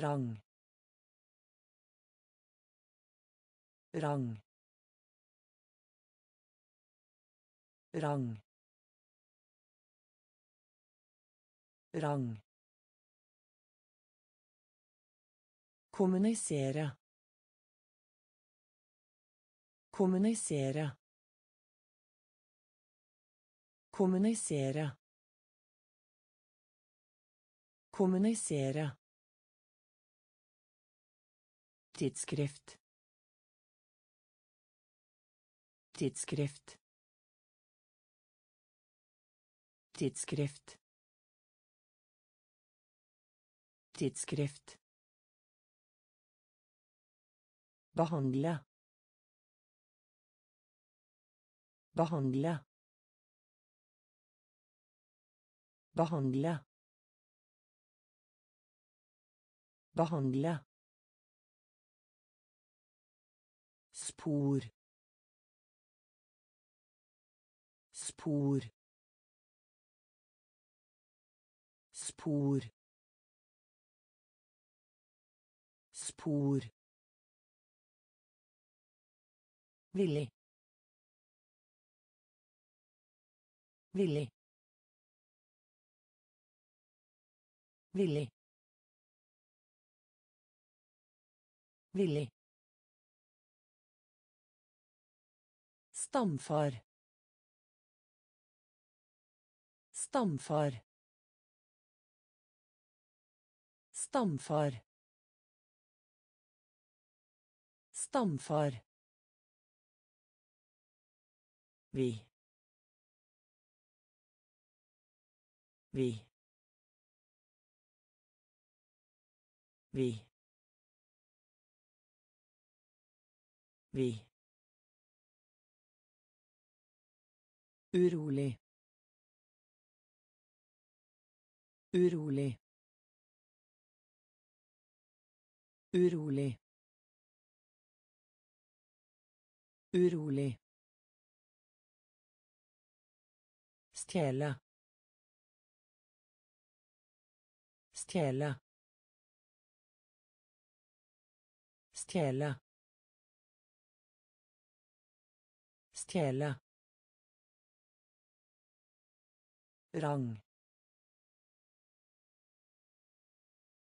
rang. Rang. Rang. Rang. Kommunisere. Kommunisere. Kommunisere. Kommunisere tidsskrift. Tidsskrift. Tidsskrift. Tidsskrift. Behandle. Behandle. Behandle. Behandle spor. Spor. Spor. Spor. Villig. Villig. Villig. Villig Stamfar. Stamfar. Stamfar. Stamfar. Vi. Vi. Vi. Vi. Urolig. Urolig. Urolig. Urolig. Stjele. Stjele. Stjele. Stjele. Rang.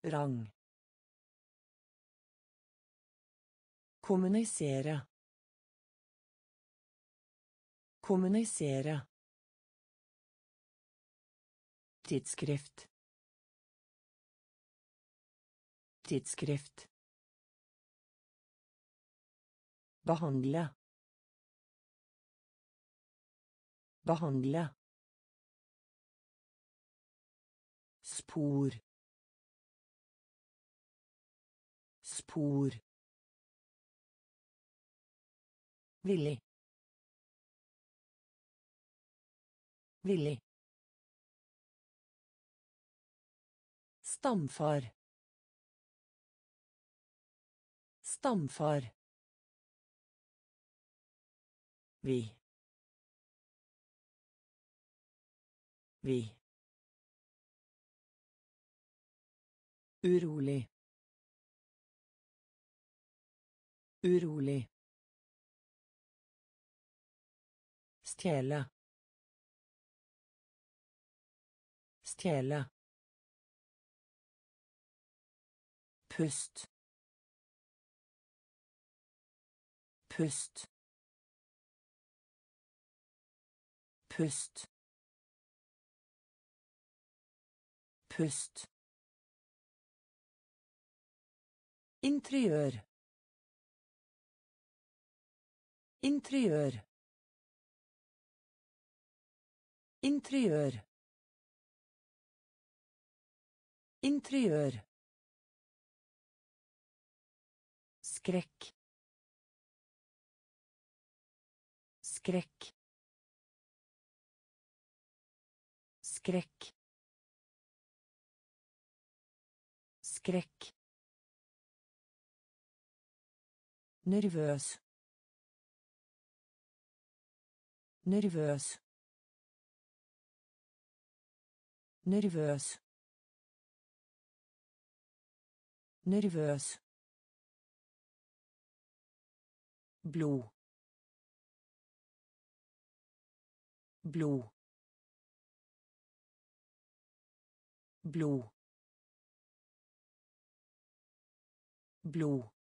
Rang. Kommunisere. Kommunisere. Tidsskrift. Tidsskrift. Behandle. Behandle spor. Spor. Villig. Villig. Stamfar. Stamfar. Vi. Vi Urolig. Urolig. Stjele. Stjele. Pust. Pust. Pust. Pust. Interiør. Interiør. Interiør. Interiør. Skrekk. Skrekk. Skrekk. Skrekk. Nervøs nervøs nervøs Nervøs. Blod. Blod. Blod. Blod.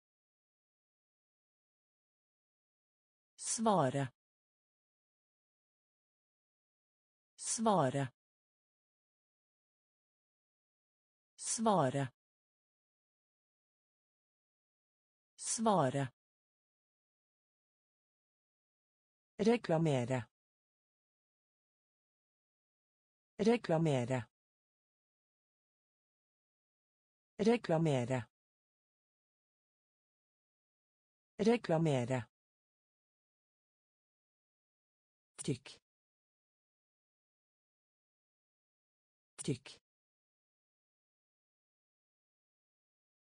Svare. Svare. Svare. Svare. Reklamere. Reklamere. Reklamere. Reklamere. Trykk. Trykk.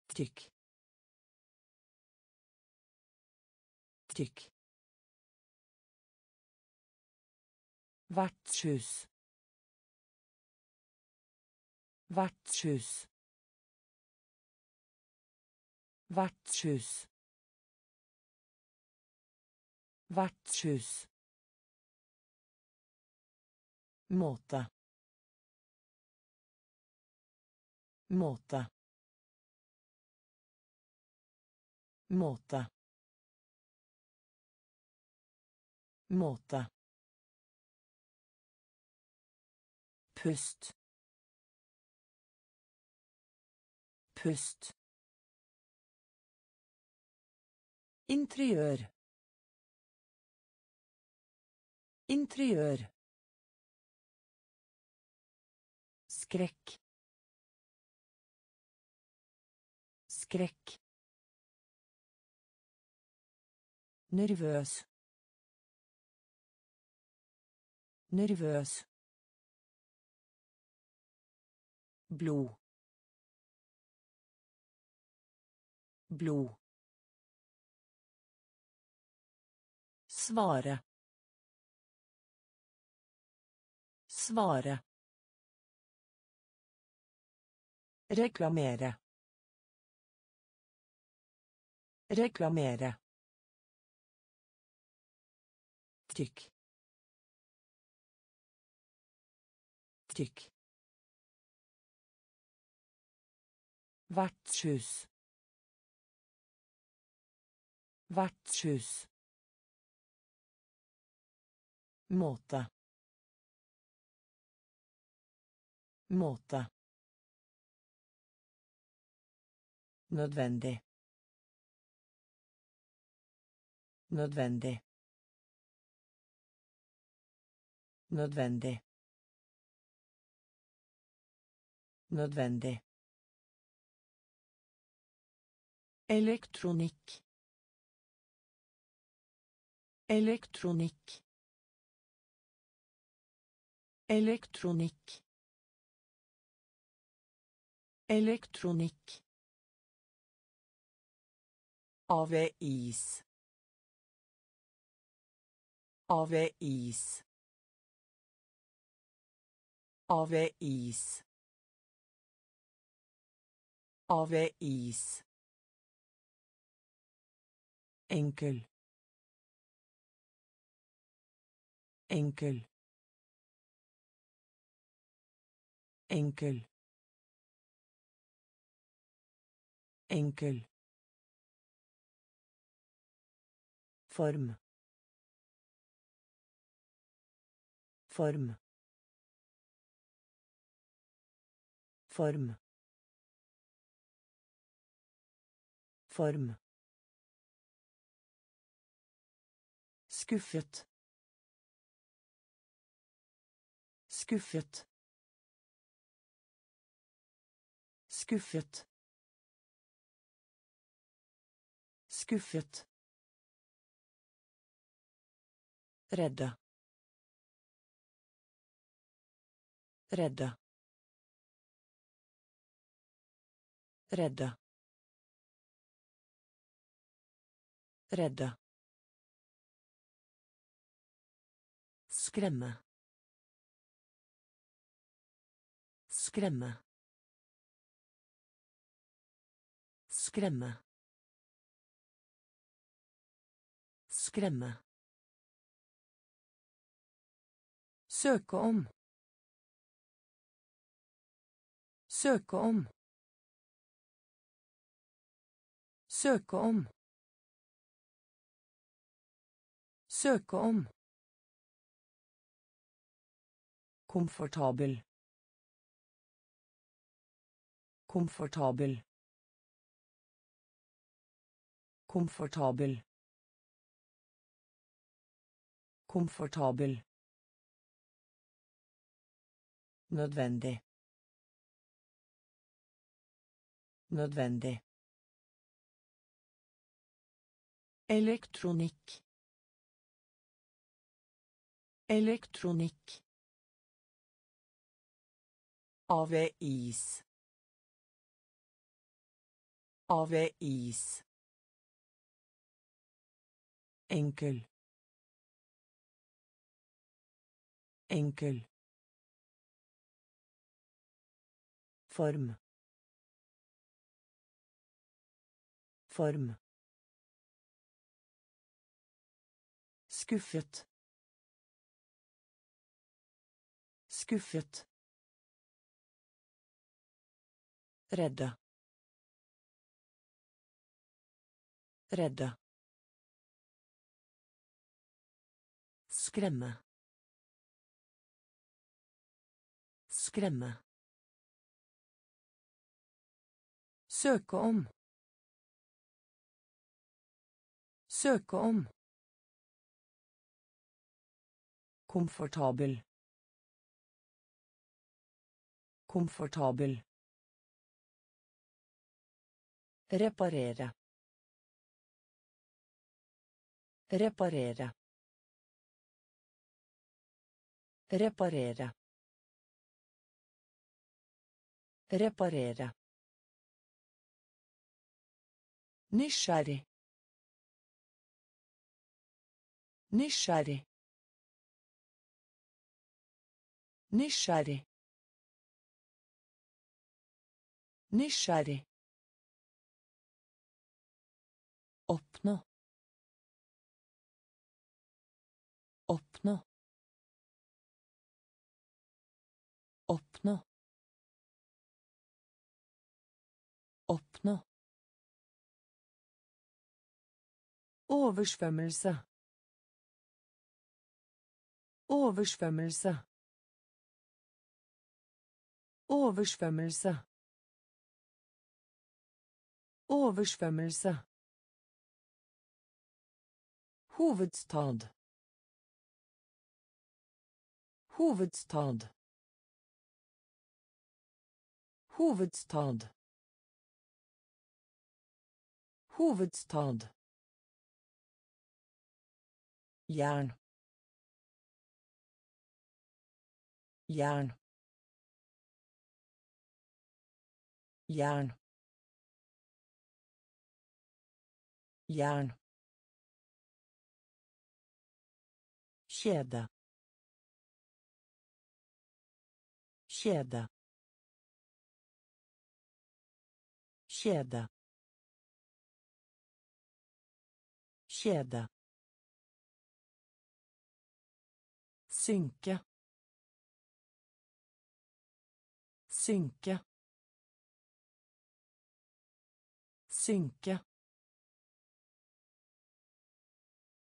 Trykk. Trykk. Vertshus. Vertshus. Vertshus. Vertshus. Måte. Måte. Måte. Måte. Pust. Pust. Interiør. Interiør. Skrekk. Skrekk. Nervøs. Nervøs. Blod. Blod. Svare. Svare Reklamere. Reklamere. Trykk. Trykk. Vertshus. Vertshus. Måte. Måte. Nødvendig. Nødvendig. Nødvendig. Nødvendig. Elektronikk. Elektronikk. Elektronikk. Elektronikk. Avis. Avis. Avis. Avis. Enkel. Enkel. Enkel. Enkel. Form. Form. Form. Form. Skuffet. Skuffet. Skuffet. Skuffet Redde. Redde. Redde. Redde. Skremme. Skremme. Skremme. Skremme. Søke om. Søke om. Søke om. Søke om. Komfortabel. Komfortabel. Komfortabel. Komfortabel. Nødvendig. Nødvendig. Elektronikk. Elektronikk. Avis. Avis. Enkel. Enkel. Form. Form. Skuffet. Skuffet. Redde. Redde. Skremme. Skremme. Søke om. Søke om. Komfortabel. Komfortabel. Reparere. Reparere. Reparere. Reparere. Nysgjerrig. Nysgjerrig. Nysgjerrig. Nysgjerrig. Oversvømmelse. Oversvømmelse. Oversvømmelse. Oversvømmelse. Hovedstad. Hovedstad. Hovedstad. Hovedstad. jern jern jern jern sieda sieda sieda sieda Synke. Synke. Synke.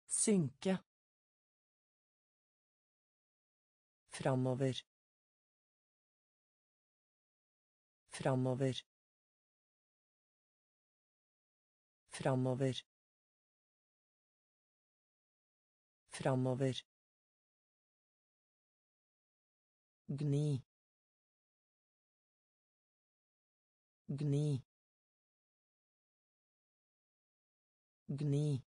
Synke. Framover. Framover. Framover. Framover. Gni. Gni. Gni.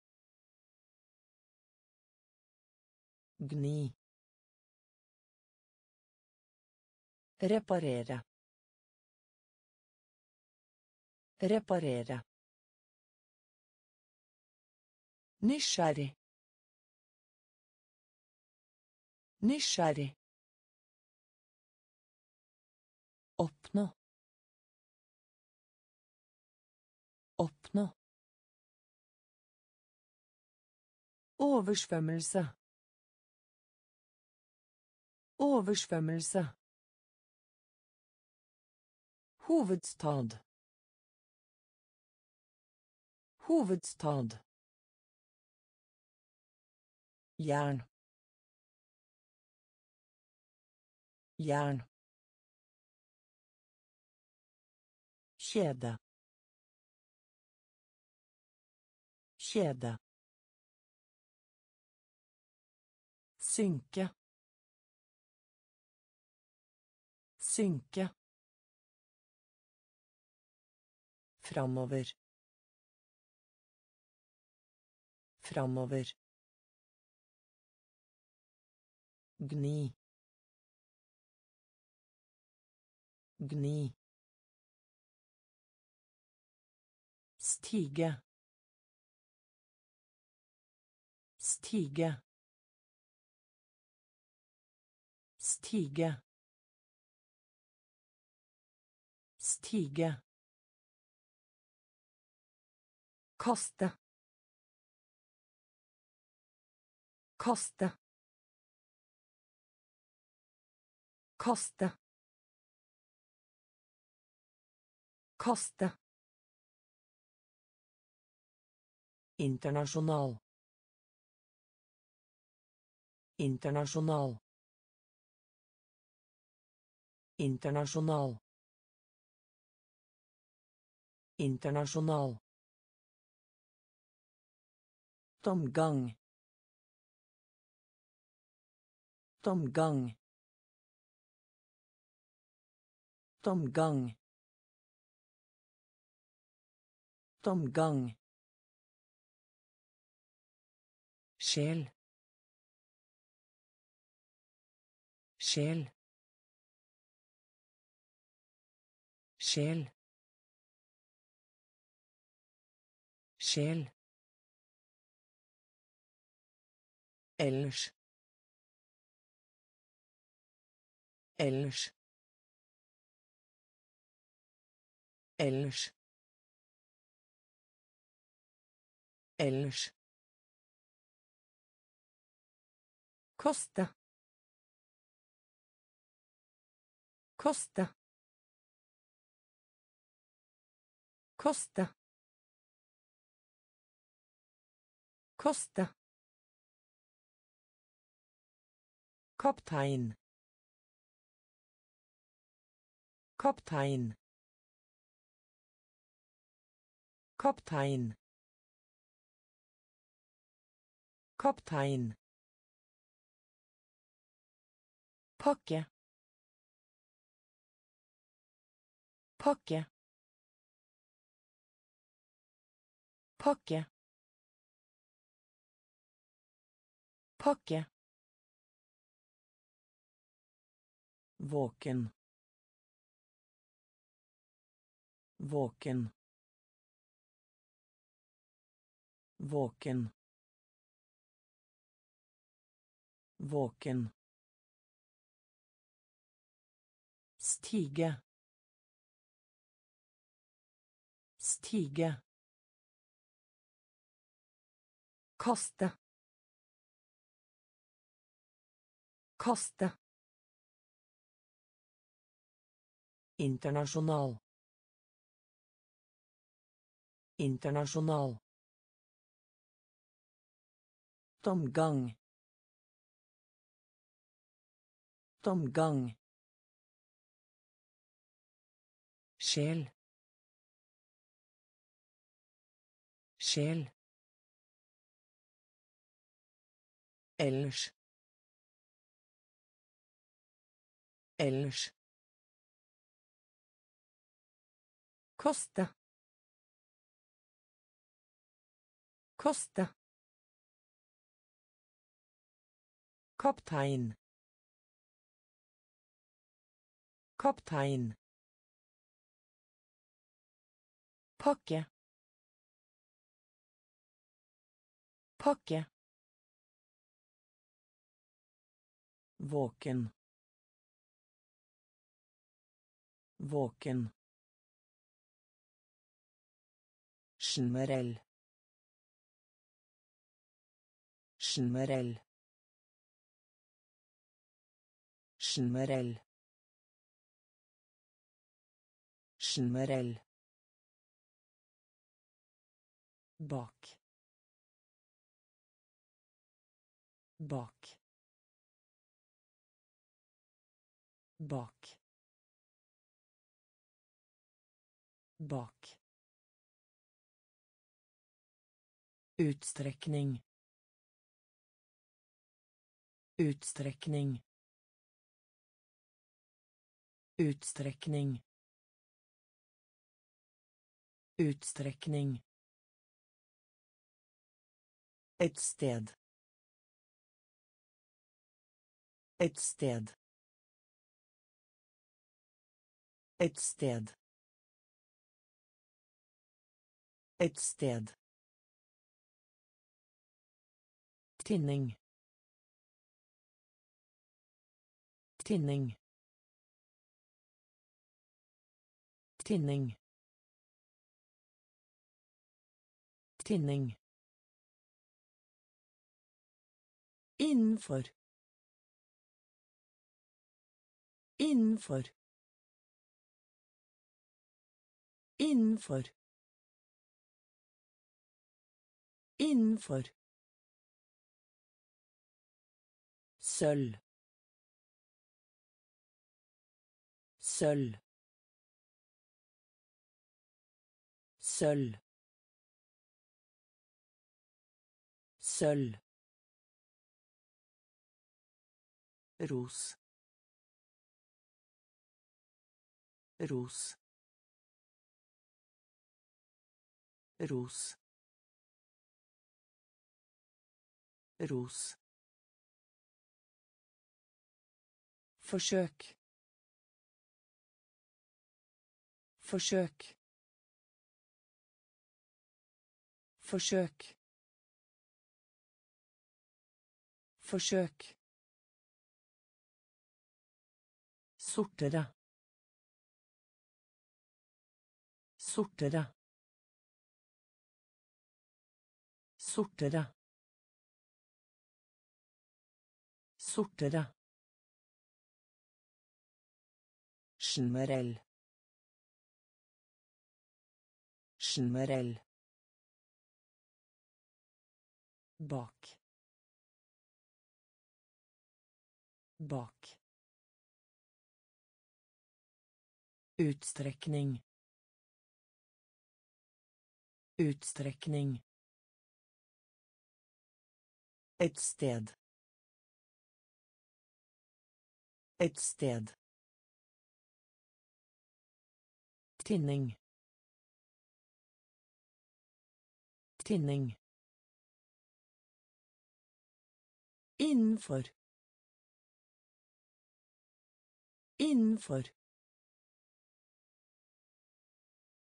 Gni. Reparere. Reparere. Nysgjerrig. Nysgjerrig. Oversvømmelse. Oversvømmelse. Hovedstad. Hovedstad. Jern. Jern. Kjede. Kjede. Synke. Synke. Framover. Framover. Gni. Gni. Stige. Stige. Stige. Stige. Kaste. Kaste. Kaste. Kaste. Internasjonal. Internasjonal. Internasjonal. Tomgang. Sjel. Sjel. Sjel. Ellers. Ellers. Ellers. Ellers. Koste. Koste. Koste. Koste. Kaptein. Kaptein. Kaptein. Kaptein. Pakke. Pakke. Pakke. Pakke. Våken. Våken. Våken. Våken. Stige. Stige. Kaste. Kaste. Internasjonal. Internasjonal. Tomgang. Tomgang. Sjel. Sjel. Ellers. Ellers. Koste. Koste. Kaptein. Kaptein. Pakke. Pakke. Våken. Våken. Generell. Generell. Generell. Generell. bak bak bak bak Utstrekning. Utstrekning. Utstrekning. Utstrekning. Et sted. Et sted. Et sted. Et sted. Tinning. Tinning. Tinning. Tinning. Innenfor. Innenfor. Innenfor. Innenfor. Seul. Seul. Seul. Seul. Ros. Ros. Ros. Ros. Forsøk. Forsøk. Forsøk. Forsøk. Sortere. Sortere. Sortere. Sortere. Generell. Generell. bak bak utstrekning utstrekning et sted et sted Tinning. Tinning. Innenfor. Innenfor.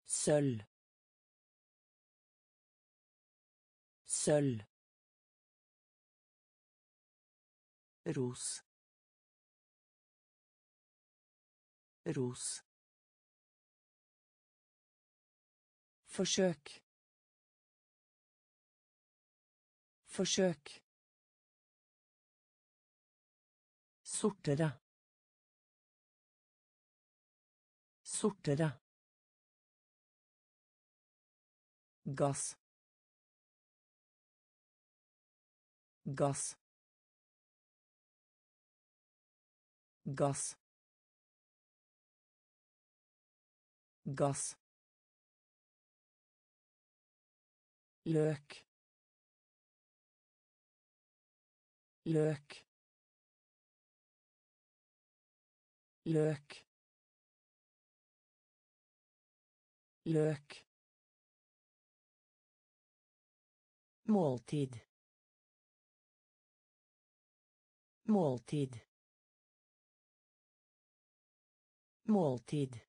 Sølv. Sølv. Ros. Ros. Forsøk. Forsøk. Sortere. Sortere. Gass. Gass. Gass. Gass. løk løk løk løk måltid måltid måltid.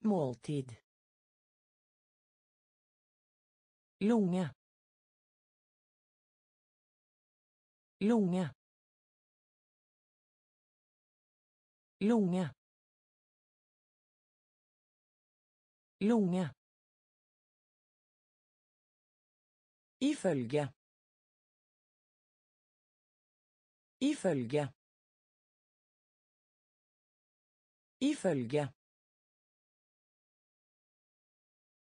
Måltid. Lunge. Lunge. Lunge. Lunge. Ifølge. Ifølge. Ifølge.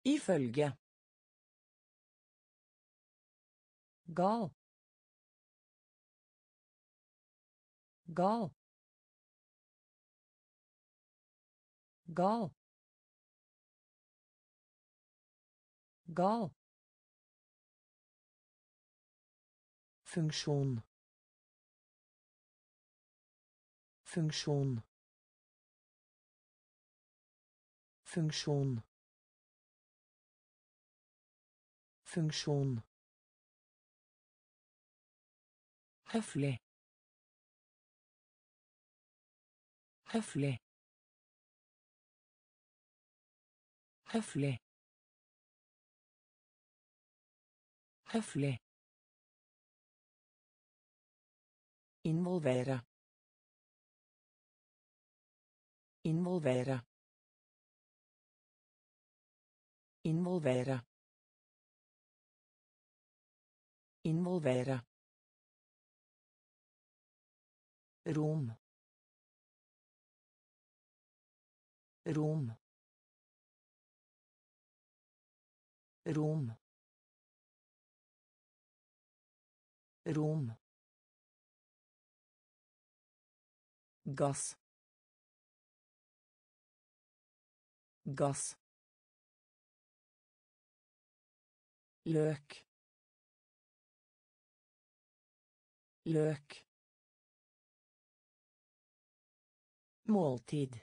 Ifølge. gal. Gal. Gal. Gal. Funksjon. Funksjon funksjon funksjon Høflig. Høflig. Høflig. Høflig. Involvere. Involvere. Involvere. Involvere. Rom. Rom. Rom. Rom. gass gass løk løk Måltid.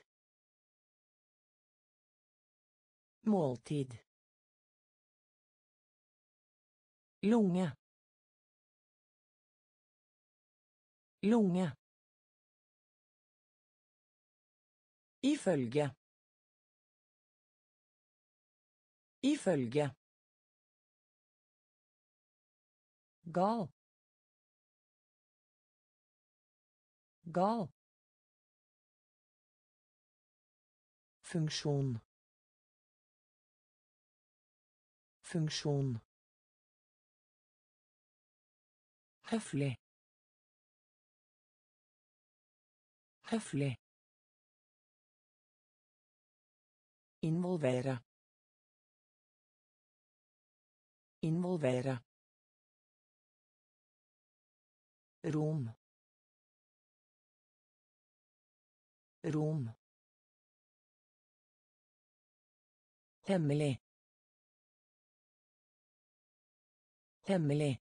Måltid. Lunge. Lunge. Ifølge. Ifølge. Gal. Gal. Funksjon. Funksjon. Høflig. Høflig. Involvere. Involvere. Rom. Rom. Hemmelig. Hemmelig.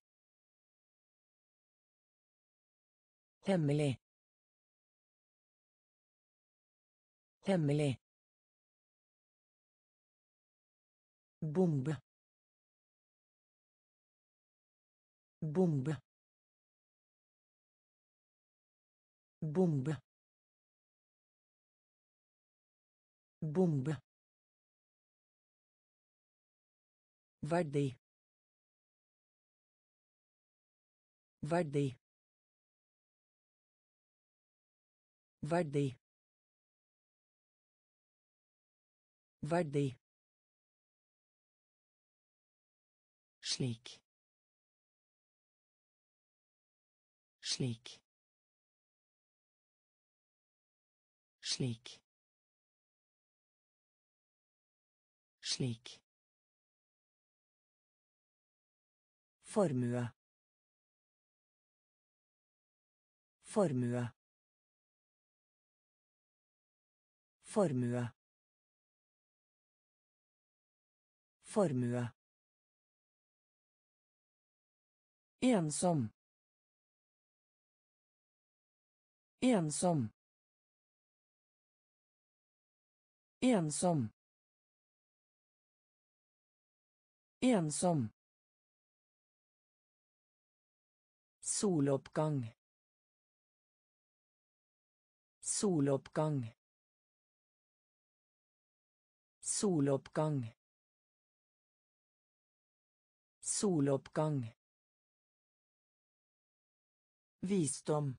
Hemmelig. Hemmelig. Bombe. Bombe. Bombe. Bombe. Verdi. Verdi. Verdi. Verdi. Slik. Slik. Slik. Slik. Formue. Formue. Formue. Formue. Ensom. Ensom. Ensom. Ensom. Soloppgang. Soloppgang. Soloppgang. Soloppgang. Visdom.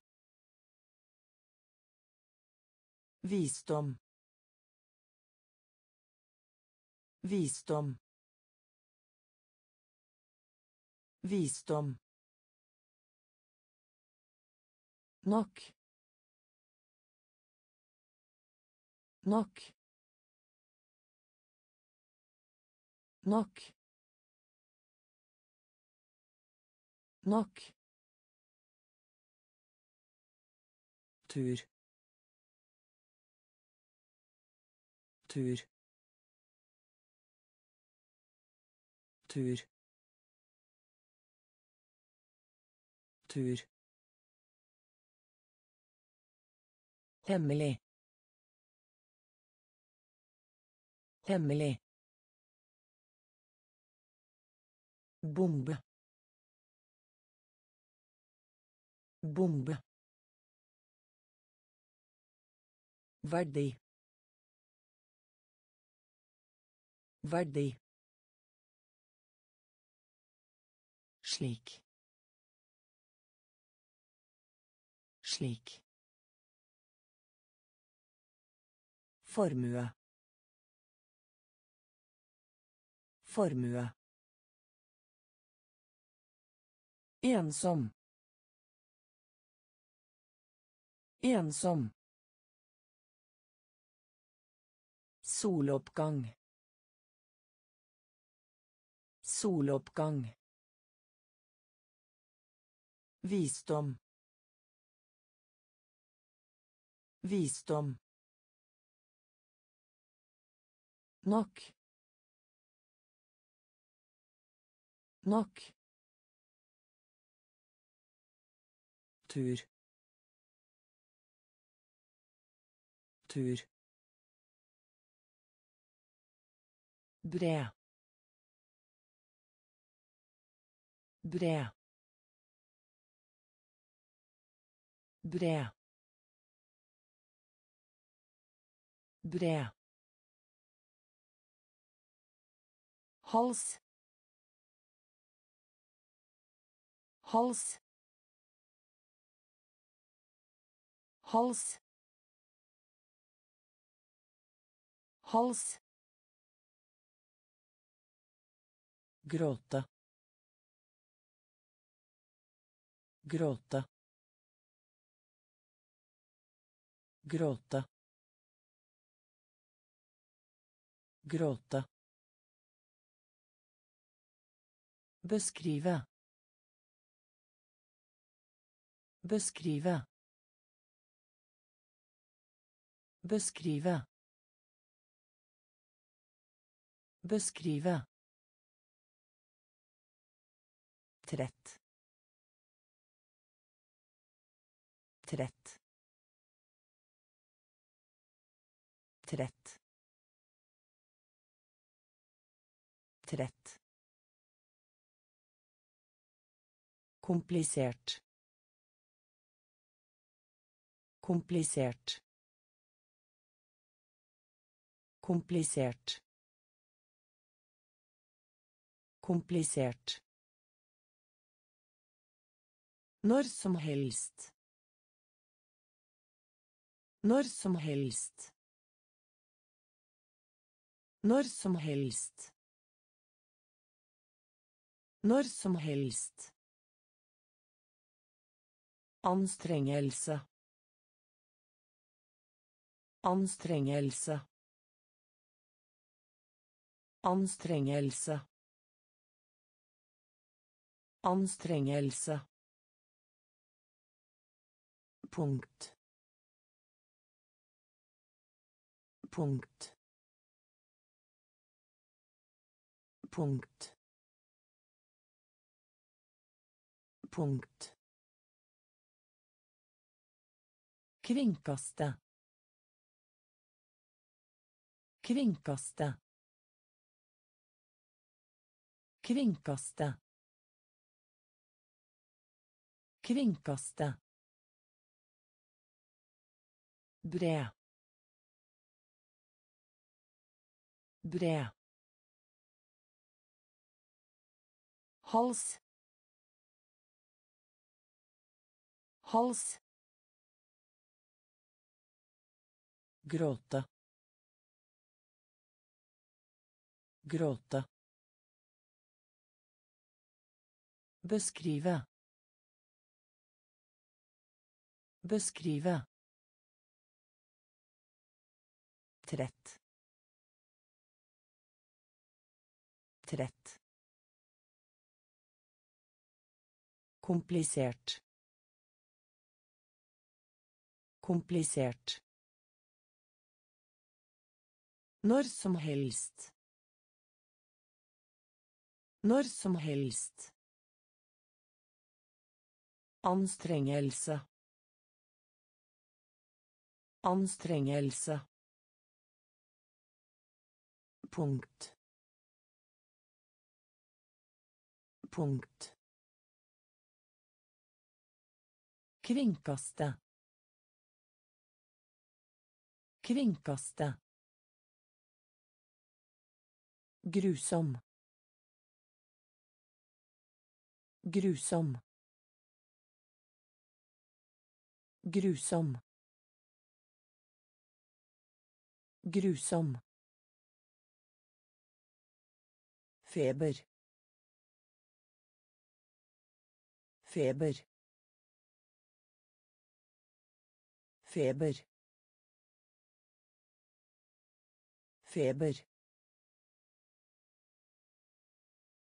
Visdom. Visdom. Visdom. Nok. Nok. Nok. Nok. Tur. Tur. Tur. Tur. Hemmelig. Hemmelig. Bombe. Bombe. Verdi. Verdi. Slik. Slik. Formue. Formue. Ensom. Ensom. Soloppgang. Soloppgang. Visdom. Visdom. Nok. Nok. Tur. Tur. Bre. Bred. Bred. Bred. hals. Hals. Hals. Hals. Gråte. Gråte gråte gråte Beskrive. Beskrive. Beskrive. Beskrive. Trett. Trett. Trett. Trett. Komplisert. Komplisert. Komplisert. Komplisert. Når som helst. Når som helst. Når som helst. Når som helst. Anstrengelse. Anstrengelse. Anstrengelse. Anstrengelse. Punkt. Punkt. Punkt. Punkt. Kringkaste. Kringkaste. Kringkaste. Kringkaste. Bred. Bred. Hals. Hals. Gråte. Gråte. Beskrive. Beskrive. Trett. Trett. Komplisert. Komplisert. Når som helst. Når som helst. Anstrengelse. Anstrengelse. Punkt. Punkt. Kringkaste. Kringkaste. Grusom. Grusom. Grusom. Grusom. Feber. Feber. Feber. Feber.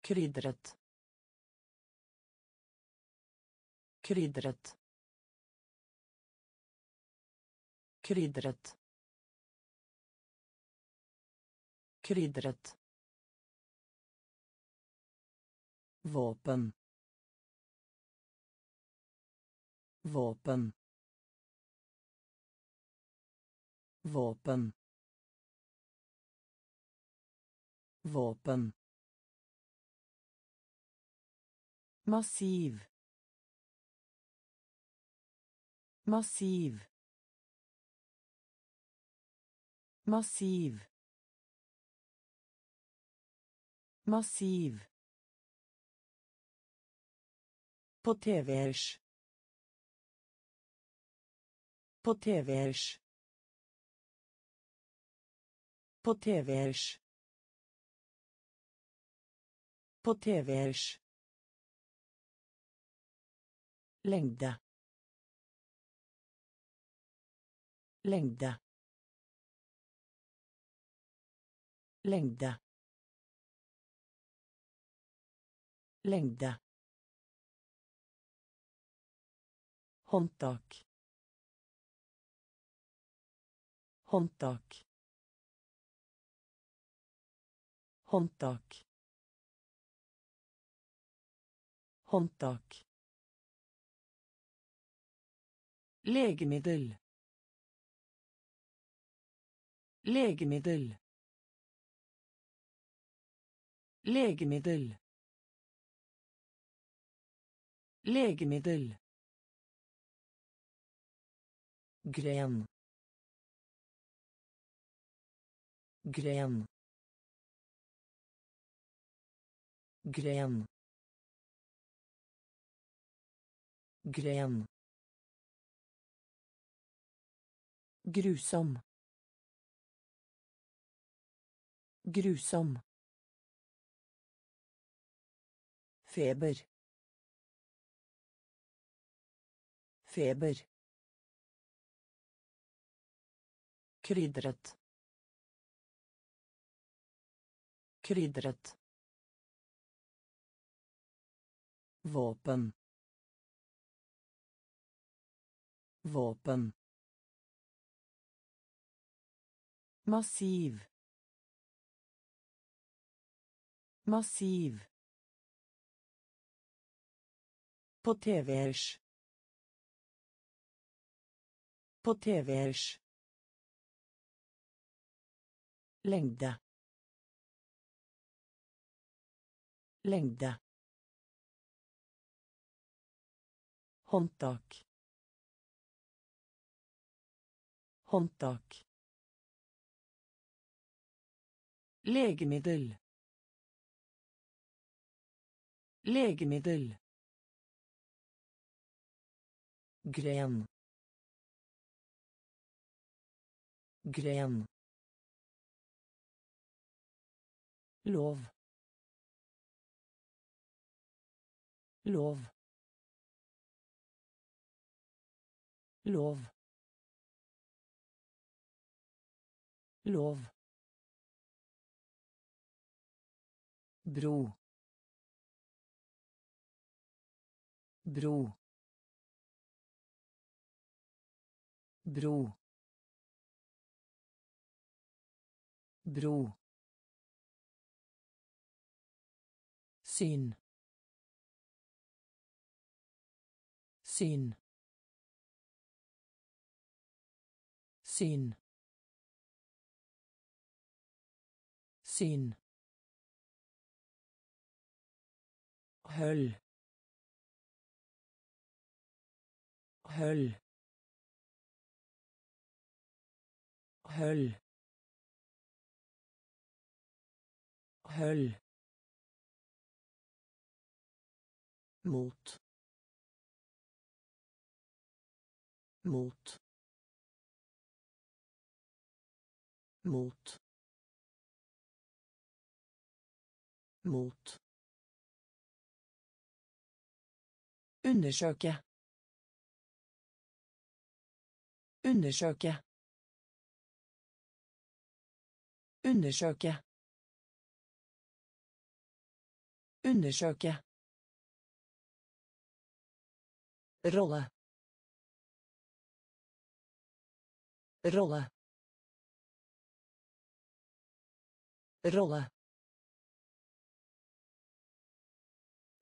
Krydret. Krydret. Krydret. Krydret. Våpen. Våpen. Våpen. Våpen. Massiv. Massiv. Massiv. Massiv. På TV-ers. På TV-ers. På TV-ers. På TV-ers. Lengde. Lengde. Lengde. Lengde. Håndtak. Håndtak. Håndtak. Håndtak. Legemiddel. Legemiddel. Legemiddel. Legemiddel. Gren. Gren. Gren. Gren. Grusom. Grusom. Feber. Feber. Krydret. Krydret. Våpen. Våpen. Massiv. Massiv. På TV-ers. På TV-ers. Lengde. Lengde. Håndtak. Håndtak. Legemiddel. Legemiddel. Gren. Gren. Lov. lov lov lov bro bro bro bro syn syn syn syn høll høll høll høll mot mot mot. Mot. Undersøke. Undersøke. Undersøke. Undersøke. Rolle. Rolle rolle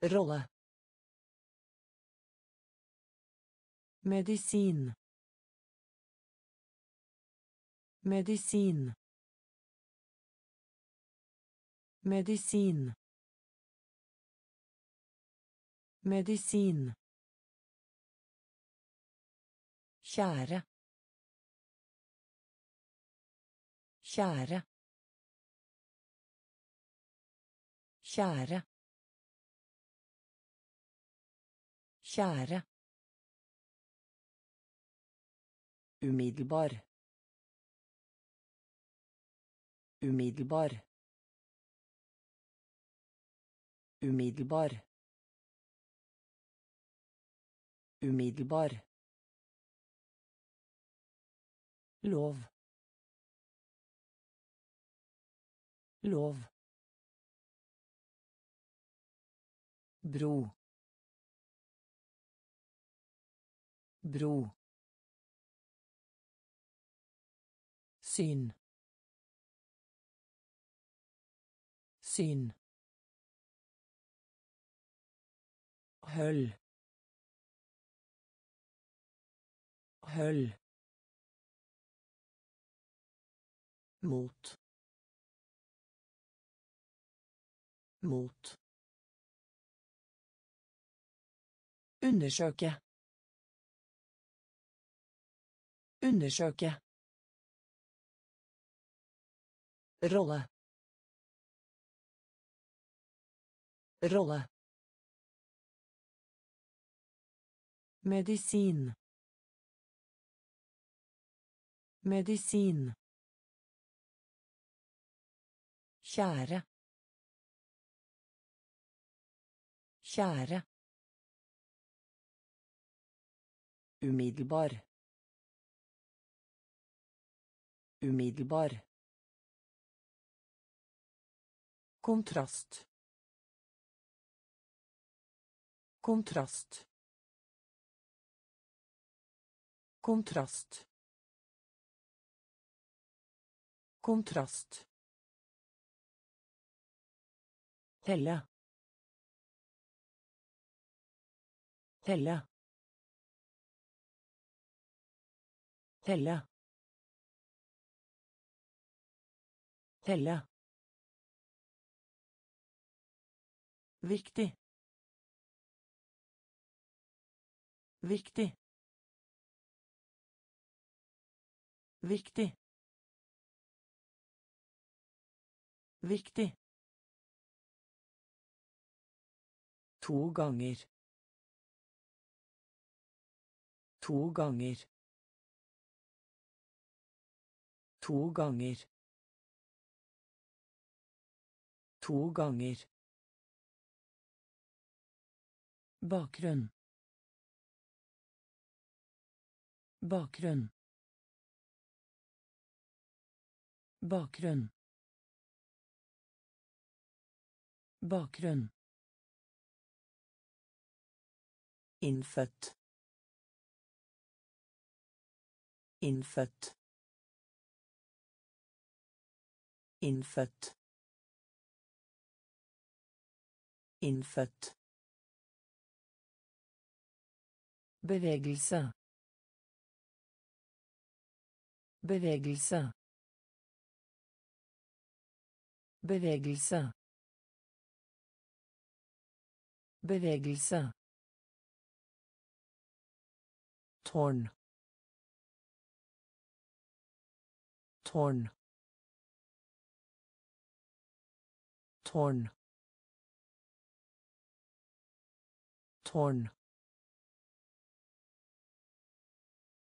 rolle medisin medisin medisin medisin Kjære. Kjære. Kjære. Kjære. Umiddelbar. Umiddelbar. Umiddelbar. Umiddelbar. lov lov bro. Bro. Syn. Syn. Høll. Høll. Mot. Mot undersøke. Undersøke. Rolle. Rolle. Medisin medisin Kjære. Kjære. Umiddelbar. Umiddelbar. Kontrast. Kontrast. Kontrast. Kontrast. Telle. Telle. Telle. Telle. Viktig. Viktig. Viktig. Viktig. To ganger. To ganger. To ganger. To ganger. Bakgrunn. Bakgrunn. Bakgrunn. Bakgrunn. Innfødt. Innfødt. Innfødt. Innfødt. Bevegelse. Bevegelse. Bevegelse. Bevegelse. Tårn. Tårn. Tårn. Tårn.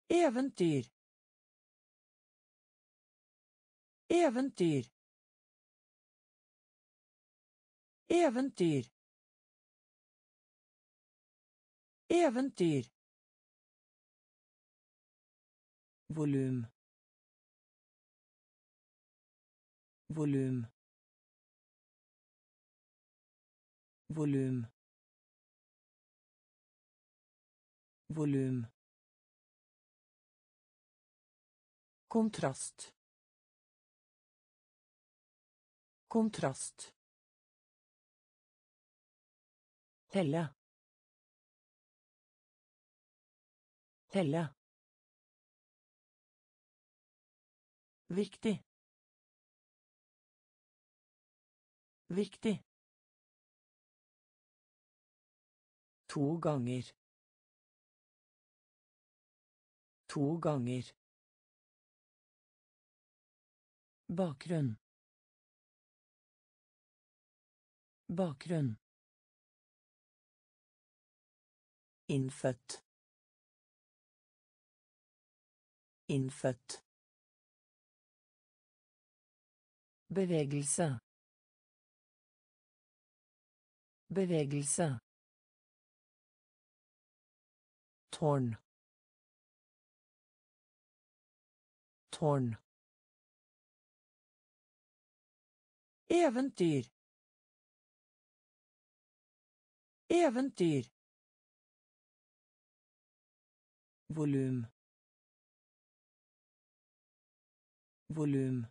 Eventyr. Eventyr. Eventyr. Eventyr. Volum. Volum. Volum. Volum. Kontrast. Kontrast. Telle. Telle. Viktig. Viktig. To ganger. To ganger. Bakgrunn. Bakgrunn. Innfødt. Innfødt. Bevegelse. Bevegelse. Tårn. Tårn. Eventyr. Eventyr. Volum. Volum.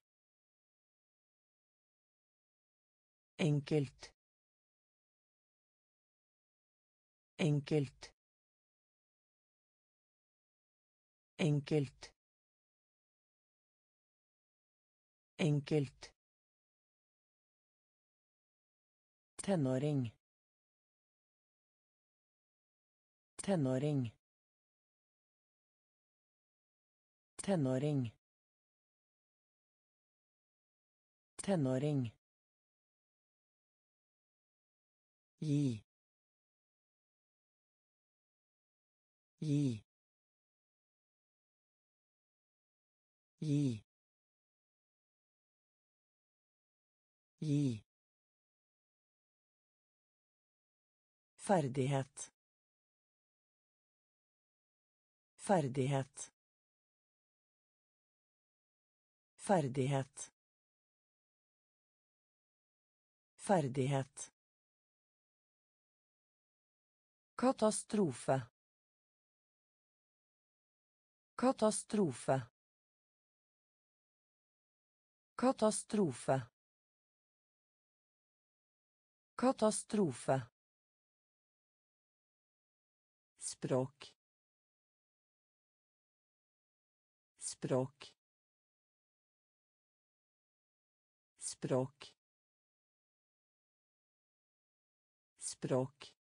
Enkelt. Enkelt. Enkelt. Enkelt. Tenåring. Tenåring. Tenåring. Tenåring. Gi. Gi. Gi. Gi. Ferdighet. Ferdighet. Ferdighet. Ferdighet. Katastrofe. Katastrofe. Katastrofe. Katastrofe språk språk språk språk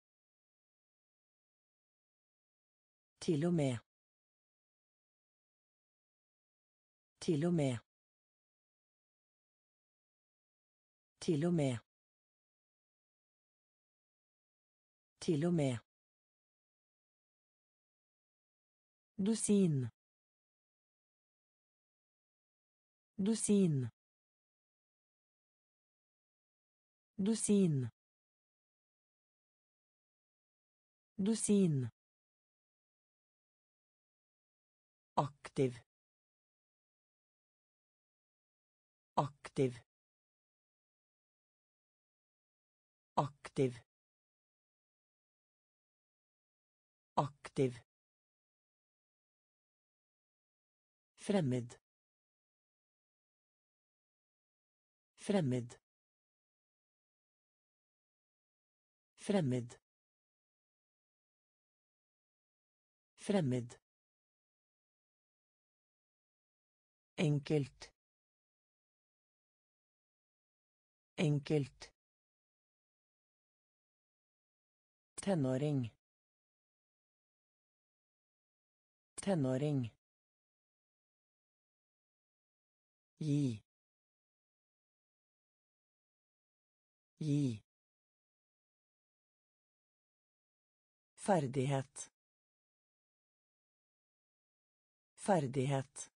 Til og med. Til og med. Til og med. Til og med. Dusin. Dusin. Dusin. Dusin. Aktiv. Aktiv. Aktiv. Aktiv. Fremmed. Fremmed. Fremmed. Fremmed. Enkelt. Enkelt. Tenåring. Tenåring. Gi. Gi. Ferdighet. Ferdighet.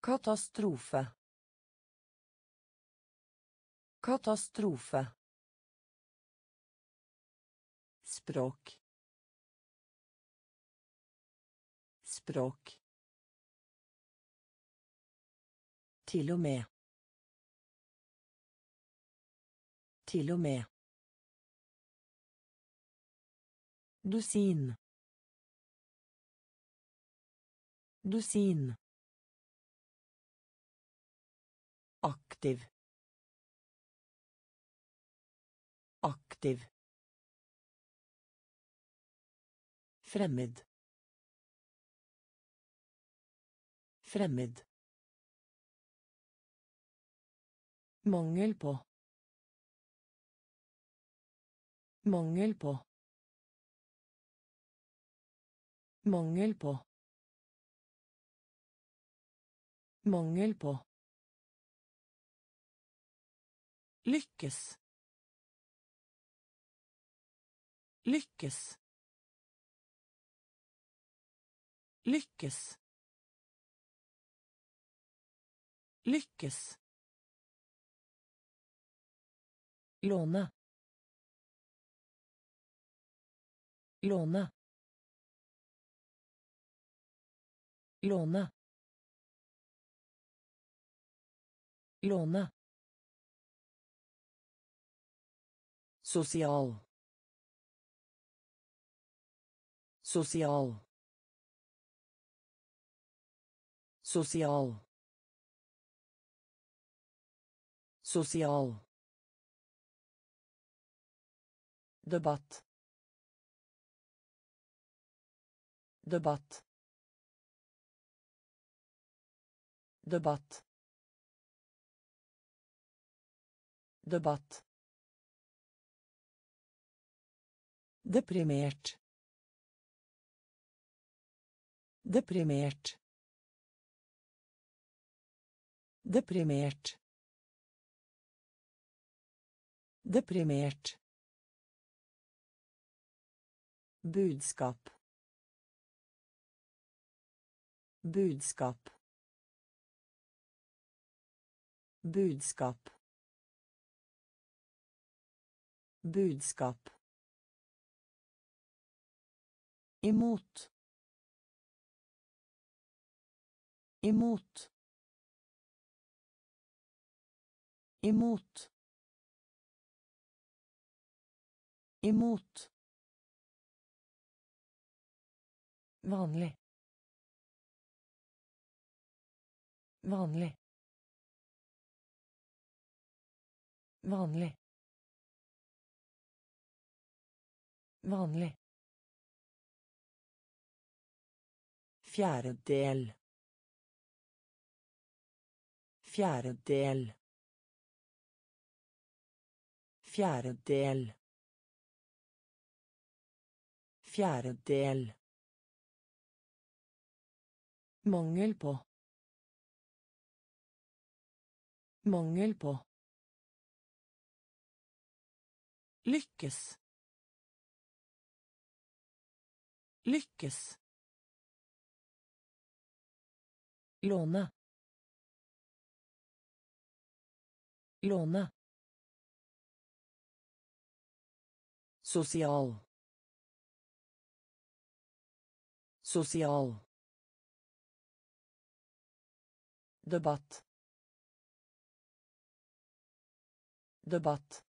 Katastrofe. Katastrofe. Språk. Språk. Til og med. Til og med. Dusin. Dusin. Aktiv. Aktiv. Fremmed. Fremmed. Mangel på. Mangel på. Mangel på. Mangel på. Lykkes. Lykkes. Lykkes. Lykkes. Låne. Låne. Låne. Låne. Sosial. Sosial. Sosial. Sosial. Debatt. Debatt. Debatt. Debatt. Deprimert. Deprimert. Deprimert. Deprimert. Budskap. Budskap. Budskap. Budskap. Imot. Imot. Imot. Imot. Vanlig. Vanlig. Vanlig. Vanlig. Fjerdedel. Fjerdedel. Fjerdedel. Mangel på. Mangel på. Lykkes. Lykkes. Låne. Låne. Sosial. Sosial. Debatt. Debatt.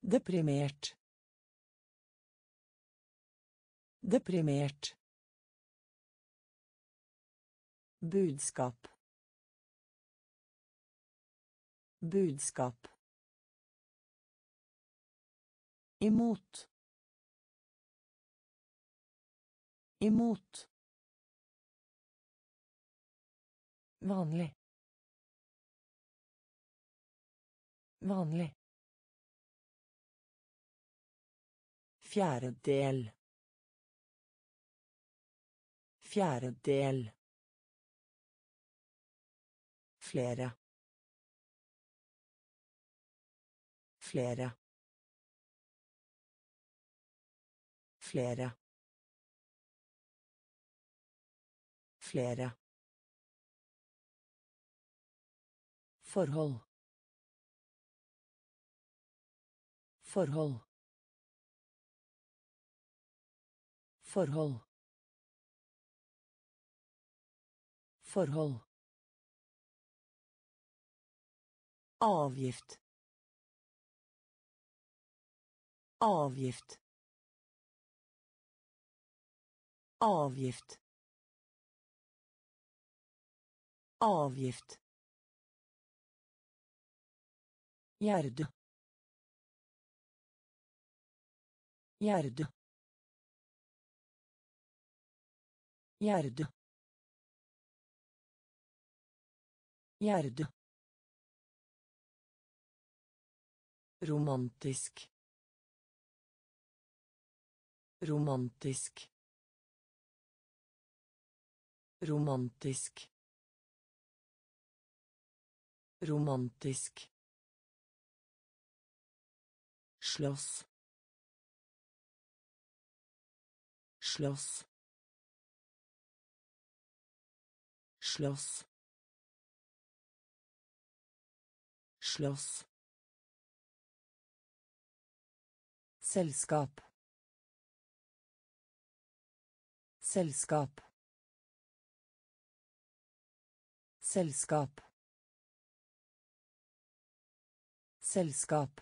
Deprimert. Deprimert. Budskap. Budskap. Imot. Imot. Vanlig. Vanlig. Fjerdedel. Fjerdedel. Flere. Flere. Flere. Flere. Forhold. Forhold. Forhold. Forhold. Avgift. Avgift. Avgift. Avgift. Gjerde. Gjerde. Gjerde. Gjerde. Romantisk. Romantisk. Romantisk. Romantisk. Slåss. Slåss. Slåss. Slåss. Selskap. Selskap. Selskap. Selskap.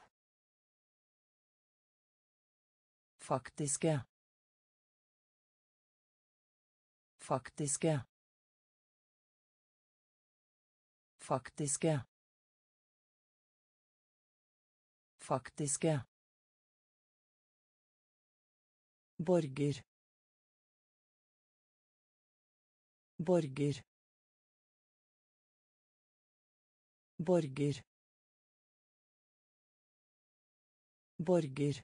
Faktiske. Faktiske. Faktiske. Faktiske. Borger. Borger. Borger. Borger.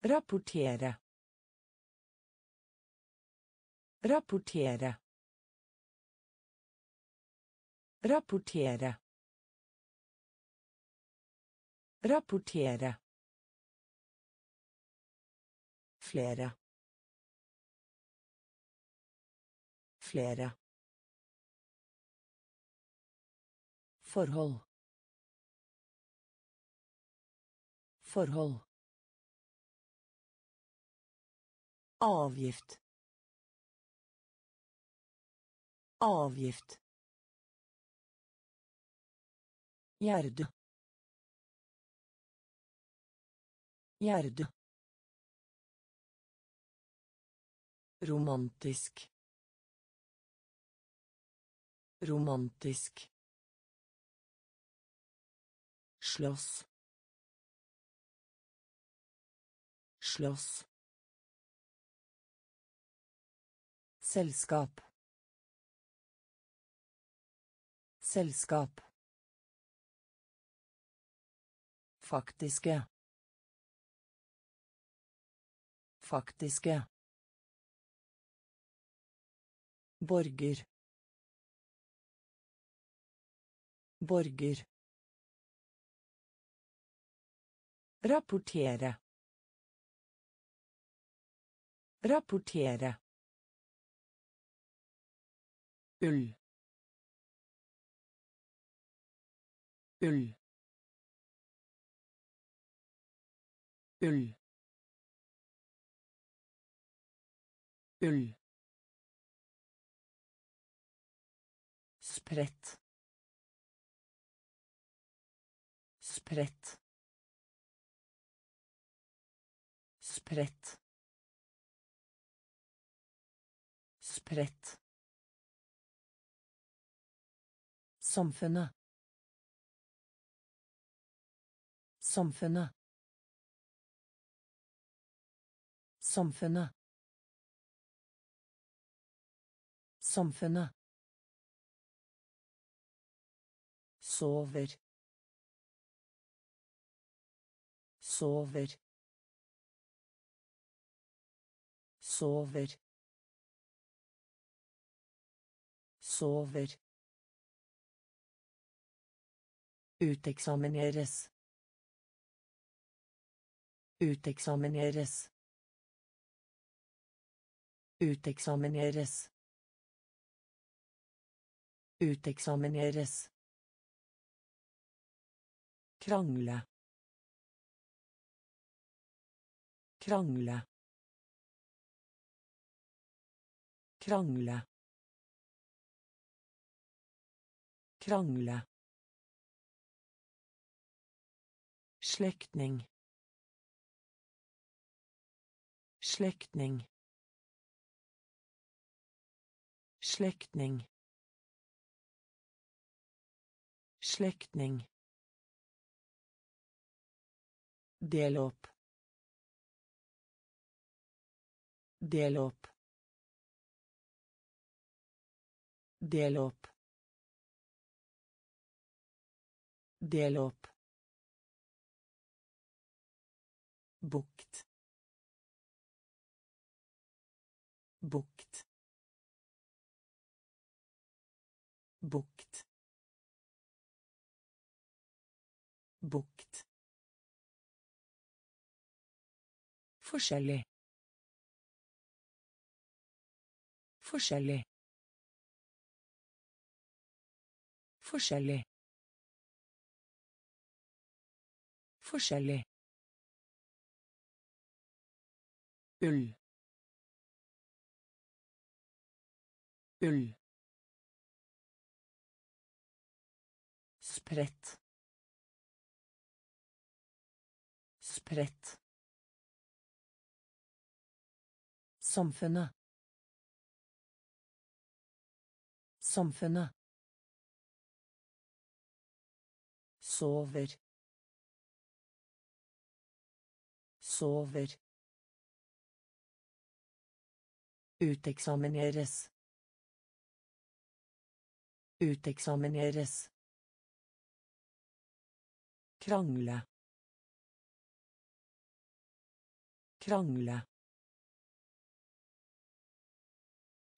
Rapportere. Rapportere. Rapportere. Rapportere. Flere. Flere. Forhold. Forhold. Avgift. Avgift. Gjerde. Gjerde. Romantisk. Romantisk. Slåss. Slåss. Selskap. Selskap. Faktiske. Faktiske. Borger. Borger. Rapportere. Rapportere. Ull. ull ull ull spredt spredt spredt spredt Samfunnet. Samfunnet. Samfunnet. Samfunnet. Sover. Sover. Sover. Sover. Uteksamineres. Uteksamineres. Uteksamineres. Uteksamineres. Krangle. Krangle. Krangle. Krangle. Slektning. Slektning. Slektning. Slektning. Del opp. Del opp. Del opp. Del opp. bukt. Bukt. Bukt. Bukt. Forskjellig. Forskjellig forskjellig forskjellig ull ull spredt spredt samfunnet samfunnet sover sover Uteksamineres. Uteksamineres. Krangle. Krangle.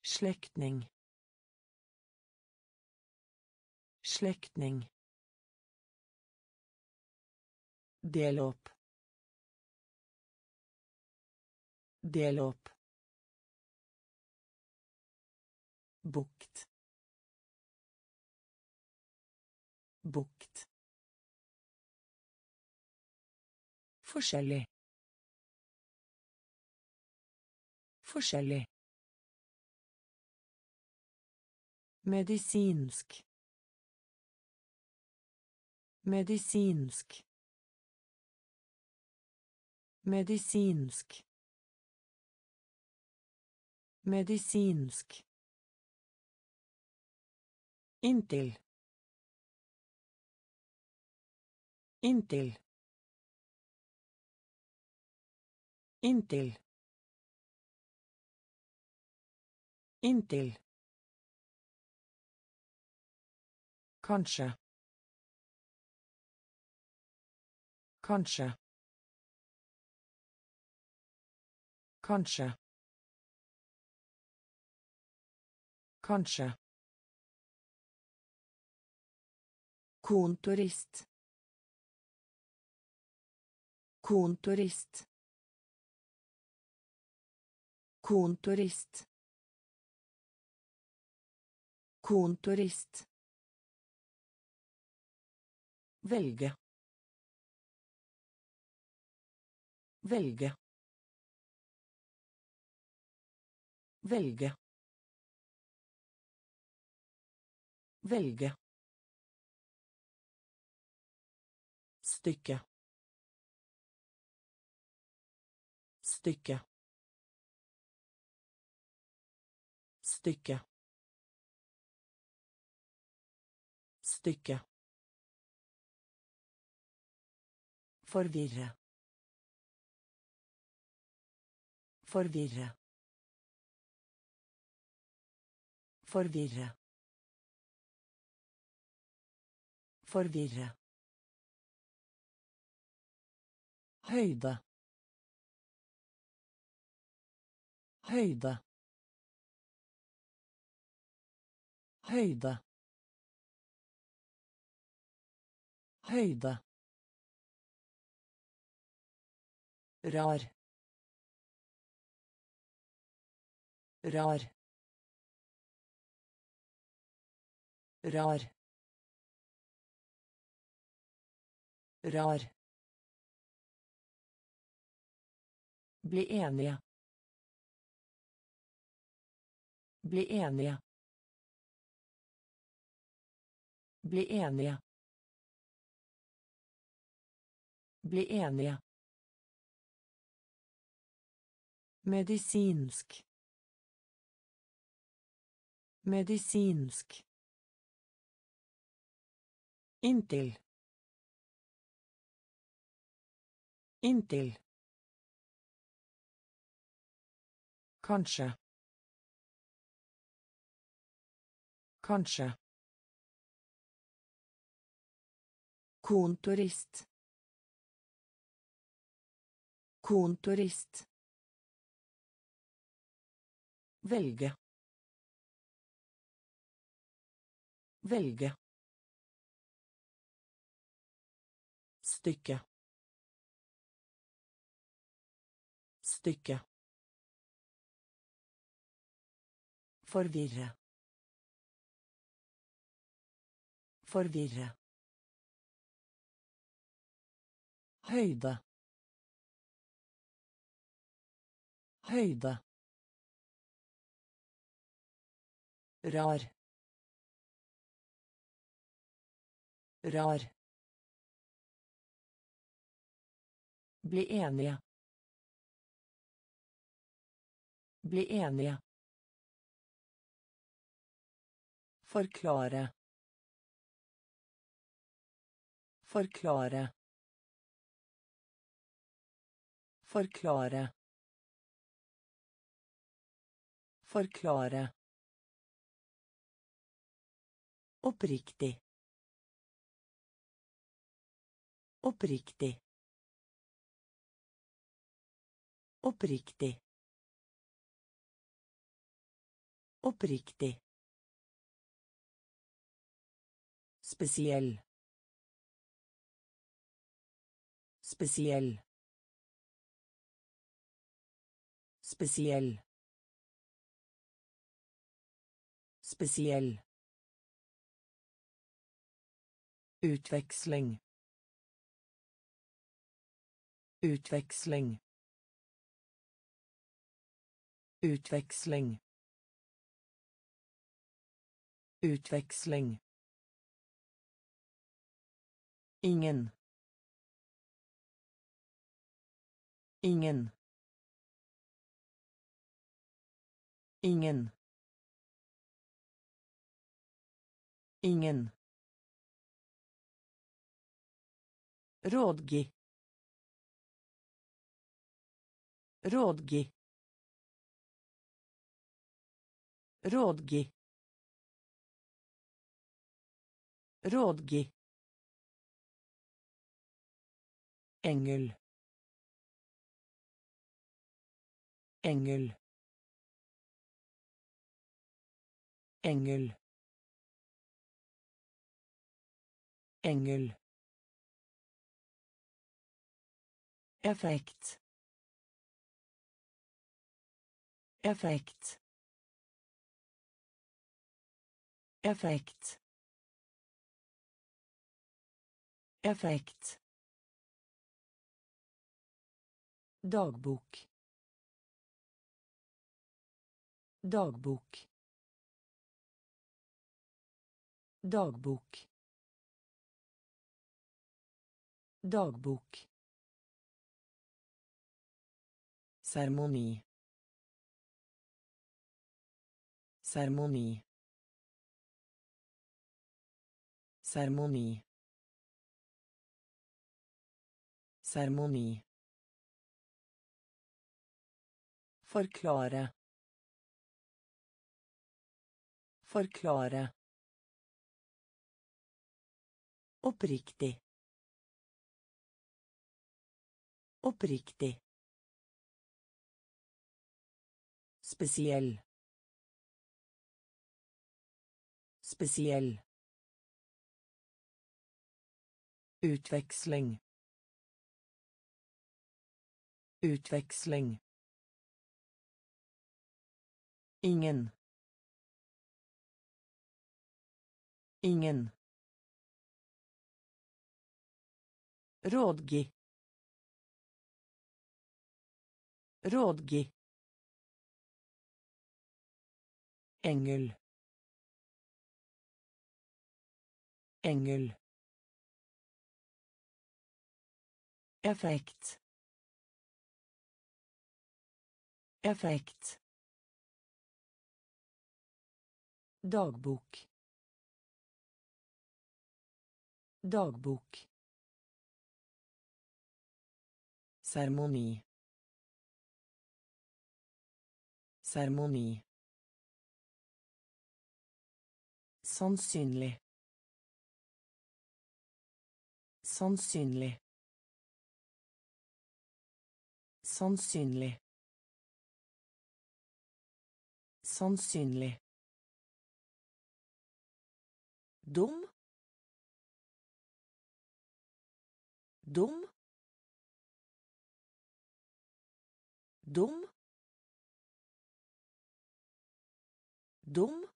Slektning. Slektning. Del opp. Del opp. bukt. Bukt. Forskjellig. Forskjellig. Medisinsk. Medisinsk medisinsk medisinsk Inntil. Inntil. Inntil. Inntil. Kanskje. Kanskje. Kanskje. Kanskje. Kontorist. Kontorist. Kontorist. Kontorist. Velge. Velge. Velge. Velge. Stykke. Stykke. Stykke. Stykke. Forvirre. Forvirre. Forvirre. Forvirre. Høyde. Høyde. Høyde. Høyde. rar rar rar rar Bli enige. Bli enige. Bli enige. Bli enige. Medisinsk. Medisinsk. Inntil. Inntil. Kanskje. Kanskje. Kontorist. Kontorist. Velge. Velge. Stykke. Stykke. Forvirre. Forvirre. Høyde. Høyde. rar rar bli enige. Bli enige. Forklare. Forklare. Forklare. Forklare. Oppriktig. Oppriktig. Oppriktig. Oppriktig. Spesiell. Spesiell. Spesiell. Spesiell. Utveksling. Utveksling. Utveksling. Utveksling. Ingen. Ingen. Ingen. Ingen. Rådgi. Rådgi. Rådgi. Rådgi. Engel. Engel. Engel. Engel. Effekt. Effekt. Effekt. Effekt. Dagbok. Dagbok. Dagbok. Dagbok. Seremoni. Seremoni. Seremoni. Seremoni. Forklare. Forklare. Oppriktig. Oppriktig. Spesiell. Spesiell. Utveksling. Utveksling. Ingen. Ingen. Rådgi. Rådgi. Engel. Engel. Effekt. Effekt. Dagbok. Dagbok. Seremoni. Seremoni. Sannsynlig. Sannsynlig. Sannsynlig. Sannsynlig. Dum. Dum. Dum. Dum.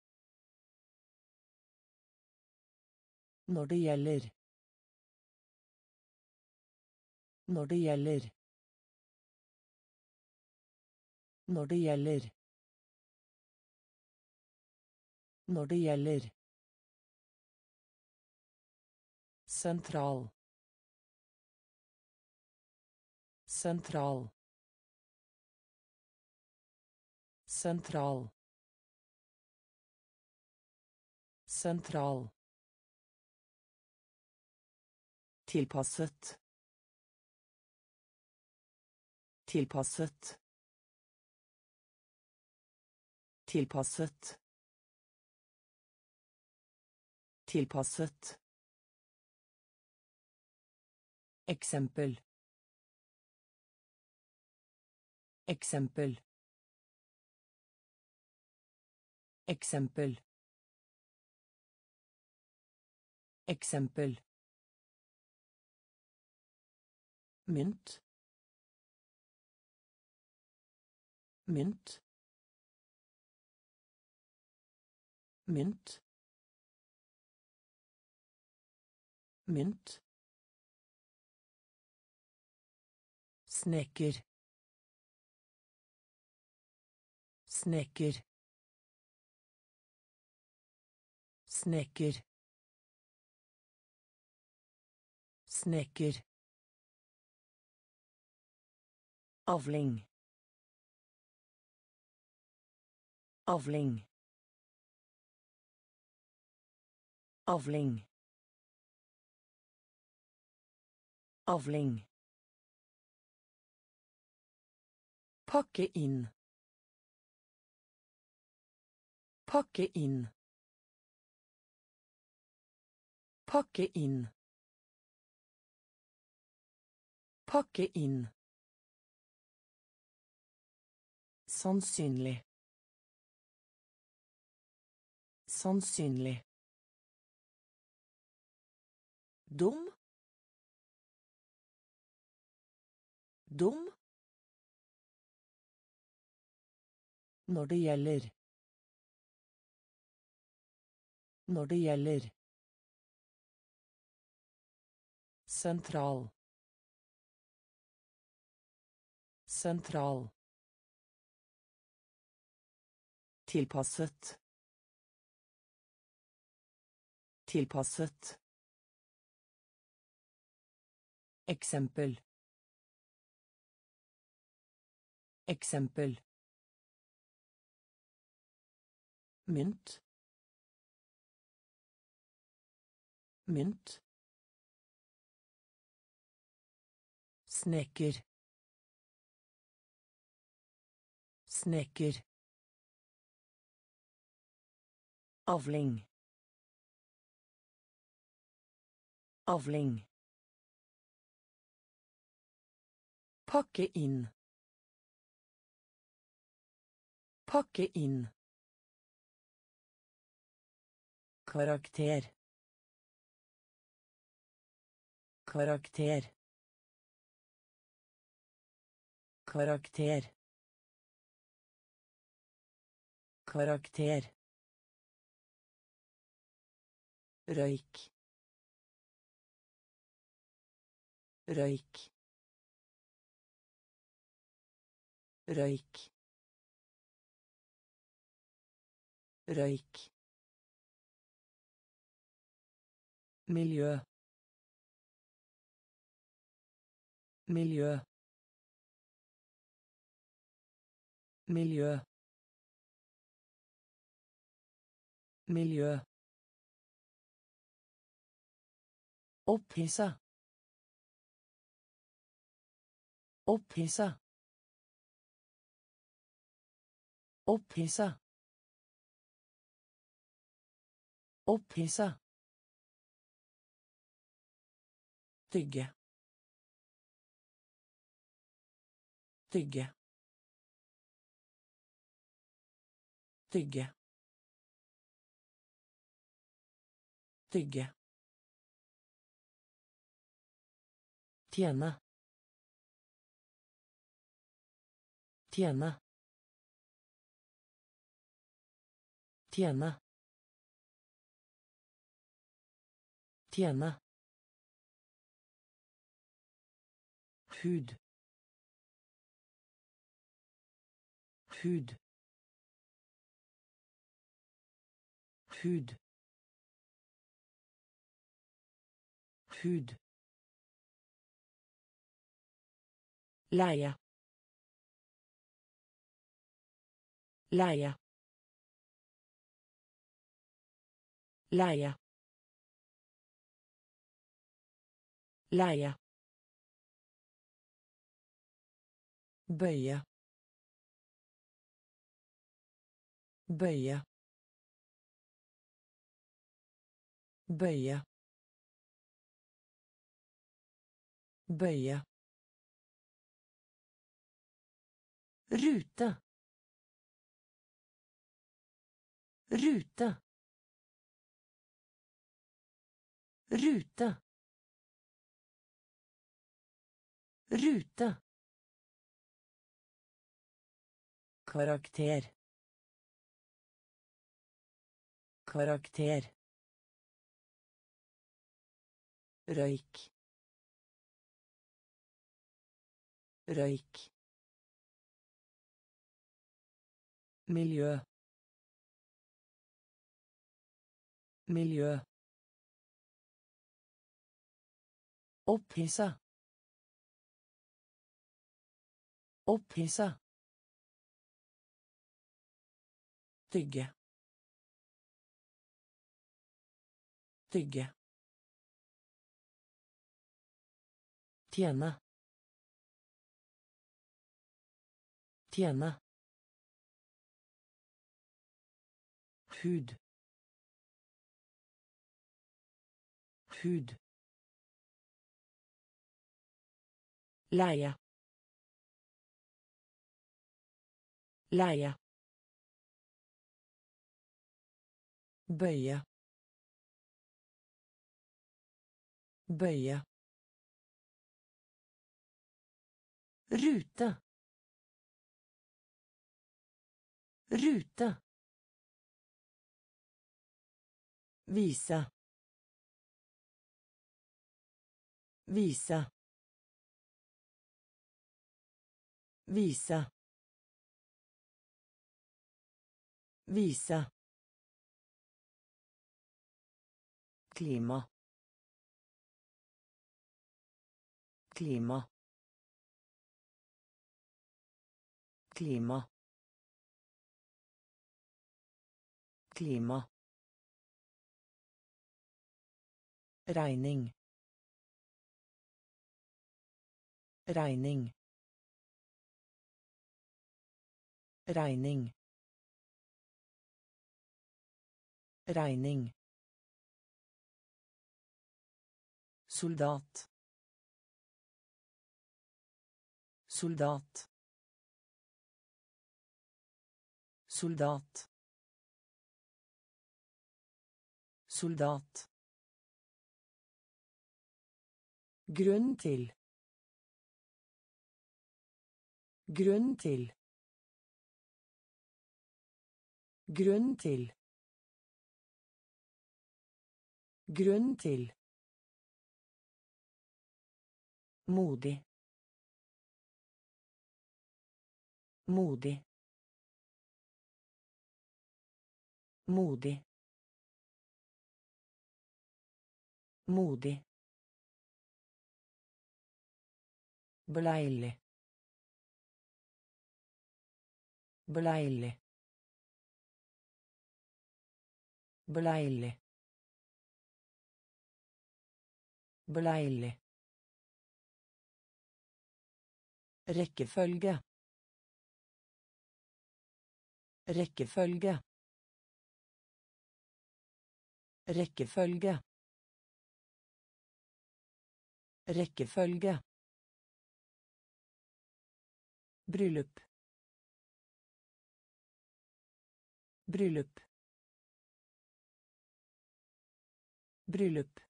Når det gjelder. Når det gjelder. Når det gjelder. Når det gjelder. Sentral. Sentral. Sentral. Sentral. Tilpasset. Tilpasset. Tilpasset. Tilpasset. Eksempel. Eksempel. Eksempel. Eksempel. mynt mynt mynt. Mynt. Snekker. Snekker. Snekker. Snekker. Avling. Avling. Avling. Avling. Pakke inn. Pakke inn. Pakke inn. Pakke inn. Sannsynlig. Sannsynlig. Dum. Dum. Når det gjelder. Når det gjelder. Sentral. Sentral. Tilpasset. Tilpasset. Eksempel. Eksempel. Mynt. Mynt. Snekker. Snekker. Avling. Avling. Pakke inn. Pakke inn. Karakter. Karakter. Karakter. Karakter. Røyk. Røyk. Røyk. Røyk. Miljø. Miljø. Miljø. Miljø. Opphissa. Opphissa. Opphissa. Opphissa. Tygge. Tygge. Tygge. Tygge. Tjene. Tjene. Tjene. Tjene. Hud. Hud. Hud. Hud. Leie. Leie. Leie. Leie. Bøye. Bøye. Bøye. Bøye. Rute. Rute. Rute. Rute. Karakter. Karakter. Røyk. Røyk. Miljø. Miljø. Opphissa. Opphissa. Tygge. Tygge. Tjene. Tjene. Hud. Hud. Leie. Leie. Bøye. Bøye. Rute. Rute. Vise. Vise. Vise. Vise. Klima. Klima. Klima. Klima. Regning. Regning. Regning. Regning. Soldat. Soldat. Soldat. Soldat. Grunn til. Grunn til. Grunn til. Grunn til. Modig. Modig. Modig. Modig. Beleilig. Beleilig. Beleilig. Beleilig. Rekkefølge. Rekkefølge. Rekkefølge. Rekkefølge. Bryllup. Bryllup. Bryllup.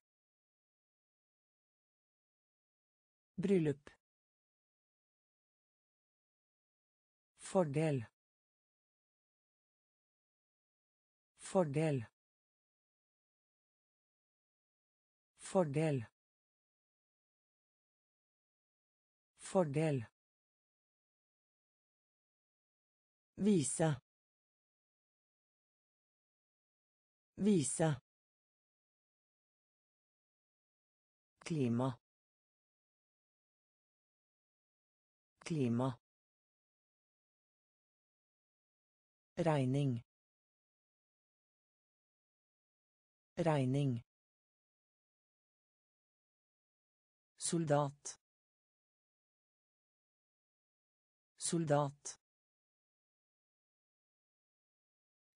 Bryllup. Fordel. Fordel. Fordel. Fordel. Vise. Vise. Klima. Klima. Regning. Regning. Soldat. Soldat.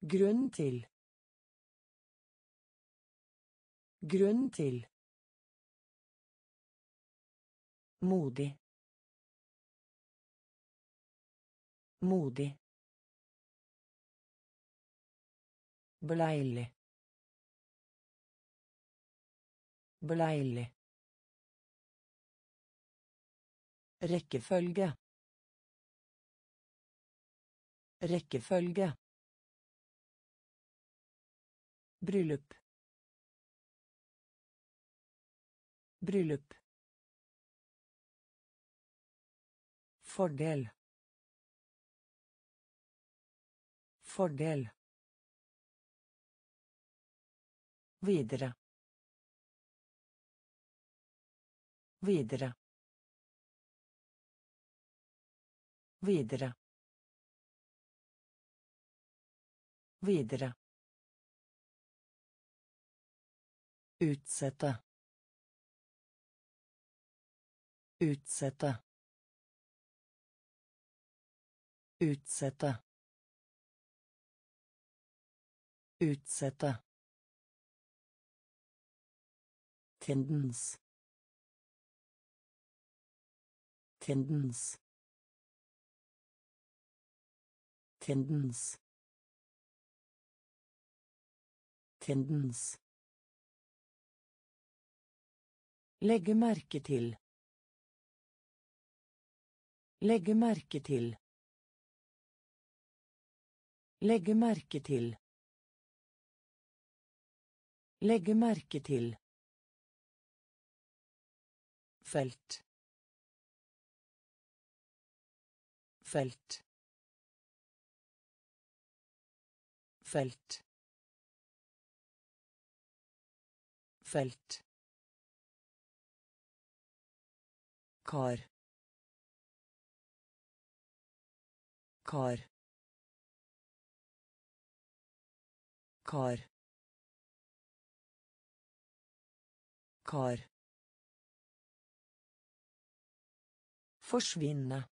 Grunn til. Grunn til. Modig. Modig. Beleilig. Beleilig. Rekkefølge. Rekkefølge. Bryllup. Bryllup. Fordel. Fordel. Videre. Videre. Videre. Videre. Utsette. Utsette. Utsette. Utsette. Tendens. Tendens. Tendens. Tendens. Legge merke til. Legge merke til. Legge merke til. Legge merke til. felt. Felt. Felt. Felt. Kar. Kar kar kar Forsvinne.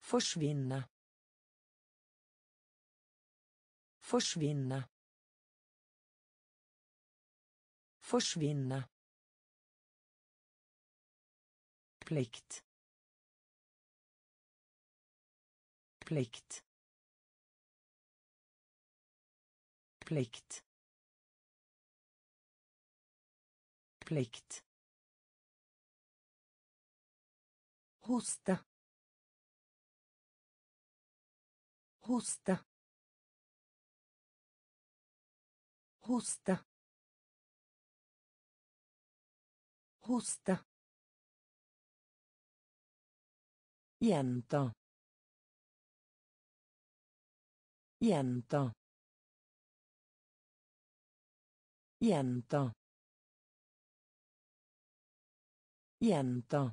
Forsvinne. Forsvinne. Forsvinne. plikt plikt plikt. Plikt. Hoste. Hoste. Hoste. Hoste. Jenta Gjenta. Gjenta. Jenta.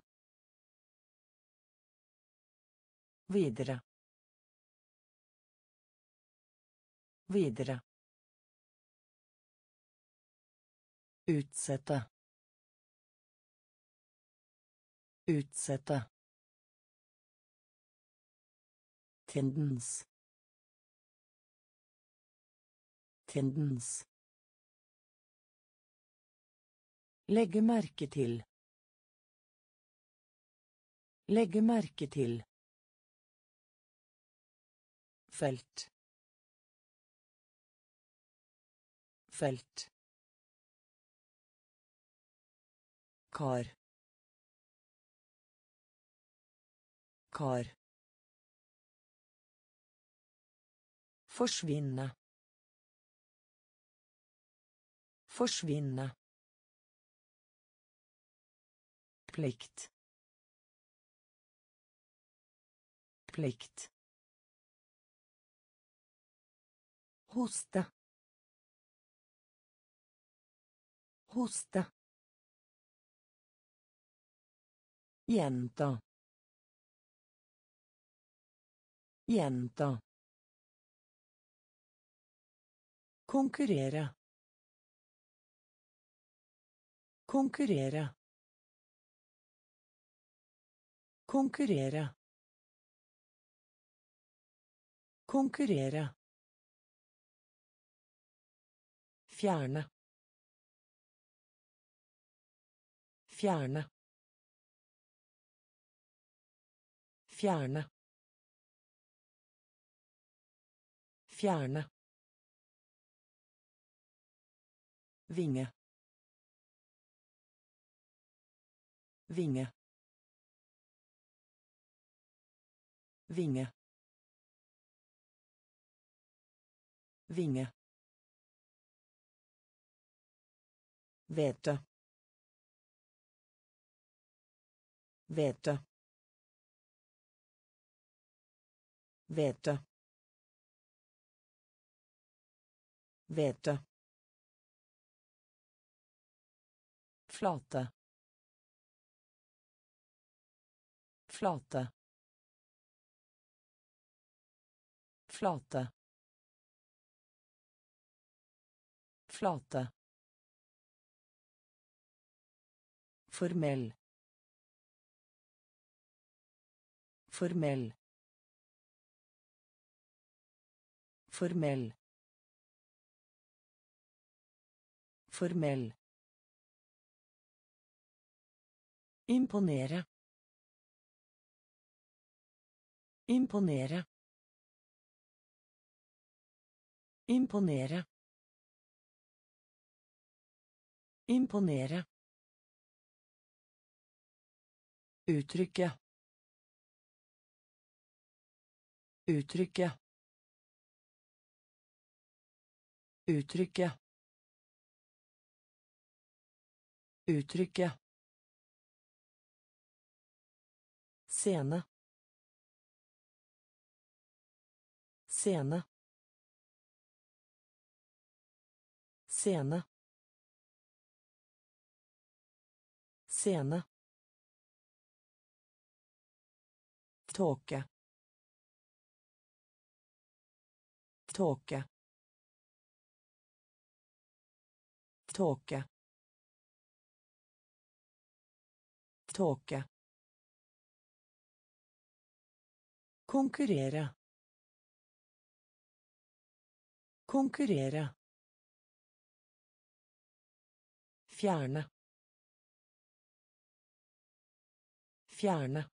Videre. Videre. Utsette. Utsette. Tendens. Tendens. Legge merke til. Legge merke til. Felt. Felt. Kar. Kar. Forsvinne. Forsvinne. Plikt. Plikt. Hoste. Hoste. jenta jenta Konkurrere. Konkurrere. Konkurrere. Konkurrere. Fjerne. Fjerne. Fjerne. Fjerne. Vinge. Vinge. Vinge. Vinge. Vete. Vete. Vete. Vete. Flate. Flate. Flate. Flate. Formell. Formell. Formell. Formell. Imponere. Imponere. Imponere. Imponere. Uttrykke. Uttrykke. Uttrykke. Uttrykke. Scene. Scene. Scene. Scene. Tåke. Tåke. Tåke. Tåke. Konkurrere. Konkurrere. Fjerne. Fjerne.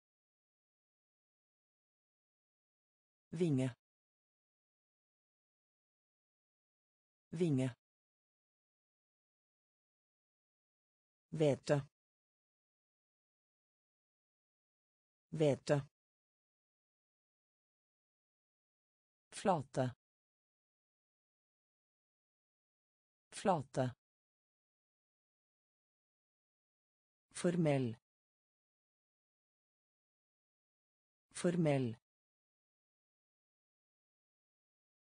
Vinge. Vinge. Hvete. Hvete. Flate. Flate. Formell. Formell.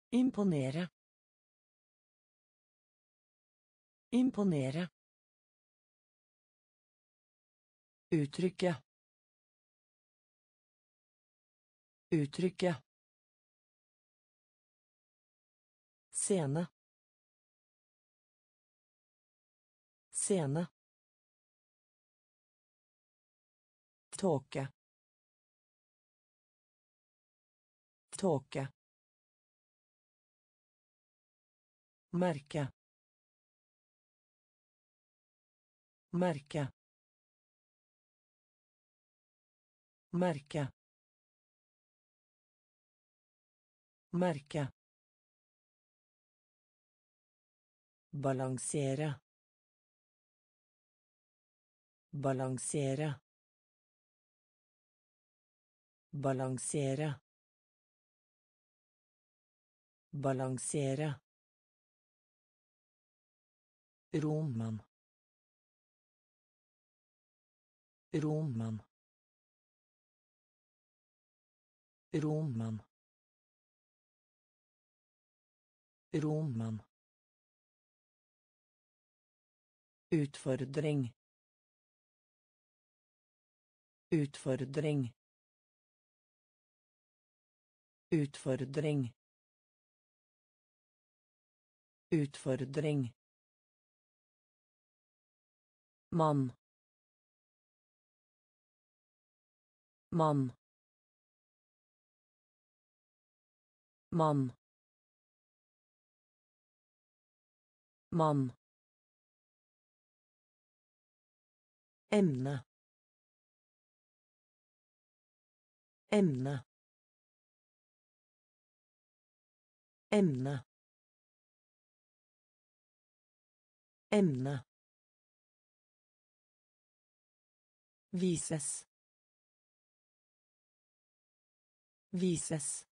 Imponere. Imponere. Uttrykke. Uttrykke. Scene. Scene. Tåke. Tåke. Merke. Merke. Merke. Merke. Balansere. Balansere. Balansere. Balansere. Roman. Roman. Roman. Roman. Utfordring. Utfordring. Utfordring. Utfordring. Mann. Mann. Mann. Mann. Emne. Emne. Emne. Emne. Vises. Vises.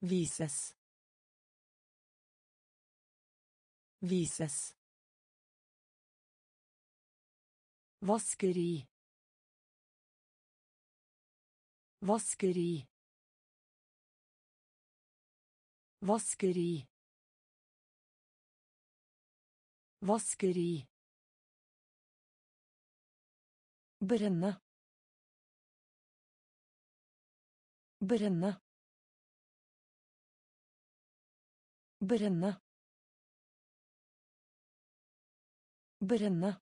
Vises. Vises. Vaskeri. Vaskeri. Vaskeri. Vaskeri. Brenne. Brenne. Brenne. Brenne.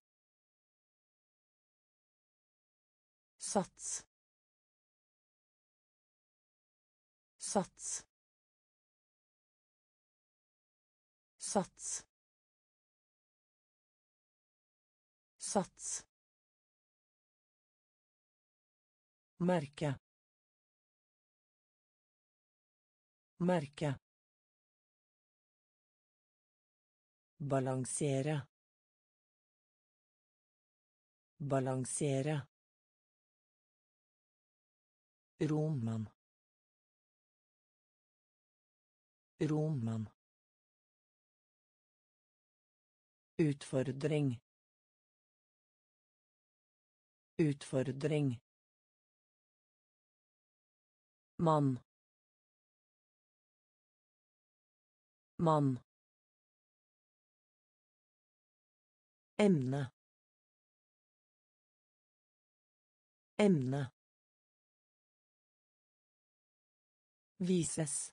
Sats. Sats. Sats. Sats. Merke. Merke. Balansere. Balansere. Roman. Roman. Utfordring. Utfordring. Mann. Mann. Emne. Emne. Vises.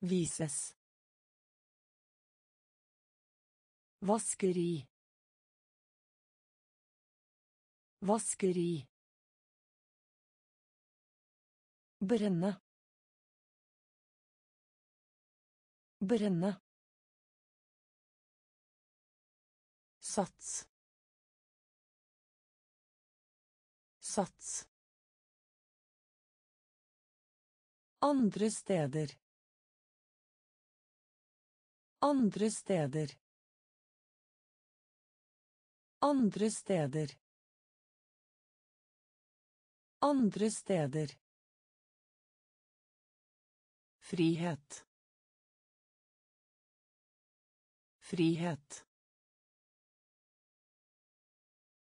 Vises. Vaskeri. Vaskeri. Brenne. Brenne. Sats. Sats. Andre steder. Andre steder. Andre steder. Andre steder. Frihet. Frihet.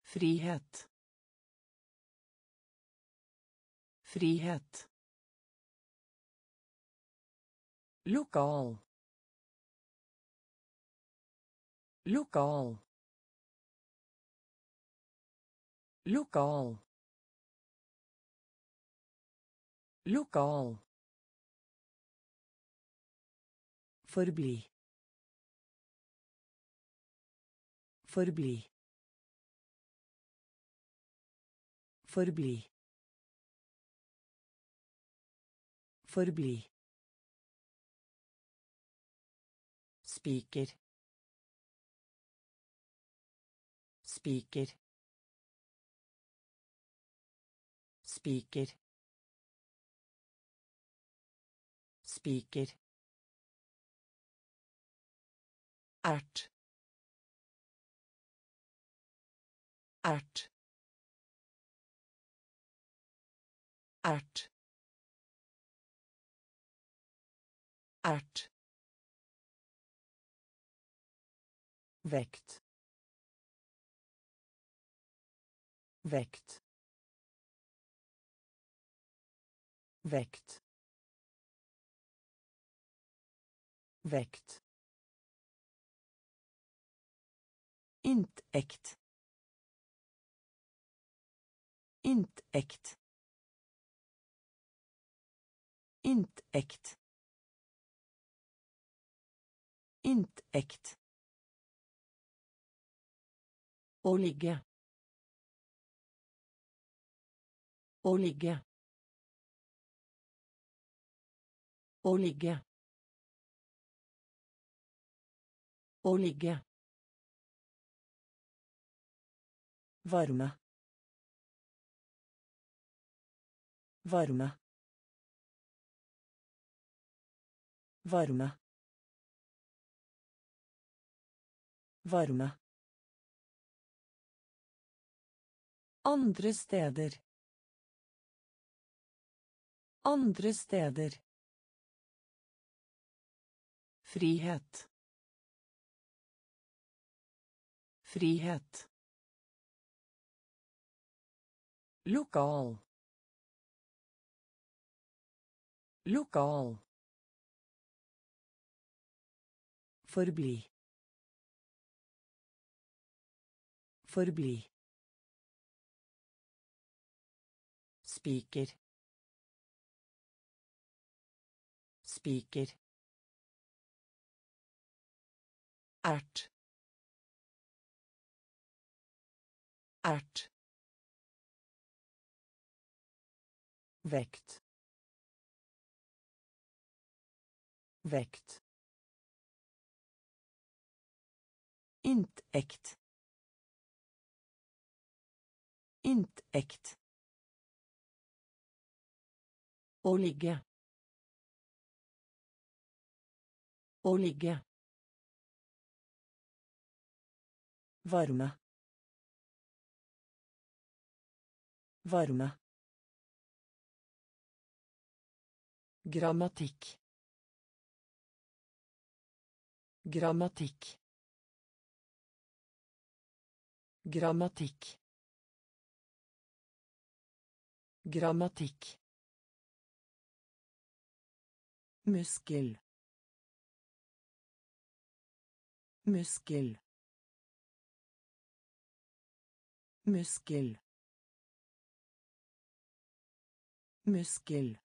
Frihet. Frihet. Lokal. Lokal. Lokal. Lokal. Forbli. Forbli. Forbli. Forbli. Spiker. Spiker. Spiker. Spiker. Ert. Ert. Ert. Ert. Vekt. Vekt. Vekt. Vekt. Inntekt. Inntekt. Inntekt. Inntekt. Å. Å ligge. Å ligge. Å ligge. Varme. Varme. Varme. Varme. Andre steder. Andre steder. Frihet. Frihet. Lokal. Lokal. Forbli. Forbli. Spiker. Spiker. Ert. Ert. Vekt. Vekt. Intekt. Intekt. Å ligge. Varme. Varme. Grammatikk. Grammatikk. Grammatikk. Grammatikk. Muskel. Muskel. Muskel. Muskel.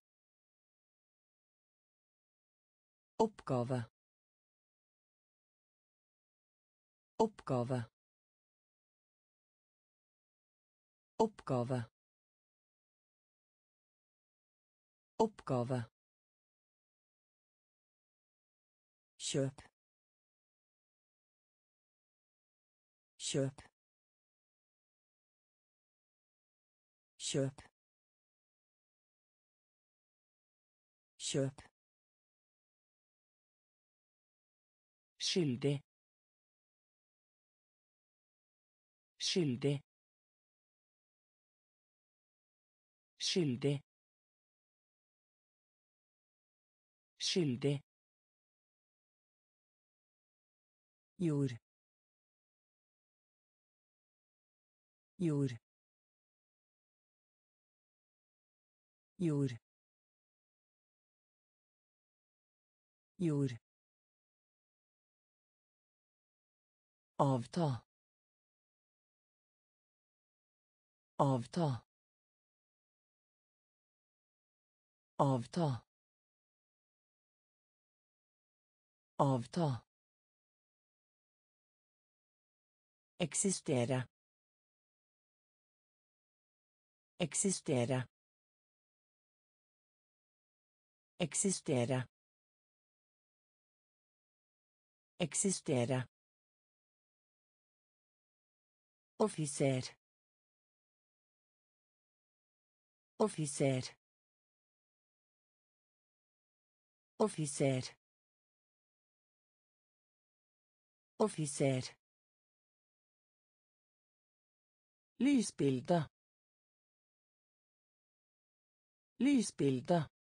Oppgave. Oppgave. Oppgave. Oppgave. Kjøp. Kjøp. Kjøp. Kjøp. Skyldig. Skyldig. Skyldig. Skyldig. jord jord jord. Jord. Avta. Avta. Avta. Avta. Eksistere. Eksistere. Eksistere. Eksistere. Offiser. Offiser. Offiser. Offiser. Lysbilde. Lysbilde.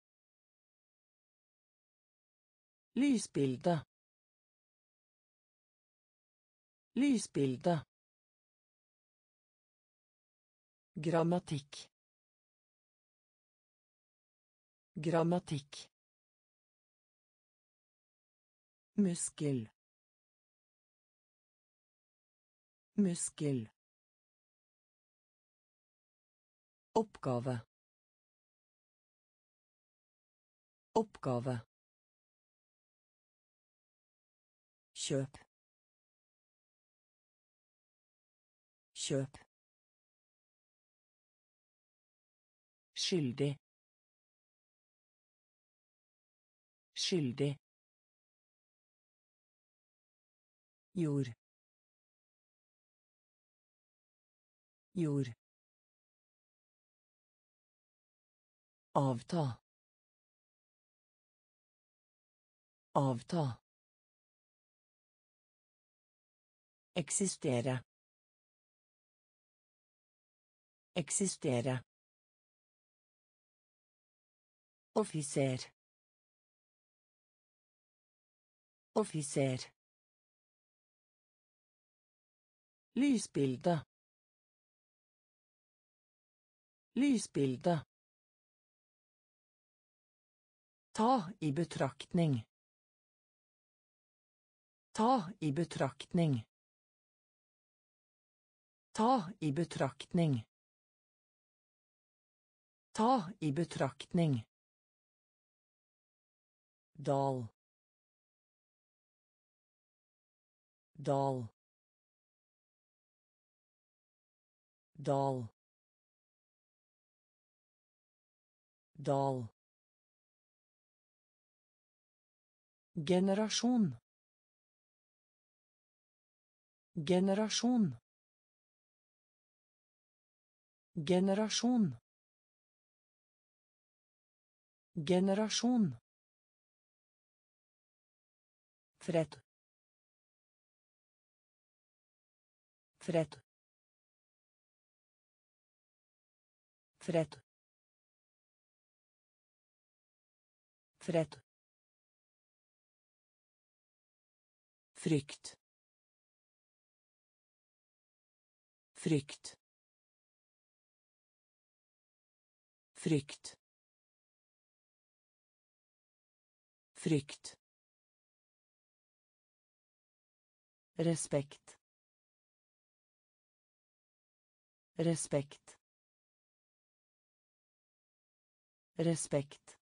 Lysbilde. Lysbilde. Grammatikk. Grammatikk. Muskel. Muskel. Oppgave. Oppgave. Kjøp. Kjøp. Skyldig. Skyldig. Jord. Jord. Avta. Avta. Eksistere. Eksistere. Offiser. Offiser. Lysbilde. Lysbilde. Ta i betraktning. Ta i betraktning. Ta i betraktning. Ta i betraktning. Dal. Dal. Dal. Dal. Generasjon. Generasjon. Generasjon. Generasjon. Fred. Fred. Fred. Fred. frykt frykt frykt. Frykt. Respekt. Respekt. Respekt.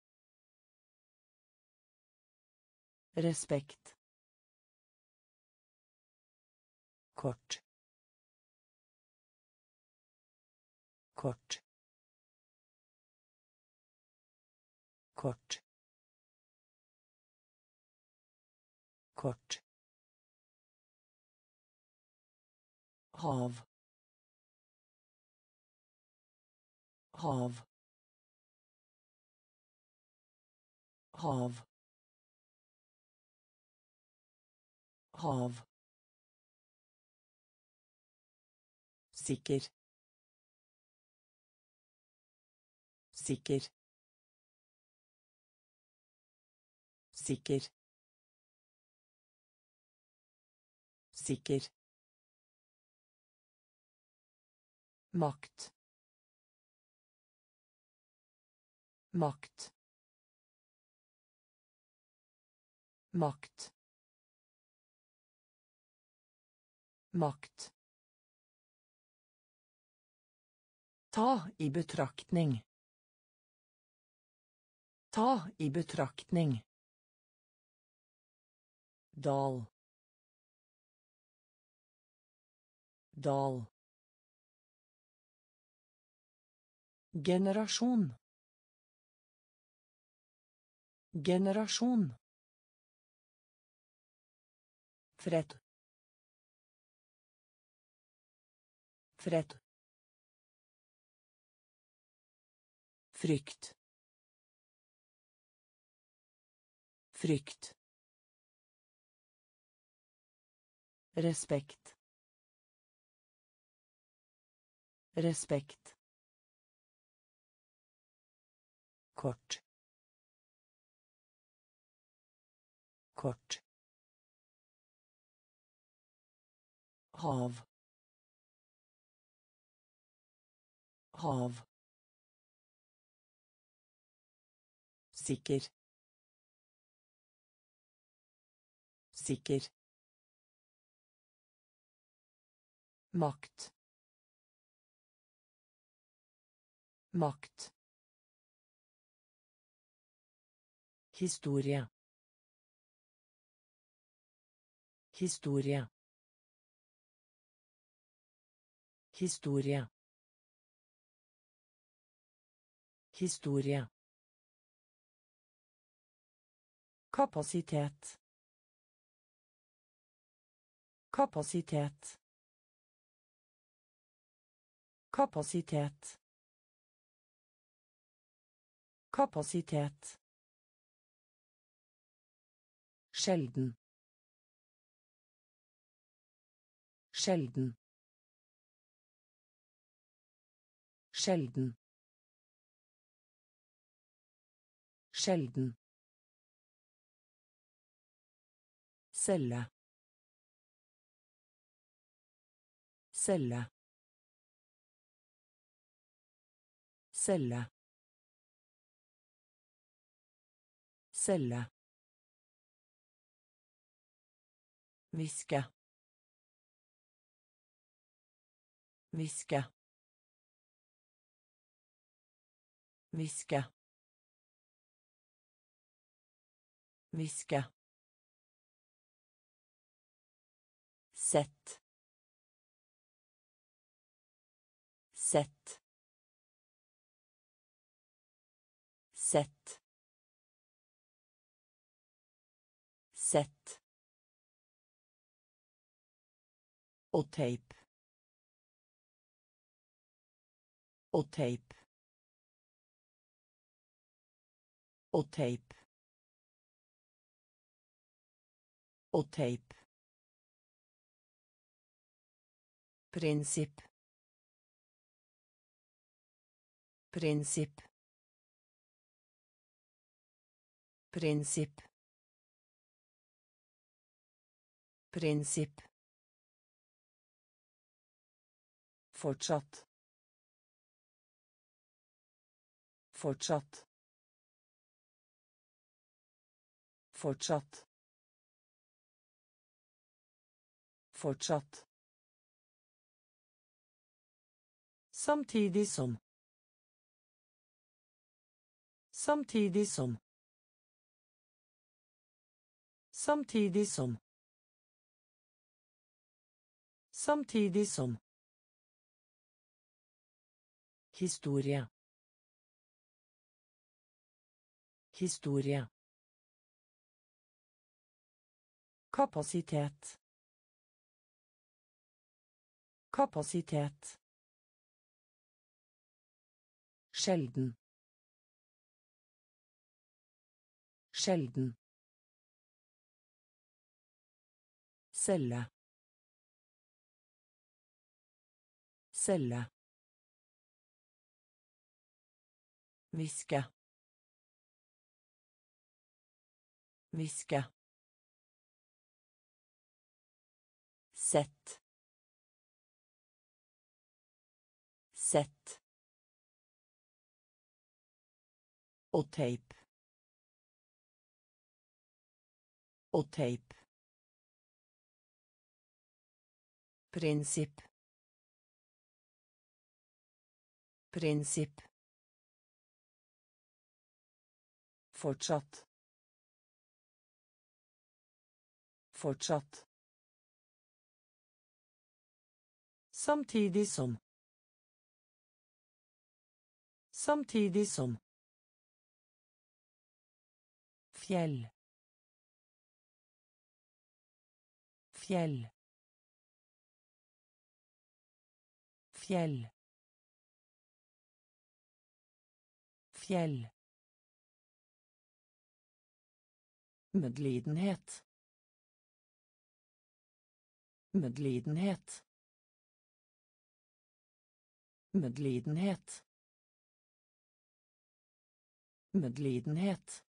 Respekt. Kort. Kort kort. Kort. Hav. Hav. Hav. Hav. Sikker. Sikker sikker. Sikker. Makt. Makt. Makt. Makt. Ta i betraktning. Ta i betraktning. Dal. Dal. Generasjon. Generasjon. Fred. Fred. Frykt. Frykt. Respekt. Respekt. kort. Kort. Hav. Hav. Sikker. Sikker makt makt Historie. Historie. Historie. Historie. Kapasitet. Kapasitet. Kapasitet. Kapasitet. Sjelden. Sjelden. Sjelden. Sjelden. Celle. Celle. Celle. Celle. Hviske. Hviske. Hviske. Hviske. Sett. Sett. Sett. Sett. Og teip. Og teip. Og teip. Og teip. Prinsipp. Prinsipp. Prinsipp. prinsipp fortsatt fortsatt fortsatt fortsatt Samtidig som. Samtidig som. Samtidig som. Samtidig som. Historie. Historie. Kapasitet. Kapasitet. Sjelden. Sjelden. Celle. Celle. Hviske. Hviske. Sett. Sett. Og tape. Og teip. Prinsipp. Prinsipp. Fortsatt. Fortsatt. Samtidig som. Samtidig som. Fjell. Fjell. Fjell. Fjell. Medlidenhet. Medlidenhet. Medlidenhet. Medlidenhet.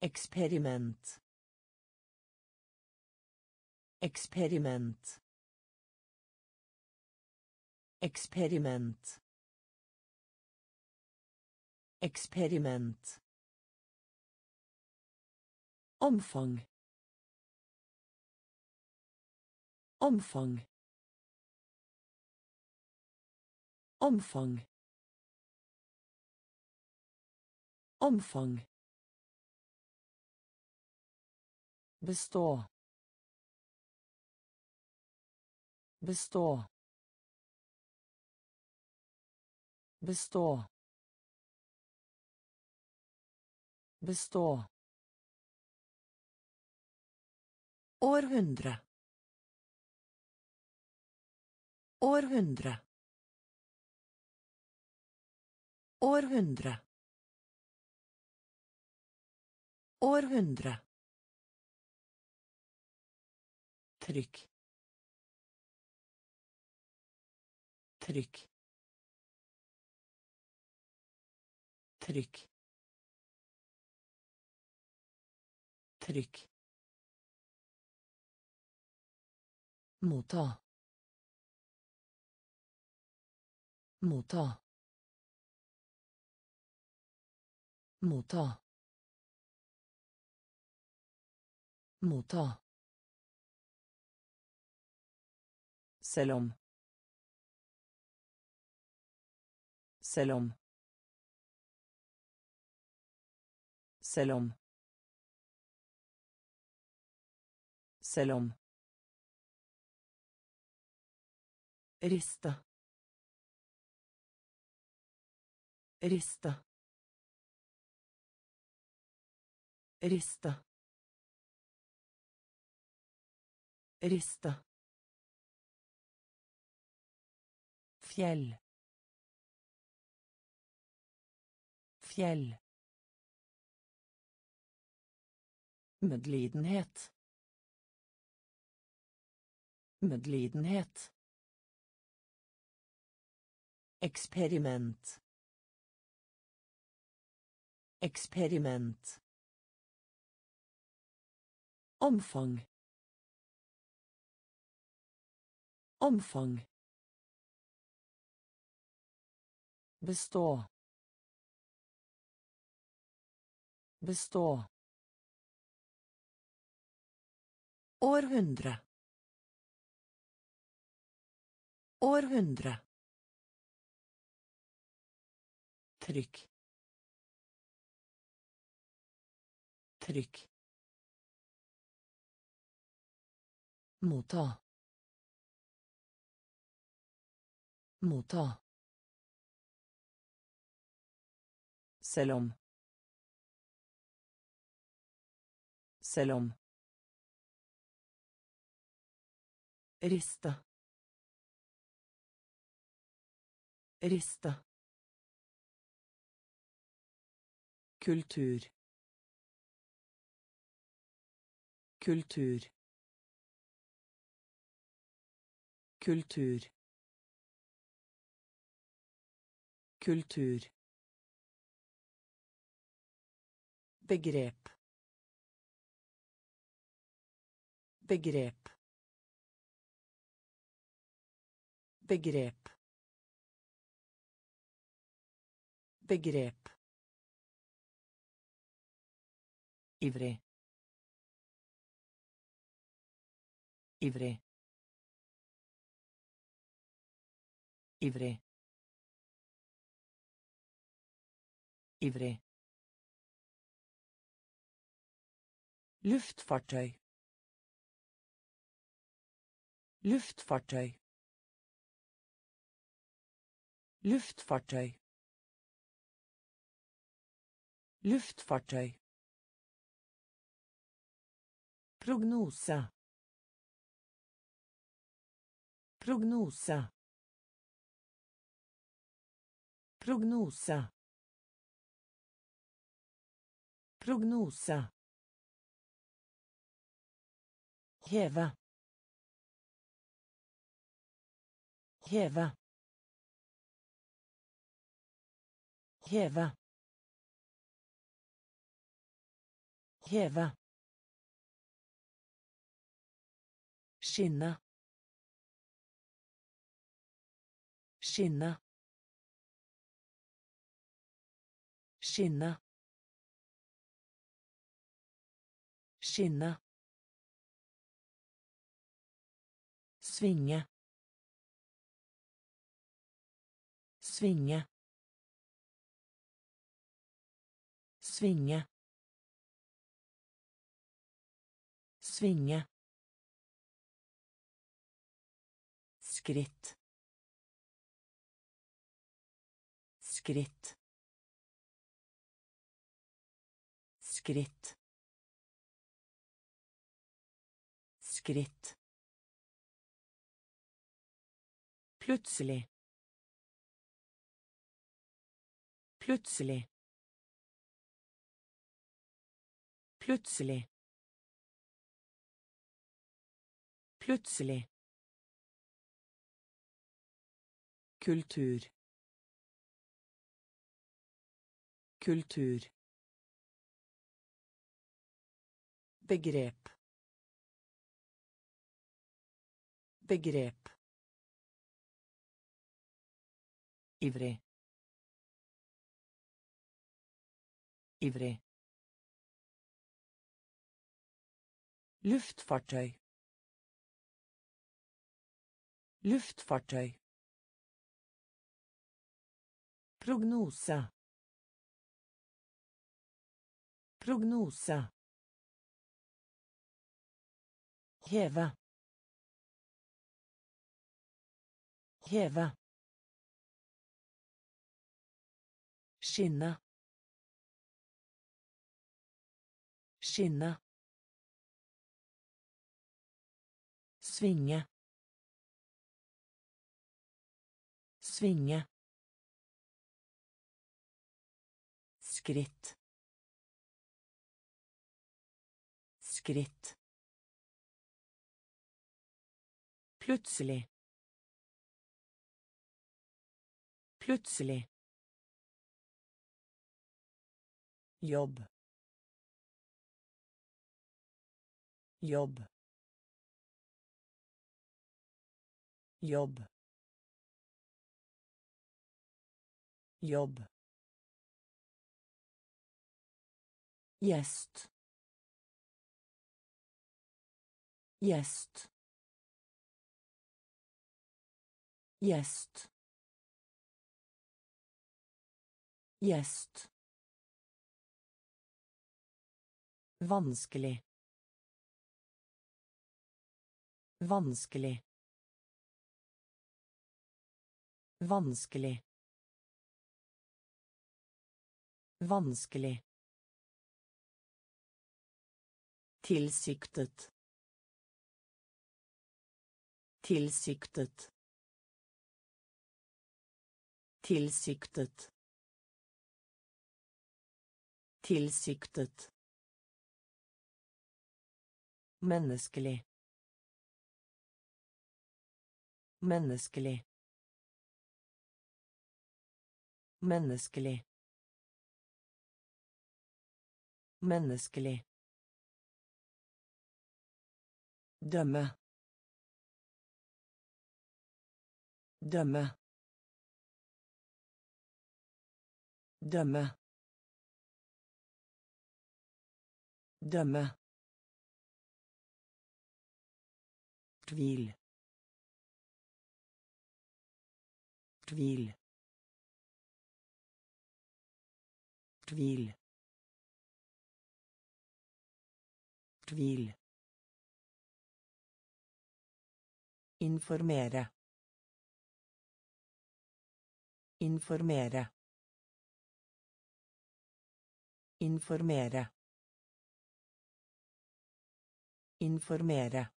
Eksperiment. Eksperiment. Eksperiment. Eksperiment. Omfang. Omfang. Omfang. Omfang. bestå bestå bestå. Bestå. Århundre. Århundre. Århundre. Århundre. Trykk. Trykk trykk trykk motta motta motta motta Selv om. Selv om. Selv om. Selv om. Riste. Riste. Medlidenhet. Medlidenhet. Eksperiment. Eksperiment. Omfang. Omfang. Bestå. Bestå. Århundre. Århundre. Trykk. Trykk. Motta. Motta. Selv om. Selv om. Riste. Riste. Kultur. Kultur. Kultur. Kultur. Begrep. Begrep. Begrep. Begrep. Ivrig. Ivrig. Ivrig. Ivrig. Luftfartøy. Luftfartøy. Luftfartøy. Luftfartøy. Prognose. Prognose. Prognose. Prognose. Heve. Heve. Heve. Heve. Skinne. Skinne. Skinne. Skinne. Svinge. Svinge. Svinge. Svinge. Skritt. Skritt. Skritt. Skritt. Plutselig. Plutselig. Plutselig. Plutselig. Kultur. Kultur. Begrep. Begrep. Ivrig. Ivrig. Luftfartøy. Luftfartøy. Prognose. Prognose. Heve. Heve. Skinne. Skinne. Svinge. Svinge. Skritt. Skritt. Plutselig. Plutselig. jobb jobb jobb. Jobb. Gjest. Gjest. Gjest. Gjest. Vanskelig. Vanskelig. Vanskelig. Vanskelig. Tilsiktet. Tilsiktet. Tilsiktet. Tilsiktet. Menneskelig. Menneskelig. Menneskelig. Menneskelig. Dømme. Dømme. Dømme. Dømme. Tvil. Tvil. Tvil. Tvil. Informere. Informere. Informere. Informere.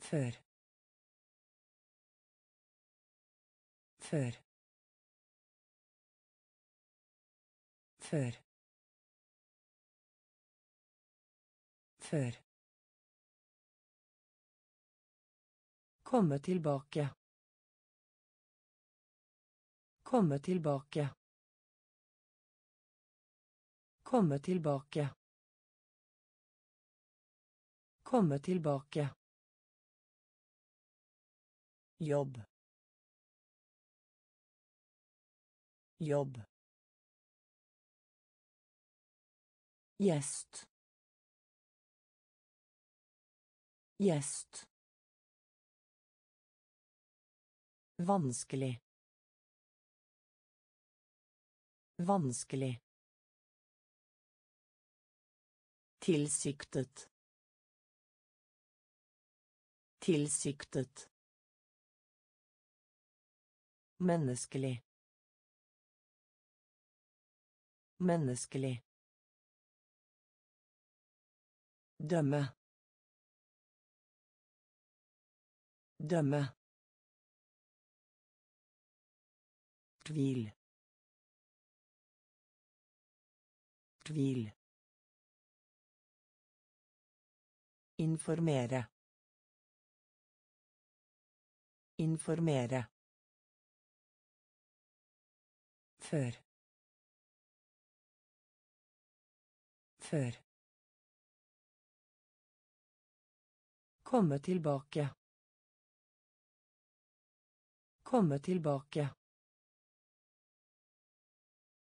Før. Før. Før. Før. Komme tilbake. Komme tilbake. Komme tilbake. Komme tilbake jobb jobb gjest. Gjest. Vanskelig. Vanskelig. Tilsiktet. Tilsiktet. Menneskelig. Menneskelig. Dømme. Dømme. Tvil. Tvil. Informere. Informere. Før. Før. Komme tilbake. Komme tilbake.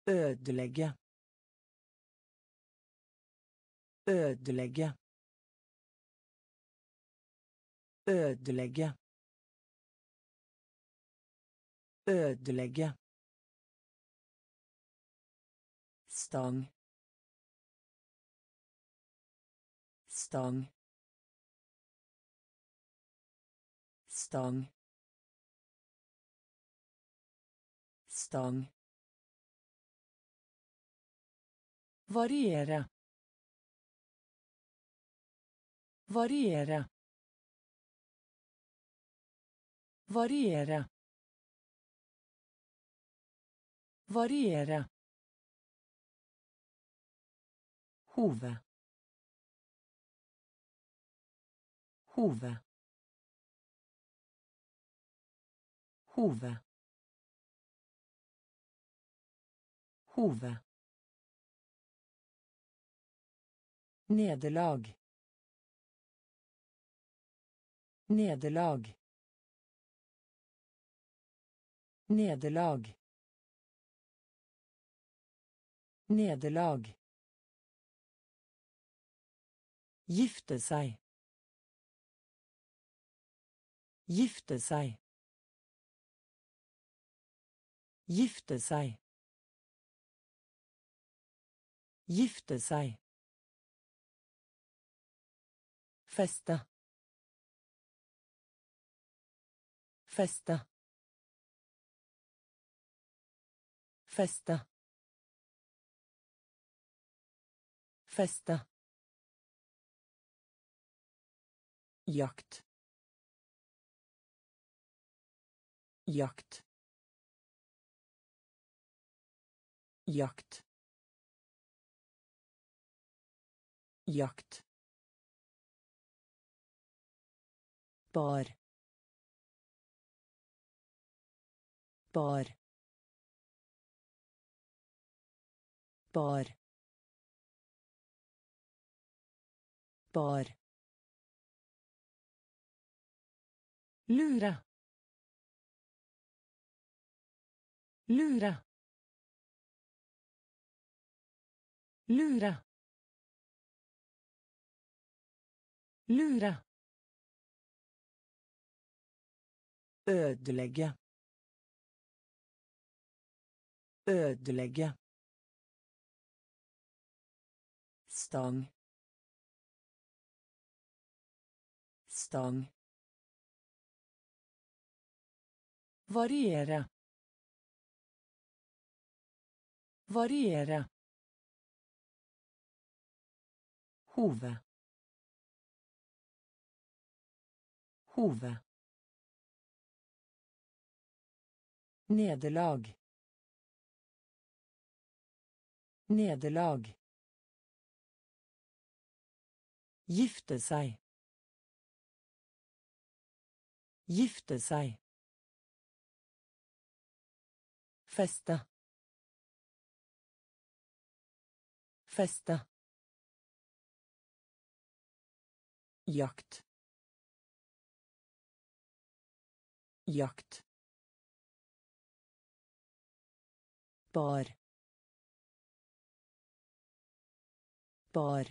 Ødelegge. Ødelegge. Ødelegge. Ødelegge. stang stang stang. Stang. Variere. Variere. Variere. Variere. Hove. Hove. Hove. Hove. Nederlag. Nederlag. Nederlag. Nederlag. Gifte seg. Gifte seg. Gifte seg. Gifte seg. Feste. Feste. Feste. Feste. Jakt. Jakt. Jakt. Jakt. bar. Bar. Bar. Bar. Lura lure lure lure Ødelegge. Ødelegge. Stang. Stang. Variere. Variere. Hove. Hove. Nederlag. Nederlag. Gifte seg. Gifte seg. Feste. Feste. Jakt. Jakt. bar. Bar.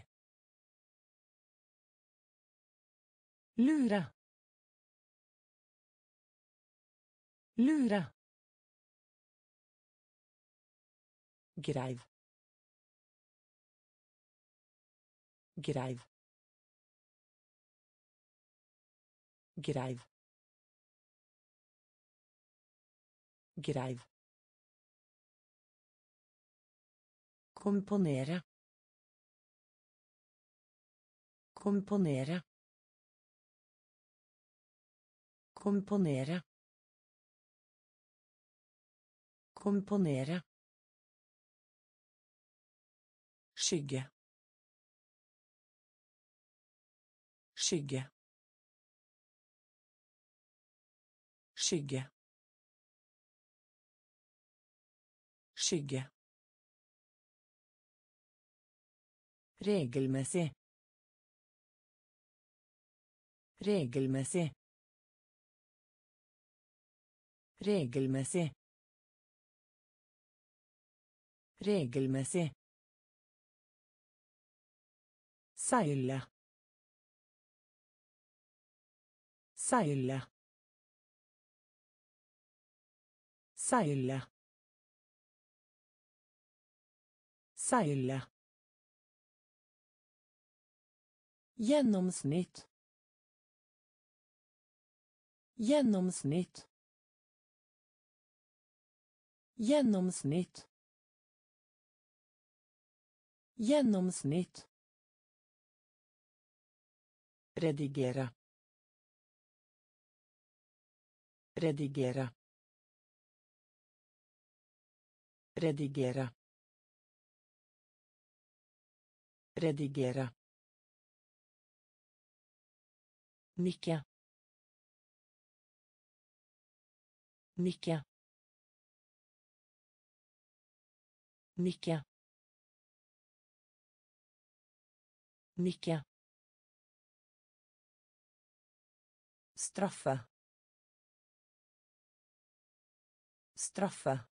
Lure. Lure. Greiv. Greiv greiv greiv Komponere. Komponere. Komponere. Komponere. Skygge. Skygge. Skygge. Skygge. Regelmessig. Regelmessig. Regelmessig. Regelmessig. Seile. Seile. Seile. Seile. Gjennomsnitt. Gjennomsnitt. Gjennomsnitt. Gjennomsnitt. Redigere. Redigere. Redigere. Redigere. nikke nikke nikke Nikke. Straffe. Straffe.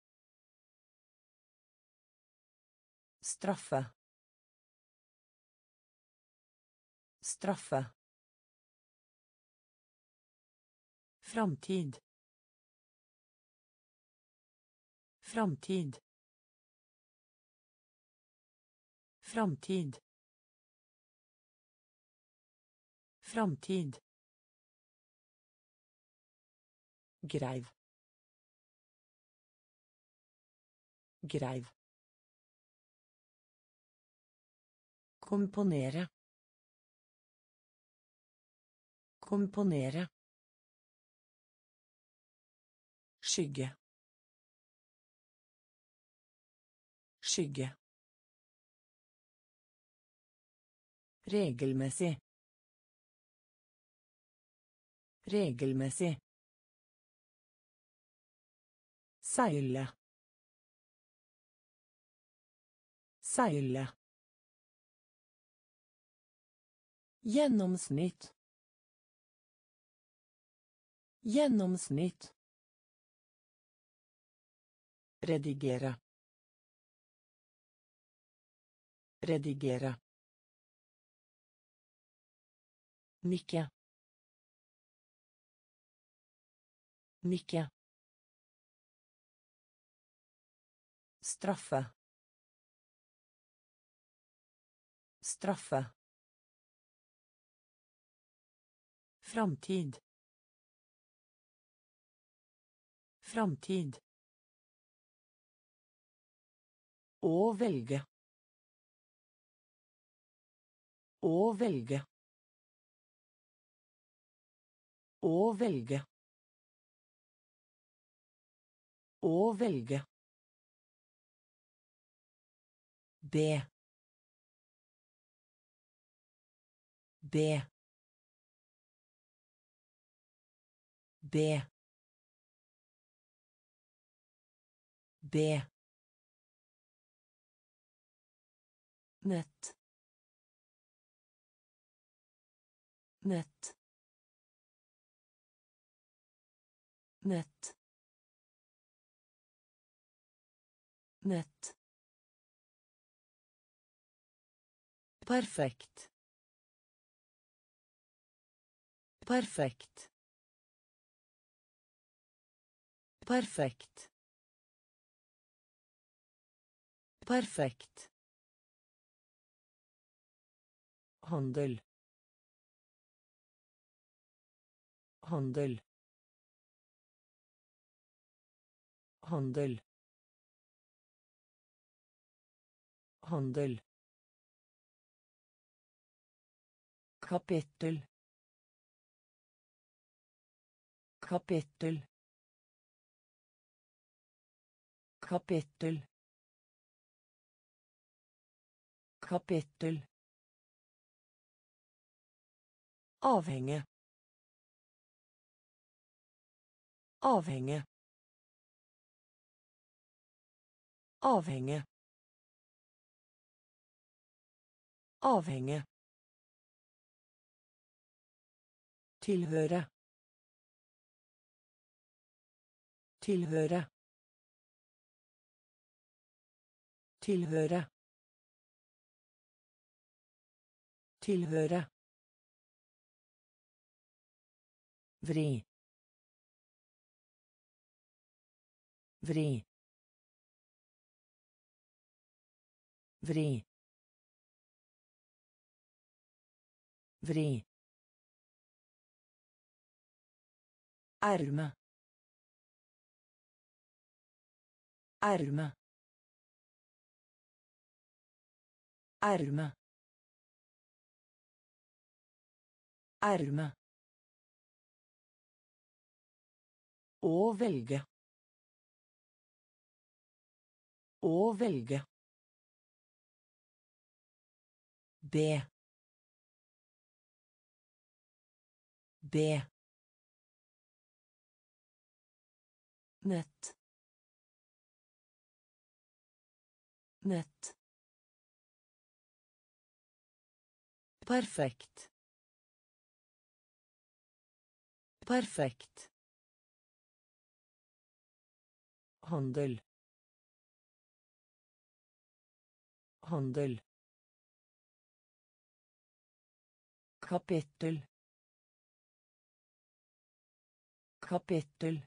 Straffe. Straffe. Framtid. Framtid. Framtid. Framtid. Greiv. Greiv. Komponere. Komponere. Skygge. Skygge. Regelmessig. Regelmessig. Seile. Seile. Gjennomsnitt. Gjennomsnitt. Redigere. Redigere. Nikke. Nikke. Straffe. Straffe. Framtid. Framtid. Å velge. Å velge. Å velge. Å velge. B. B. B. B. nett nett nett nett Perfekt. Perfekt. Perfekt. Perfekt. Handel. Handel. Handel. Handel. Kapittel. Kapittel. Kapittel. Kapittel. Avhenge. Avhenge. Avhenge. Avhenge. Tilhøre. Tilhøre. Tilhøre. Tilhøre. Vri. Vri. Vri. Vri. Arme. Erme. Erme. Erme. Å velge. Å velge. B. B. nett nett Perfekt. Perfekt. Handel. Handel. Kapittel. Kapittel.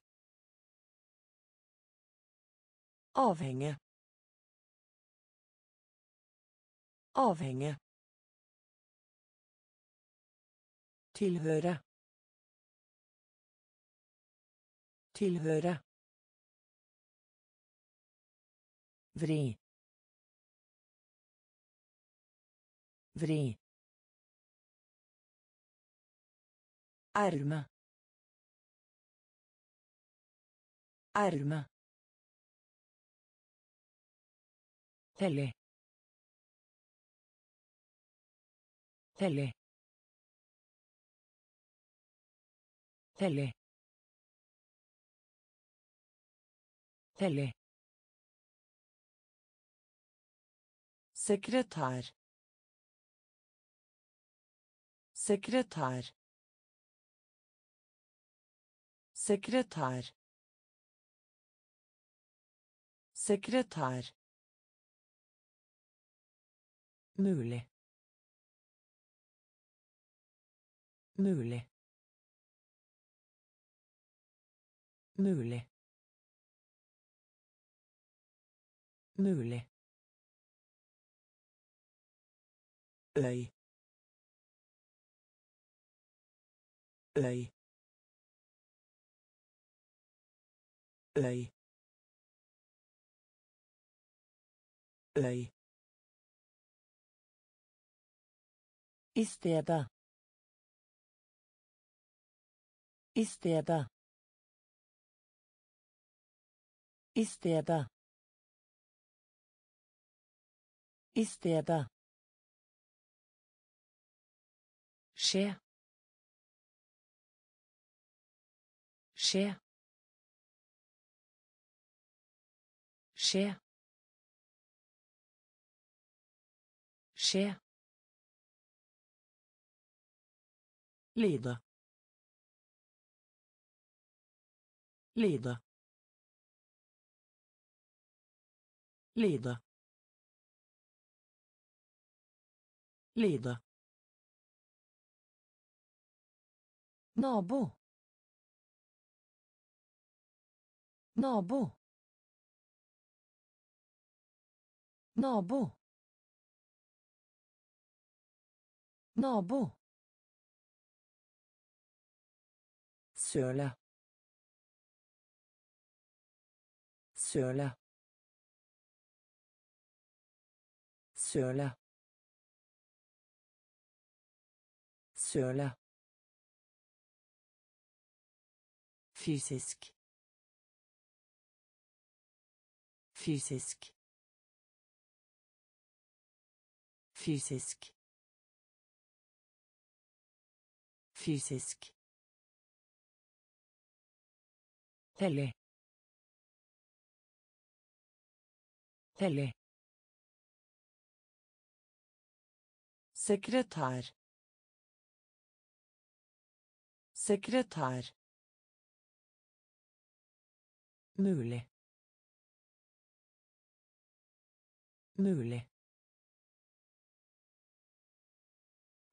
Avhenge. Avhenge. Tilhøre. Tilhøre. Vri. Vri. Erme. Erme. Hellig. Hellig. Hellig. Hellig. Sekretær. Sekretær. Sekretær. Sekretær. Mulig. Mulig. Mulig. Mulig. Øy. Øy. Øy. Øy. I stedet. I stedet. I stedet. I stedet. Skje. Skje. Skje. Skje. Lide. Lide. Lide. Lide. Nabo. Nabo. Nabo. Nabo. Søle. Søle. Søle. Søle. Fysisk. Fysisk. Fysisk. Fysisk. Hellig. Hellig. Sekretær. Sekretær. Mulig. Mulig.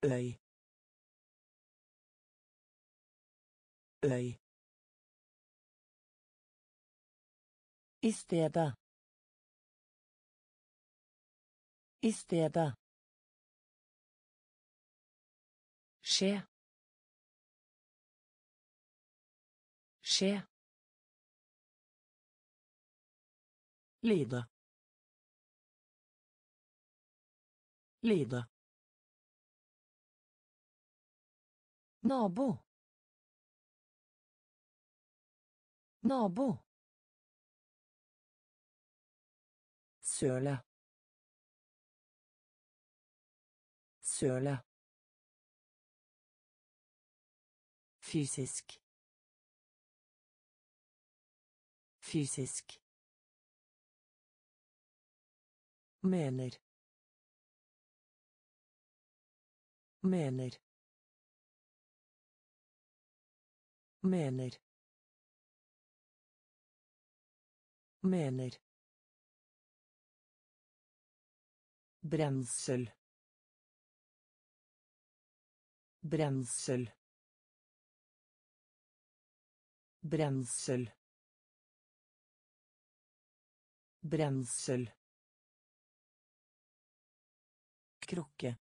Øy. Øy. I stedet. I stedet. Skje. Skje. Lide. Lide. Nabo. Nabo. Søle. Søle. Fysisk. Fysisk. Mener. mener mener mener brensel brensel brensel. Brensel. Krukke.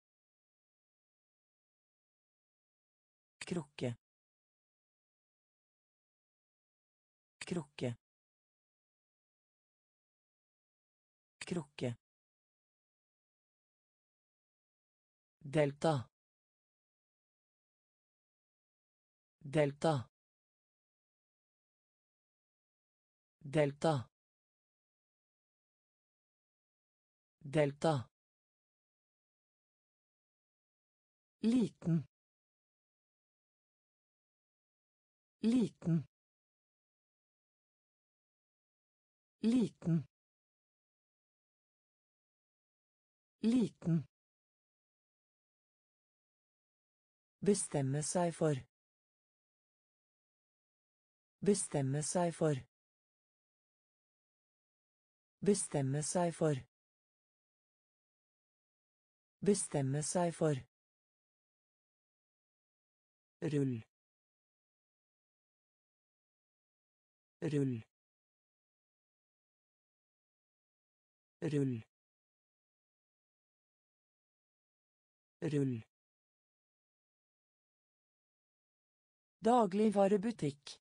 Krukke. Krukke. Krukke. Delta. Delta delta. Delta. Liten. Liten. Liten. Liten. Bestemme seg for. Bestemme seg for bestemme seg for bestemme seg for rull rull rull rull dagligvarebutikk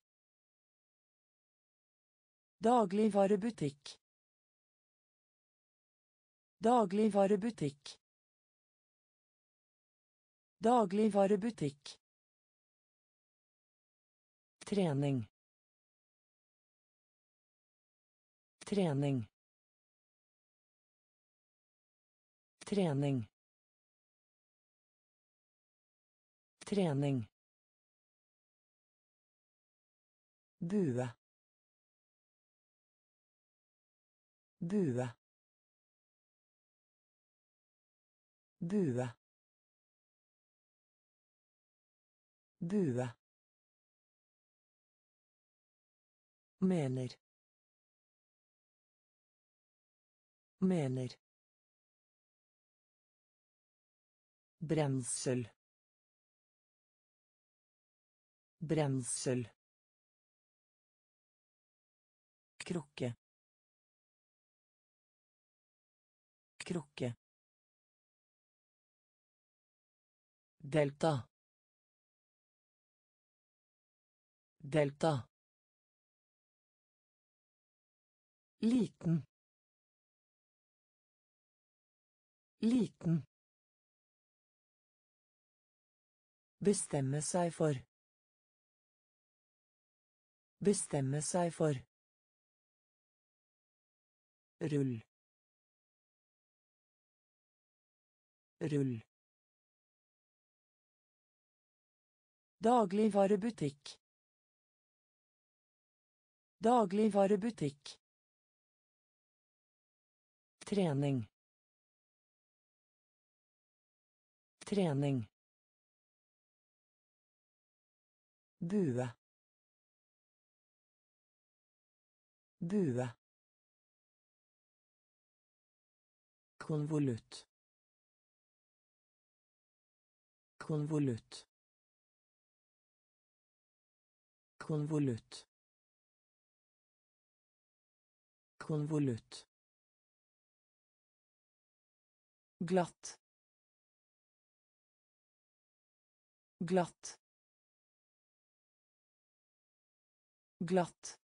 dagligvarebutikk dagligvarebutikk. Dagligvarebutikk. Trening. Trening. Trening. Trening. Bue. Bue bue. Bue. Mener. Mener. Brensel. Brensel. Krukke. Krukke delta delta liten liten bestemme seg for bestemme seg for rull rull dagligvarebutikk. Dagligvarebutikk. Trening. Trening. Bue. Bue. Konvolutt konvolutt konvolutt konvolutt glatt. Glatt. Glatt.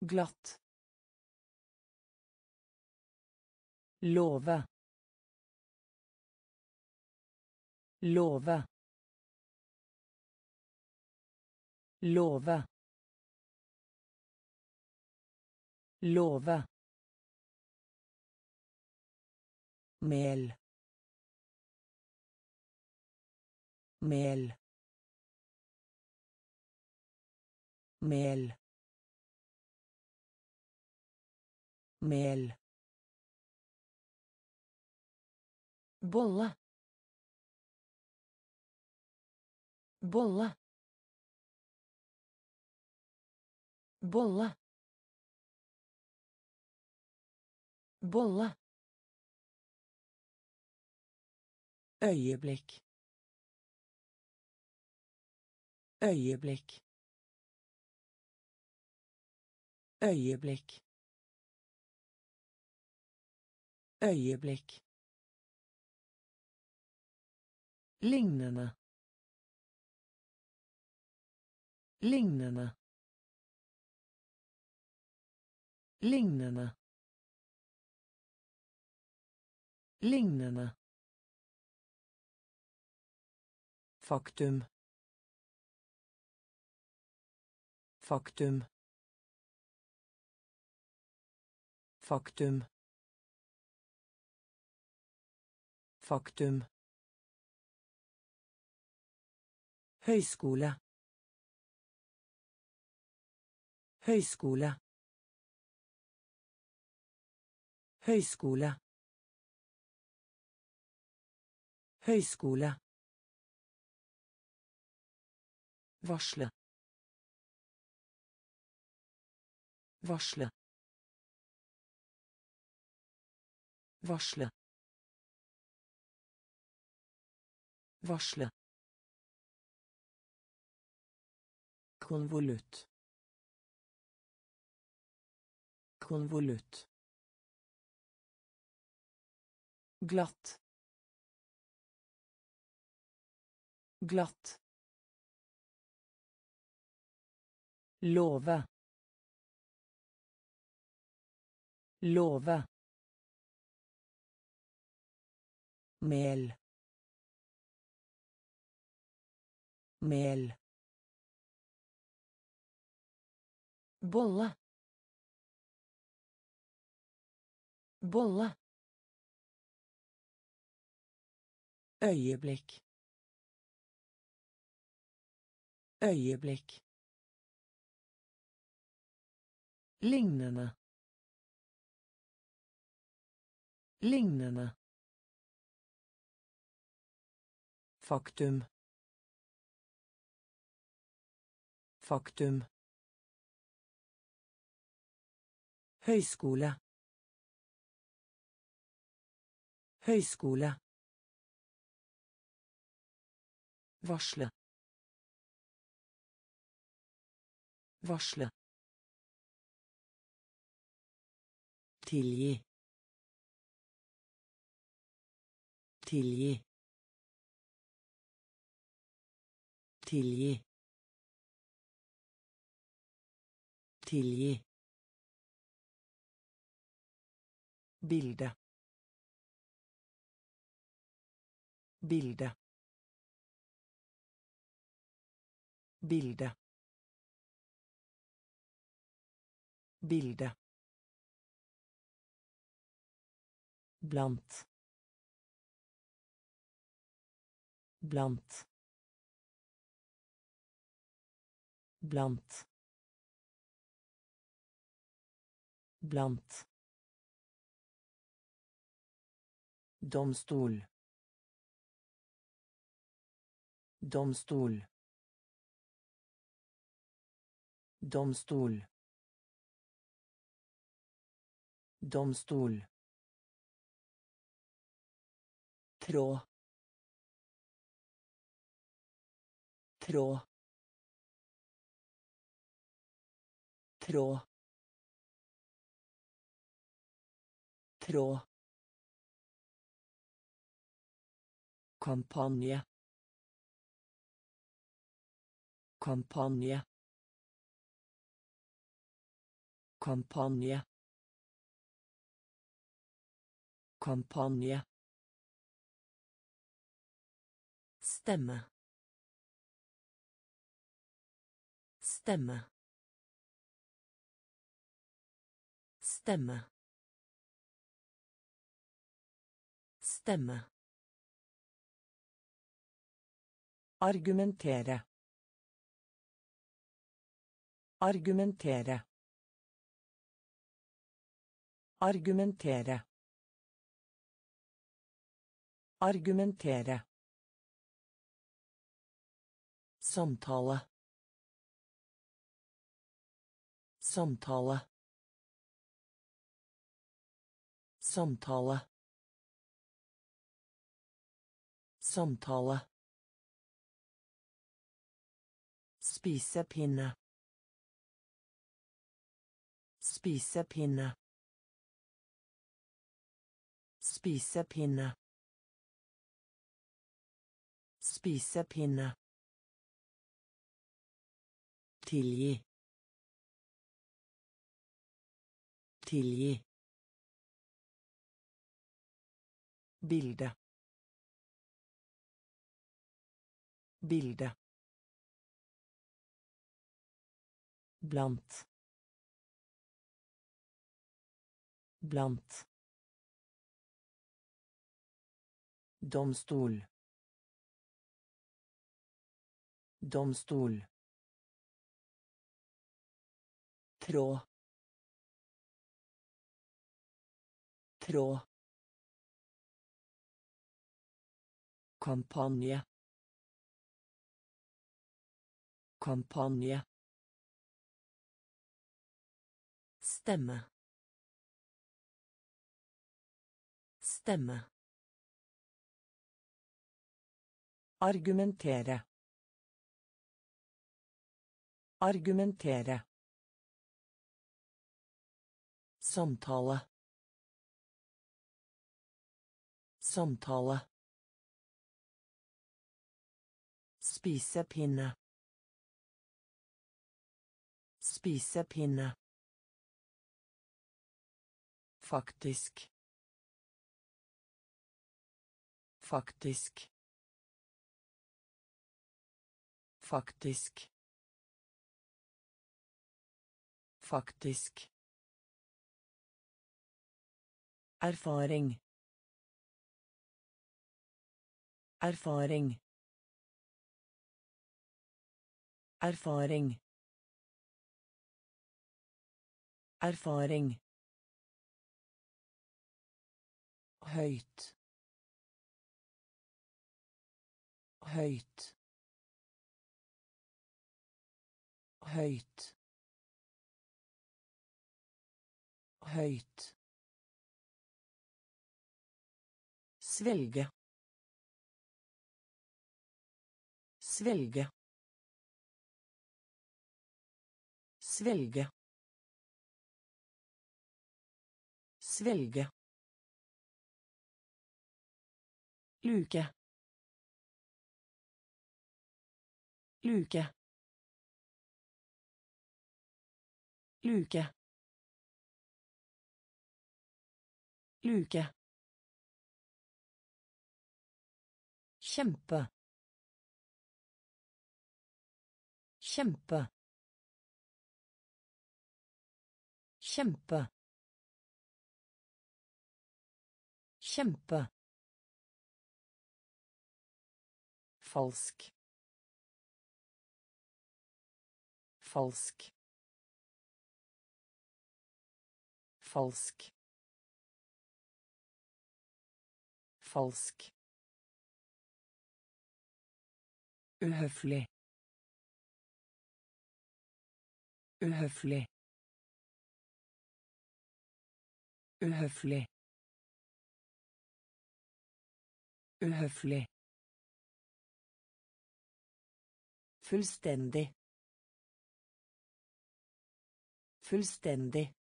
Glatt. Love. Love love love mel. Mel. Mel. Mel. Bolle bolle bolle bolle øyeblikk øyeblikk øyeblikk øyeblikk lignende. Lignende lignende lignende Faktum. Faktum. Faktum. Faktum. Høyskole. Høyskole. Høyskole. Høyskole. Varsle. Varsle. Varsle. Varsle. Konvolutt. Konvolutt. Glatt glatt Love. Love. Mel. Mel. Bolle. Bolle. Øyeblikk. Øyeblikk. lignende. Lignende. Faktum. Faktum. Høyskole. Høyskole varsle varsle Tilgi. Tilgi. Tilgi. Tilgi. Bilde. Bilde. Bilde. Bilde. blant. Blant. Blant. Blant. Domstol. Domstol domstol. Domstol. Tråd. Tråd. Tråd. Tråd. Kampanje. Kampanje kampanje kampanje Stemme. Stemme. Stemme. Stemme. Argumentere. Argumentere. Argumentere. Argumentere. Samtale. Samtale. Samtale. Samtale. Spisepinne. Spisepinne. Spisepinne. Spisepinne. Tilgi. Tilgi. Bilde. Bilde. Blant. Blant. Domstol. Domstol. Tråd. Tråd. Kampanje. Kampanje. Stemme. Stemme. Argumentere. Argumentere. Samtale. Samtale. Spisepinne. Spisepinne. Faktisk. Faktisk. Faktisk. Faktisk. Erfaring. Erfaring. Erfaring. Erfaring. Høyt. Høyt. Høyt. Høyt. Svelge. Svelge. Svelge. Svelge. Luke. Luke. Luke. Luke. Kjempe. Kjempe. Kjempe. Kjempe. Falsk. Falsk. Falsk. Falsk. Uhøflig. Uhøflig. Uhøflig. Uhøflig. Fullstendig. Fullstendig.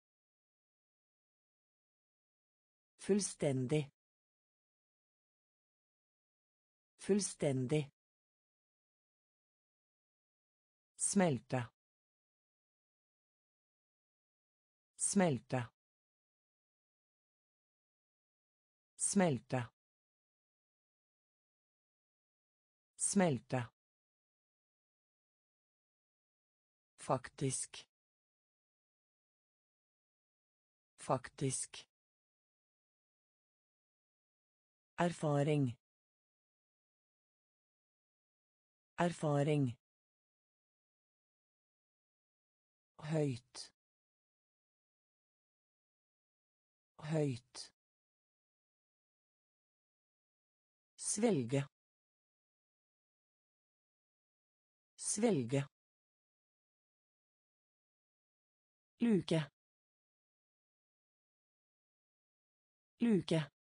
Fullstendig. Fullstendig. Smelte. Smelte. Smelte. Smelte. Faktisk. Faktisk. Erfaring. Erfaring. Høyt. Høyt. Svelge. Svelge. Luke. Luke.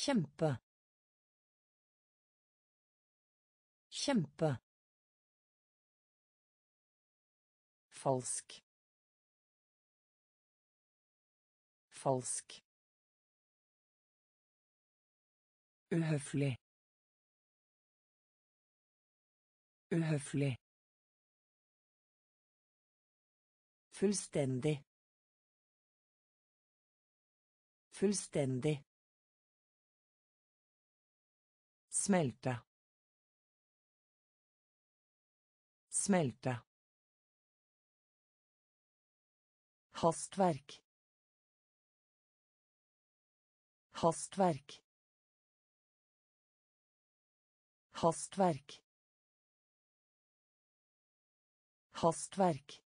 Kjempe. Kjempe. Falsk. Falsk. Uhøflig. Uhøflig. Fullstendig. Fullstendig. Smelte. Smelte. Hastverk. Hastverk. Hastverk. Hastverk.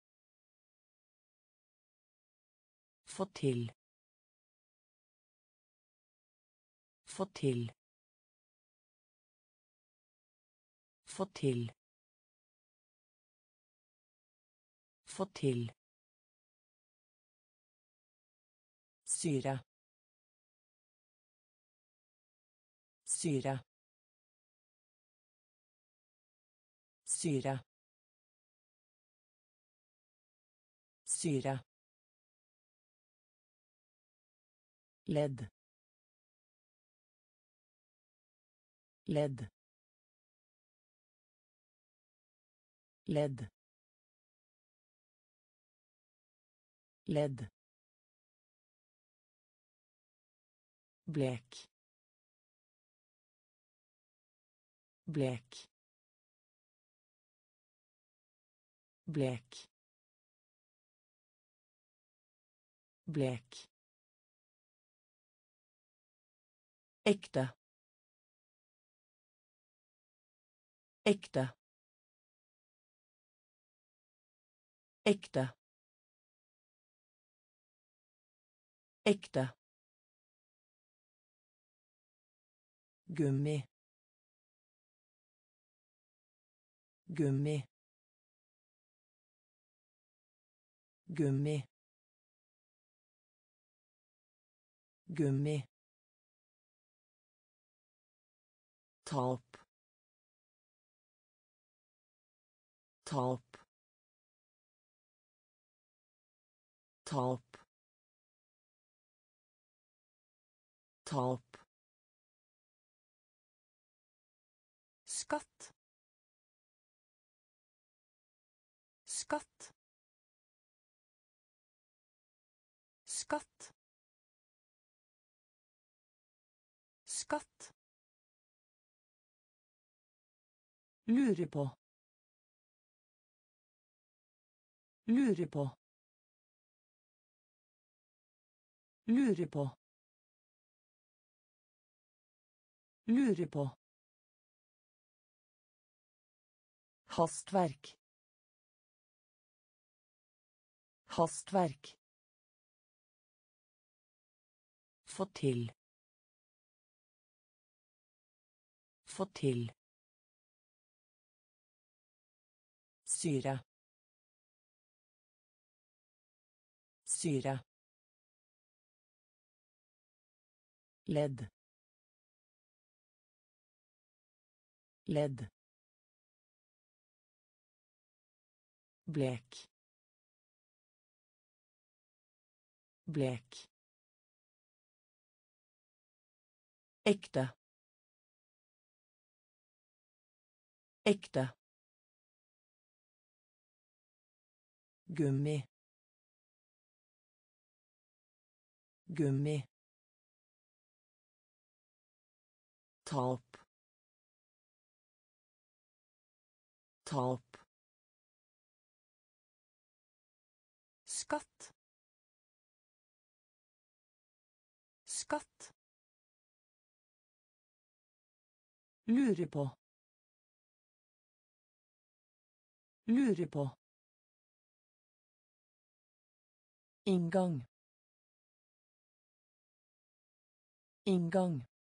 Få til. Få til. Få til. Få til. Syre. Syre. Syre. Syre. ledd ledd ledd ledd blek blek blek blek Ekte. Ekte. Ekte. Ekte. Gummi. Gummi. Gummi. Gummi. Tap opp. Ta opp. skatt skatt skatt skatt Lure på. Lure på. Lure på. Lure på. Hastverk. Hastverk. Få til. Få til. Syre. Syre. Ledd ledd blek blek ekte ekte gummi gummi tap opp. skatt. Skatt. Lure på. Lure på. Inngang. inngang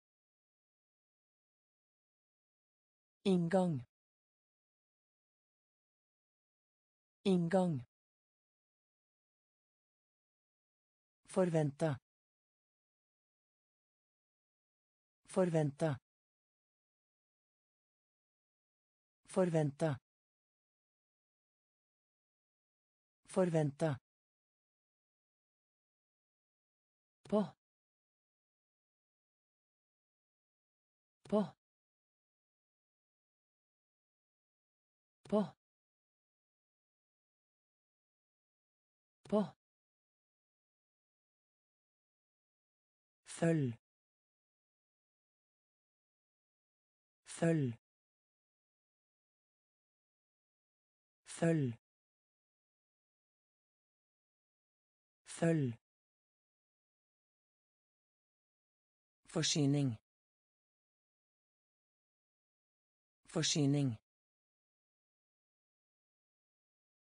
inngang inngang Forvente. Forvente. Forvente. Forvente. På. Følg. Følg. Følg. Følg. Forsyning. Forsyning.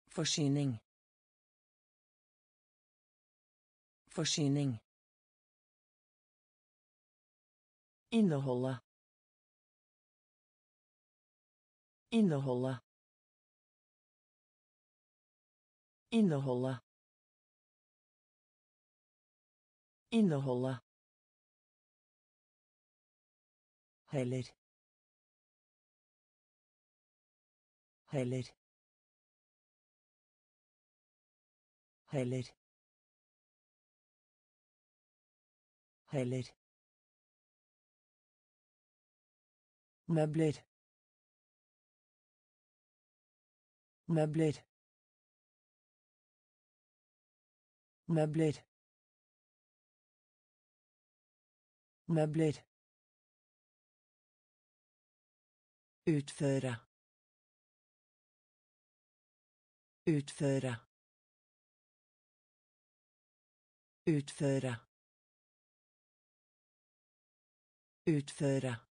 Forsyning. Forsyning. Inneholde. Inneholde. Inneholde. Inneholde. Heller. Heller. Heller. Heller. Møbler. Møbler. Møbler. Møbler. Utføre. Utføre. Utføre. Utføre.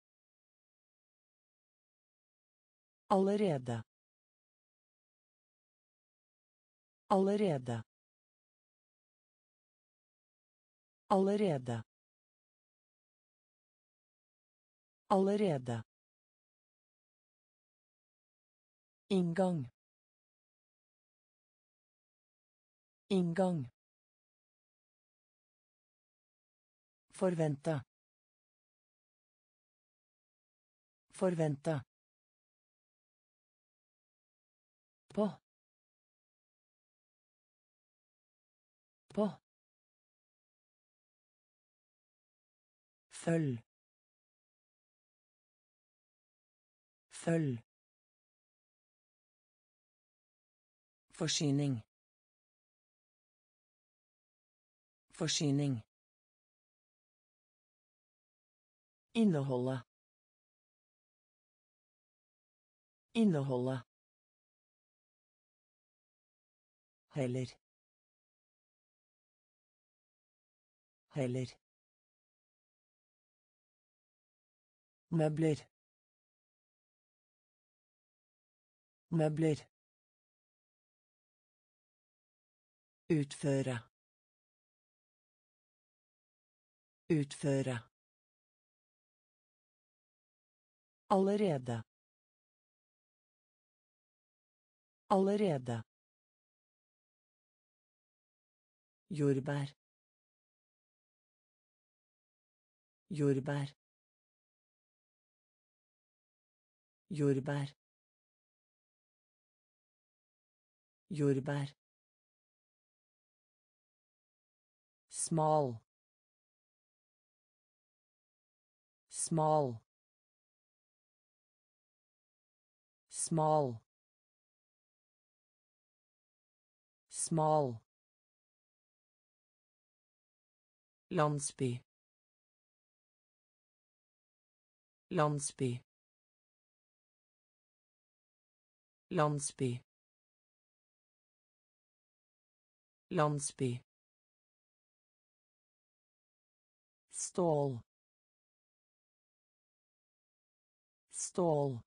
Allerede. Allerede. Allerede. Allerede. Inngang. Inngang. Forvente. Forvente. På. På. Følg. Følg. Forsyning. Forsyning. Inneholde. Inneholde. Heller. Heller. Møbler. Møbler. Utføre. Utføre. Allerede. Allerede. Jordbær. Jordbær. Jordbær. Jordbær. Small. Small. Small. Small. landsby landsby landsby landsby. Stall stall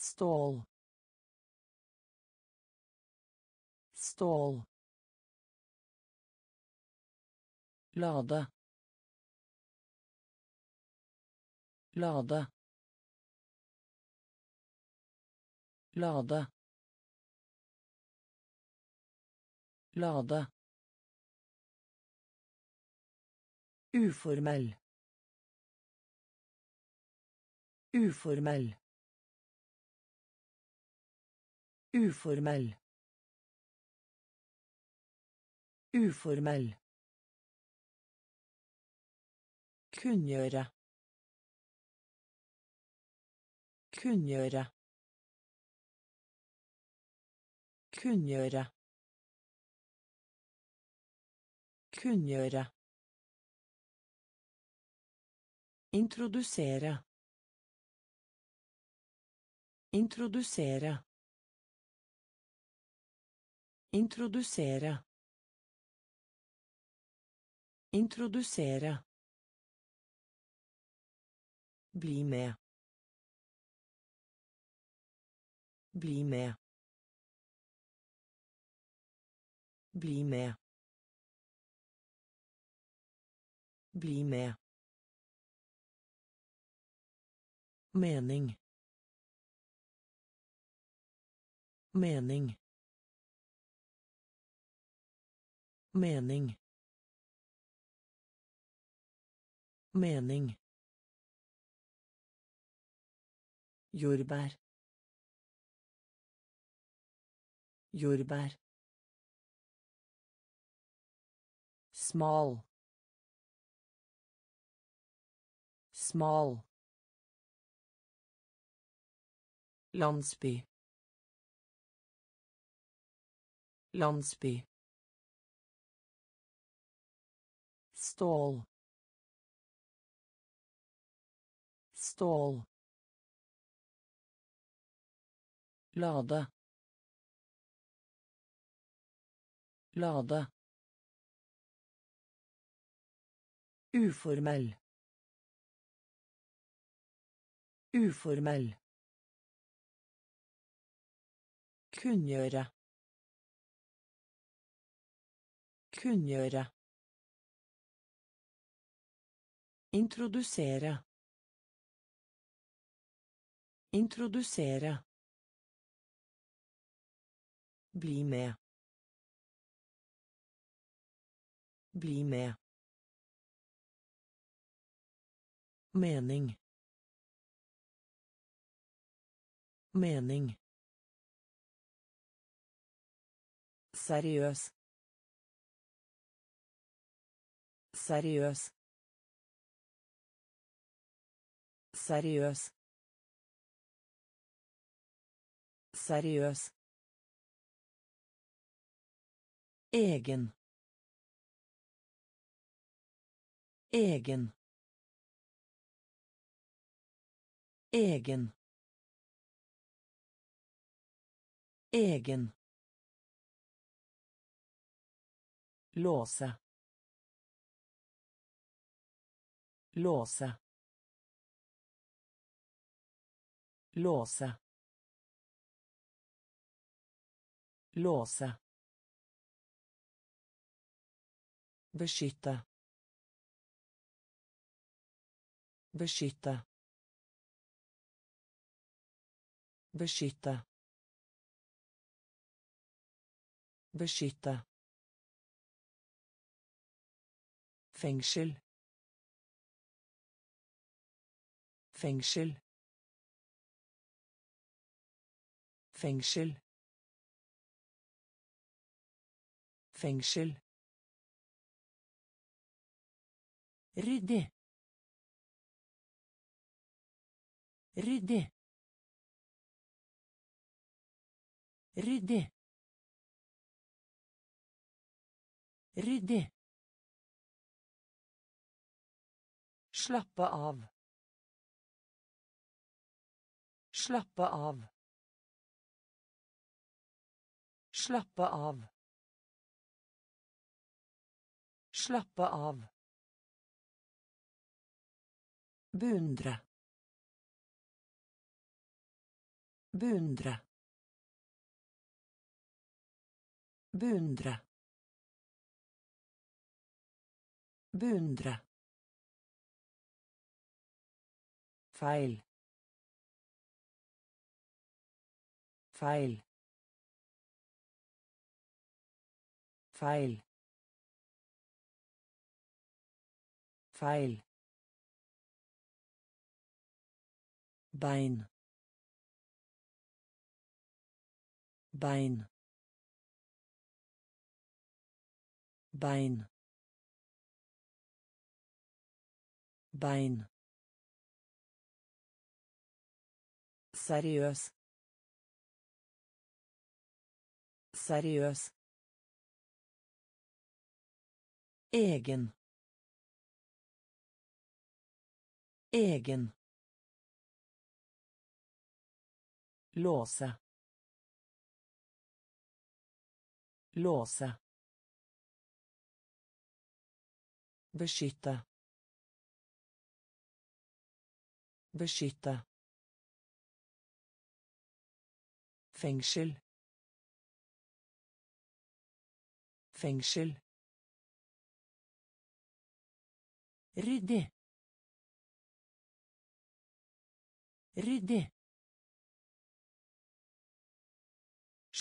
stall. Stall. Lade. Lade. Lade. Lade. Uformell. Uformell. Uformell. Uformell kunngjøre. Kunngjøre. Kunngjøre. Kunngjøre. Introdusere. Introdusere. Introdusere. Introdusere bli med. Bli med. Bli med. Bli med. Mening. Mening. Mening. Mening. Jordbær jordbær small. Small. Landsby. Landsby. Stål. Stål lade. Lade. Uformell. Uformell. Kunngjøre. Kunngjøre. Introdusere. Introdusere bli med. Bli med. Mening. Mening. Seriøs. Seriøs. Seriøs. Seriøs. Egen. Egen. Egen. Egen. Låse. Låse. Låse. Låse. Beskytte. Beskytte. Beskytte. Beskytte. Fengsel. Fengsel. Fengsel. Fengsel. Ryddig. Ryddig. Ryddig. Ryddig. Slappe av. Slappe av. Slappe av. Slappe av. Beundre. Beundre. Beundre. Beundre. Feil. Feil. Feil. Feil. Bein. Bein. Bein. Bein. Seriøs. Seriøs. Egen. Egen låse låse beskytte beskytte fengsel. Fengsel. Ryddig. Ryddig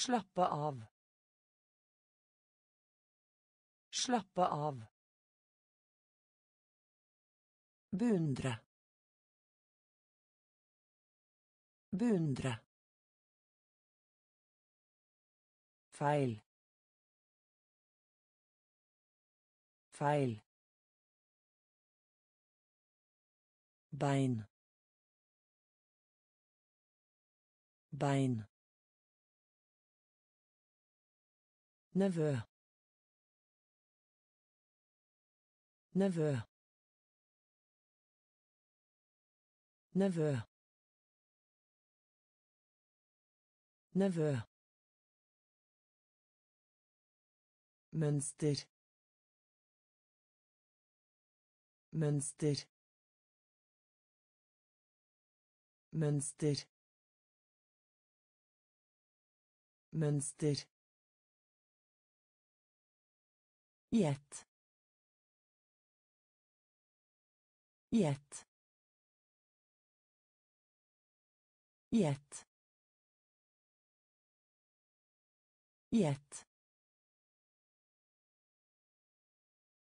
Slappe av. Slappe av. Beundre. Beundre. Feil. Feil. Bein. Bein. Nevø. Nevø. Nevø. Nevø. Mønster. Mønster. Mønster. Mønster. Gjett. Gjett. Gjett. Gjett.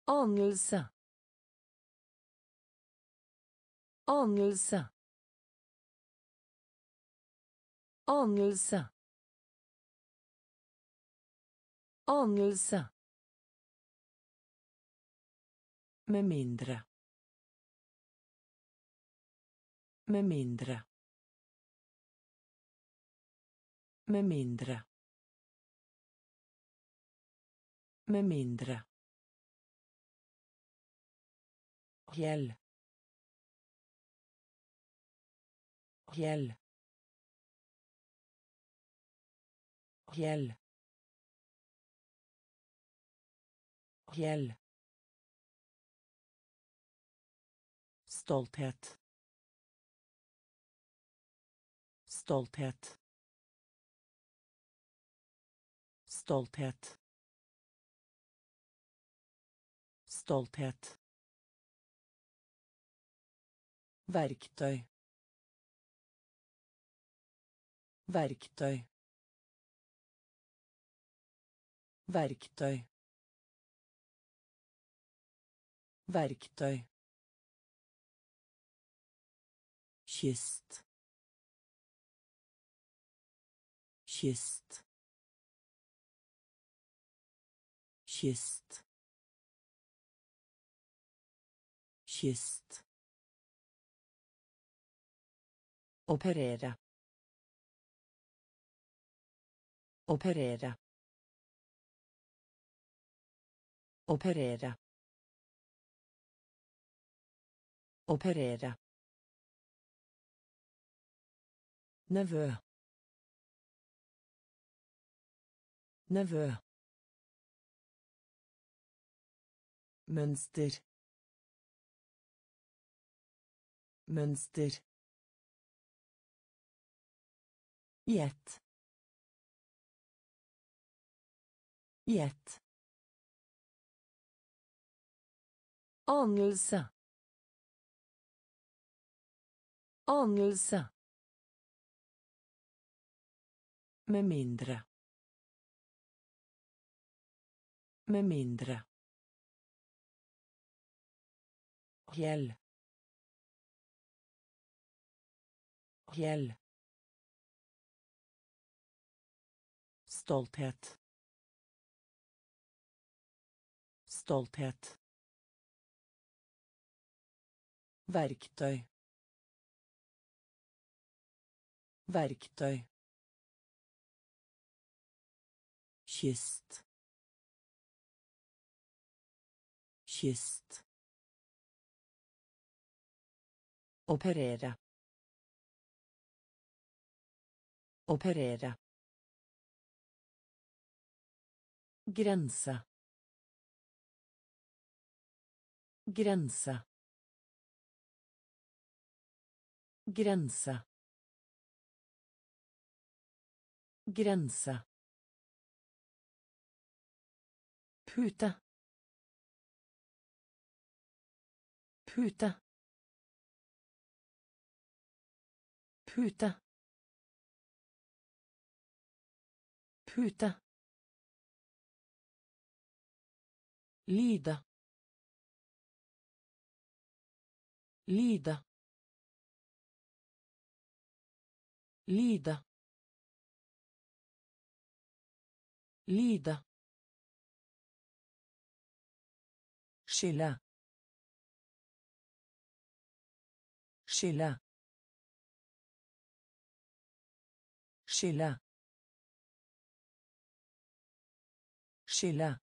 Anelse. Anelse. Anelse. Anelse. Med mindre. Med mindre. Med mindre. Med mindre. Hjell. Hjell. Hjell. Fjell. Stolthet. Stolthet. Stolthet. Stolthet. Verktøy. Verktøy. Verktøy. Verktøy. Kyst kyst kyst kyst operere. Operere. Operere. Operere Nevø. Nevø. Mønster. Mønster. Gjett. Gjett. Anelse. Anelse. Med mindre. Med mindre. Hjell. Hjell. Stolthet. Stolthet. Verktøy. Verktøy. Kyst. Kyst. Operere. Operere. Grense. Grense. Grense. Grense. Pute. Pute. Pute. Pute. Lide. Lide. Lide. Lide. Skille. Skille. Skille. Skille.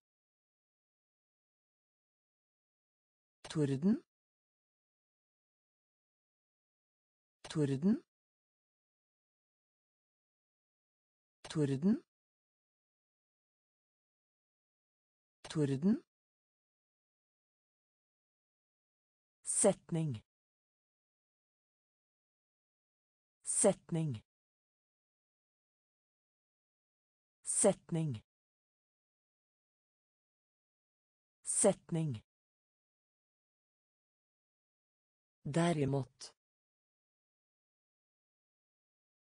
Torden. Torden. Torden. Torden. Setning. Setning. Setning. Setning. Derimot.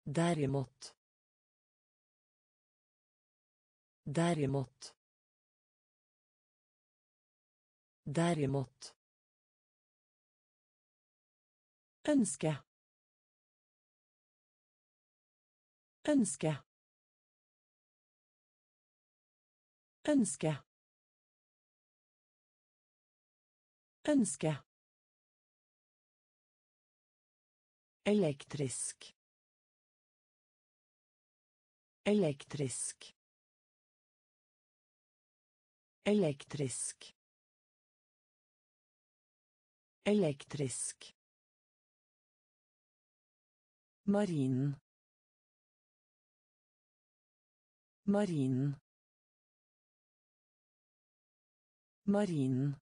Derimot. Derimot. Derimot. Ønske. Ønske. Ønske. Ønske. Elektrisk. Elektrisk. Elektrisk. Elektrisk. Marinen. Marinen. Marinen.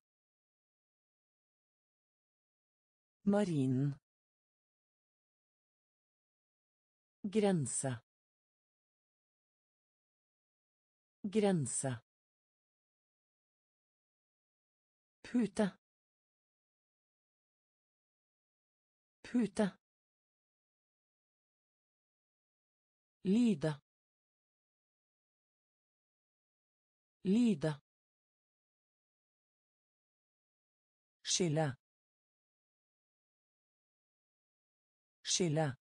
Marinen. Grense. Grense. Pute. Pute. Lide. Lide. Skille. Skille.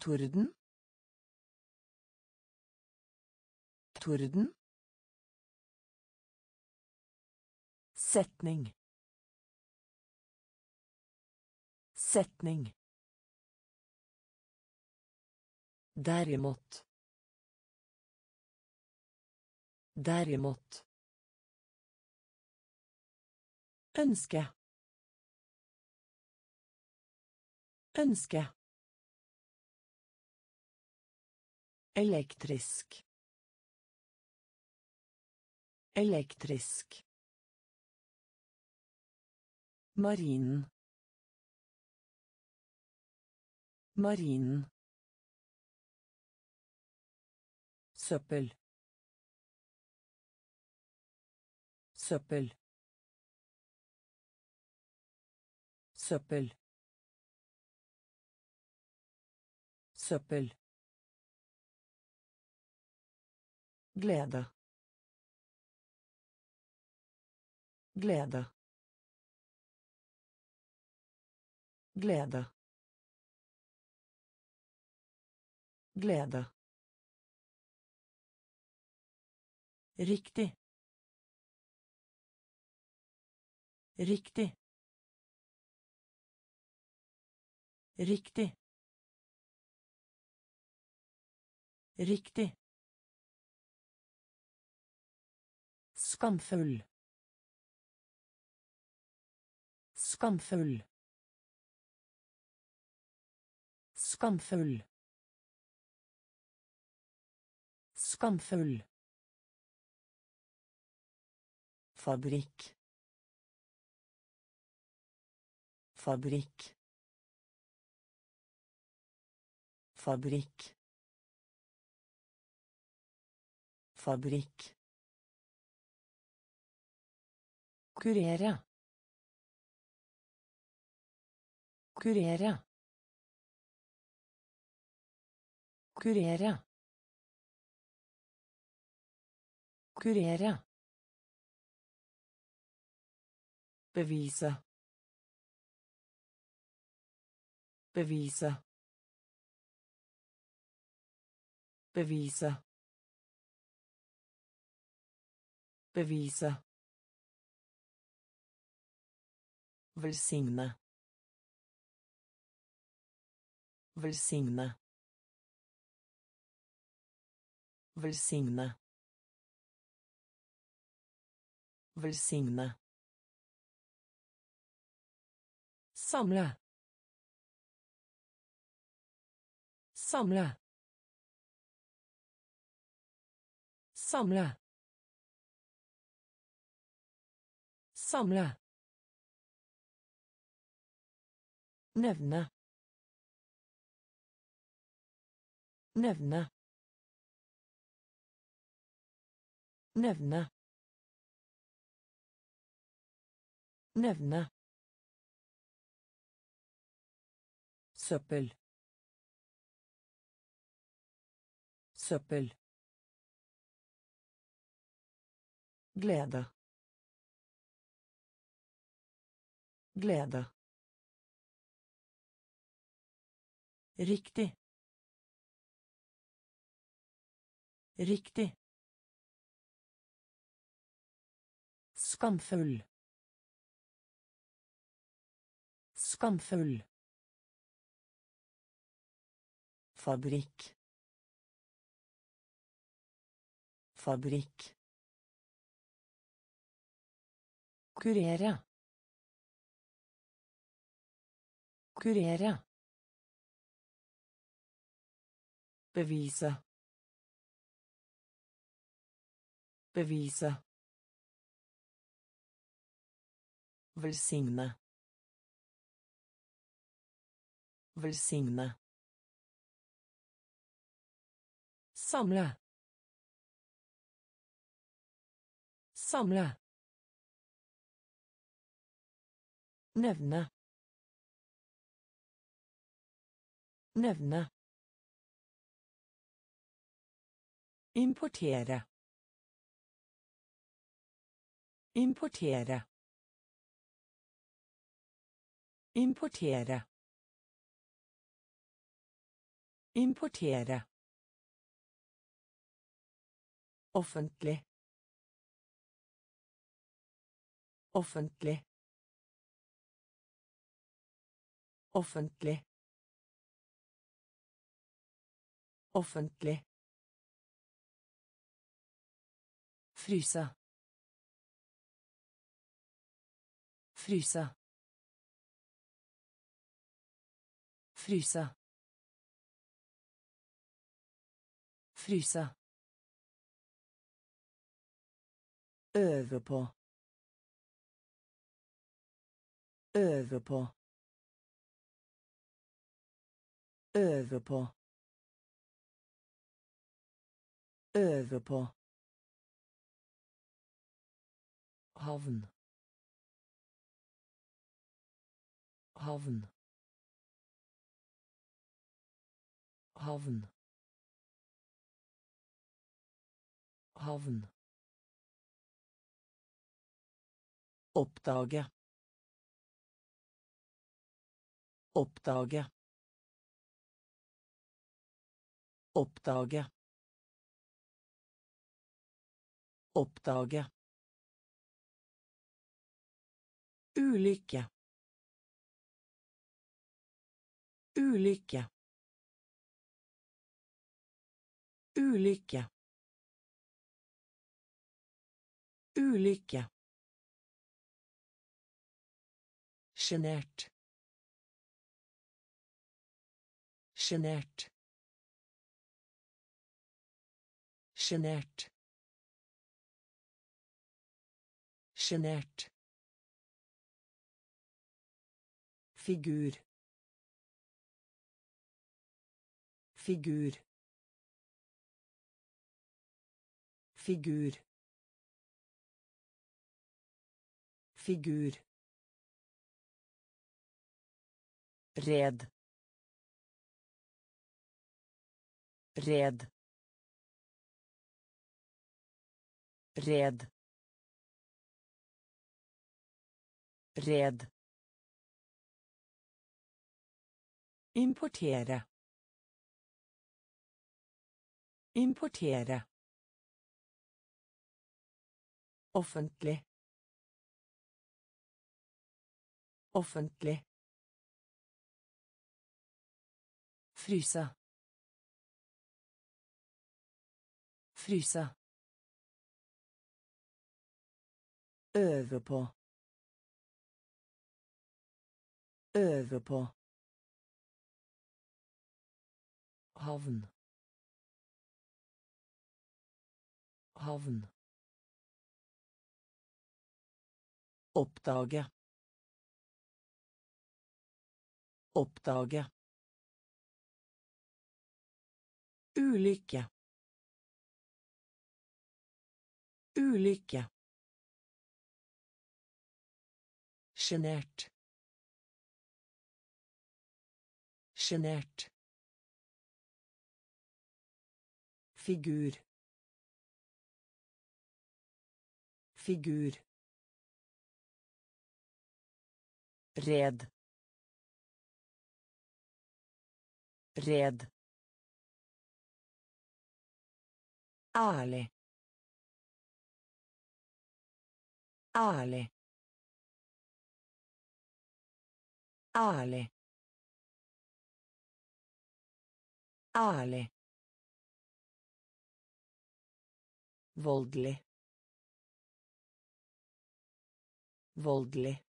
Torden. Torden. Setning. Setning. Derimot. Derimot. Ønske. Ønske. Elektrisk. Elektrisk. Marinen. Marinen. Søppel. søppel. Søppel. Søppel. Glede. Glede. Glede. Glede Riktig. Riktig. Riktig. Riktig. Skamfull. Skamfull. Skamfull. Skamfull. Fabrikk. Fabrikk. Fabrikk. Fabrikk. Kurere. Kurere. Kurere. Kurere. Bevise. Bevise. Bevise. Bevise. Velsigne. Velsigne. Velsigne. Velsigne. Samle. Samle. Samle. Samle. Nevne. Nevne. Nevne. Nevne. Søppel. Søppel. Glede. Glede. Riktig. Riktig. Skamfull. Skamfull Fabrikk. Fabrikk. Kurere. Kurere. Bevise. Bevise. Velsigne. Velsigne. Samle. Samle. Nevne. Nevne. Importere. Importere. Importere. Importere. Offentlig. Offentlig. Offentlig. Offentlig. Fryse. Fryse. Fryse. Fryse. Øve på. Øve på. Øve på. Øve på. havn havn havn havn Oppdage. Oppdage. Oppdage. Oppdage. Ulykke. Ulykke. Ulykke. Ulykke. Sjenert. Sjenert. Sjenert. Sjenert. Figur. Figur. Figur. Figur. Red. Red. Red. Red. Importere. Importere. Offentlig. Offentlig. Fryse. Fryse. Øve på. Øve på. Havn. Havn. Oppdage. Oppdage. Ulykke. Ulykke. Sjenert. Sjenert. Figur. Figur. Red. Red. Ale. Ale. Ale. Ale. Voldelig. Voldelig.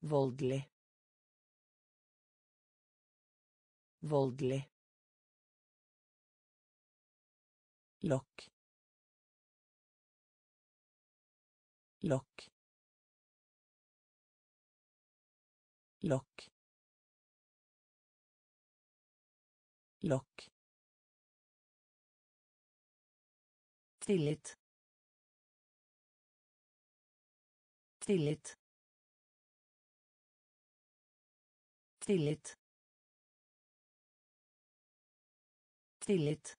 Voldelig. Voldelig. Lokk. Lokk. Lokk. Lokk. Tillit. Tillit. Tillit. Tillit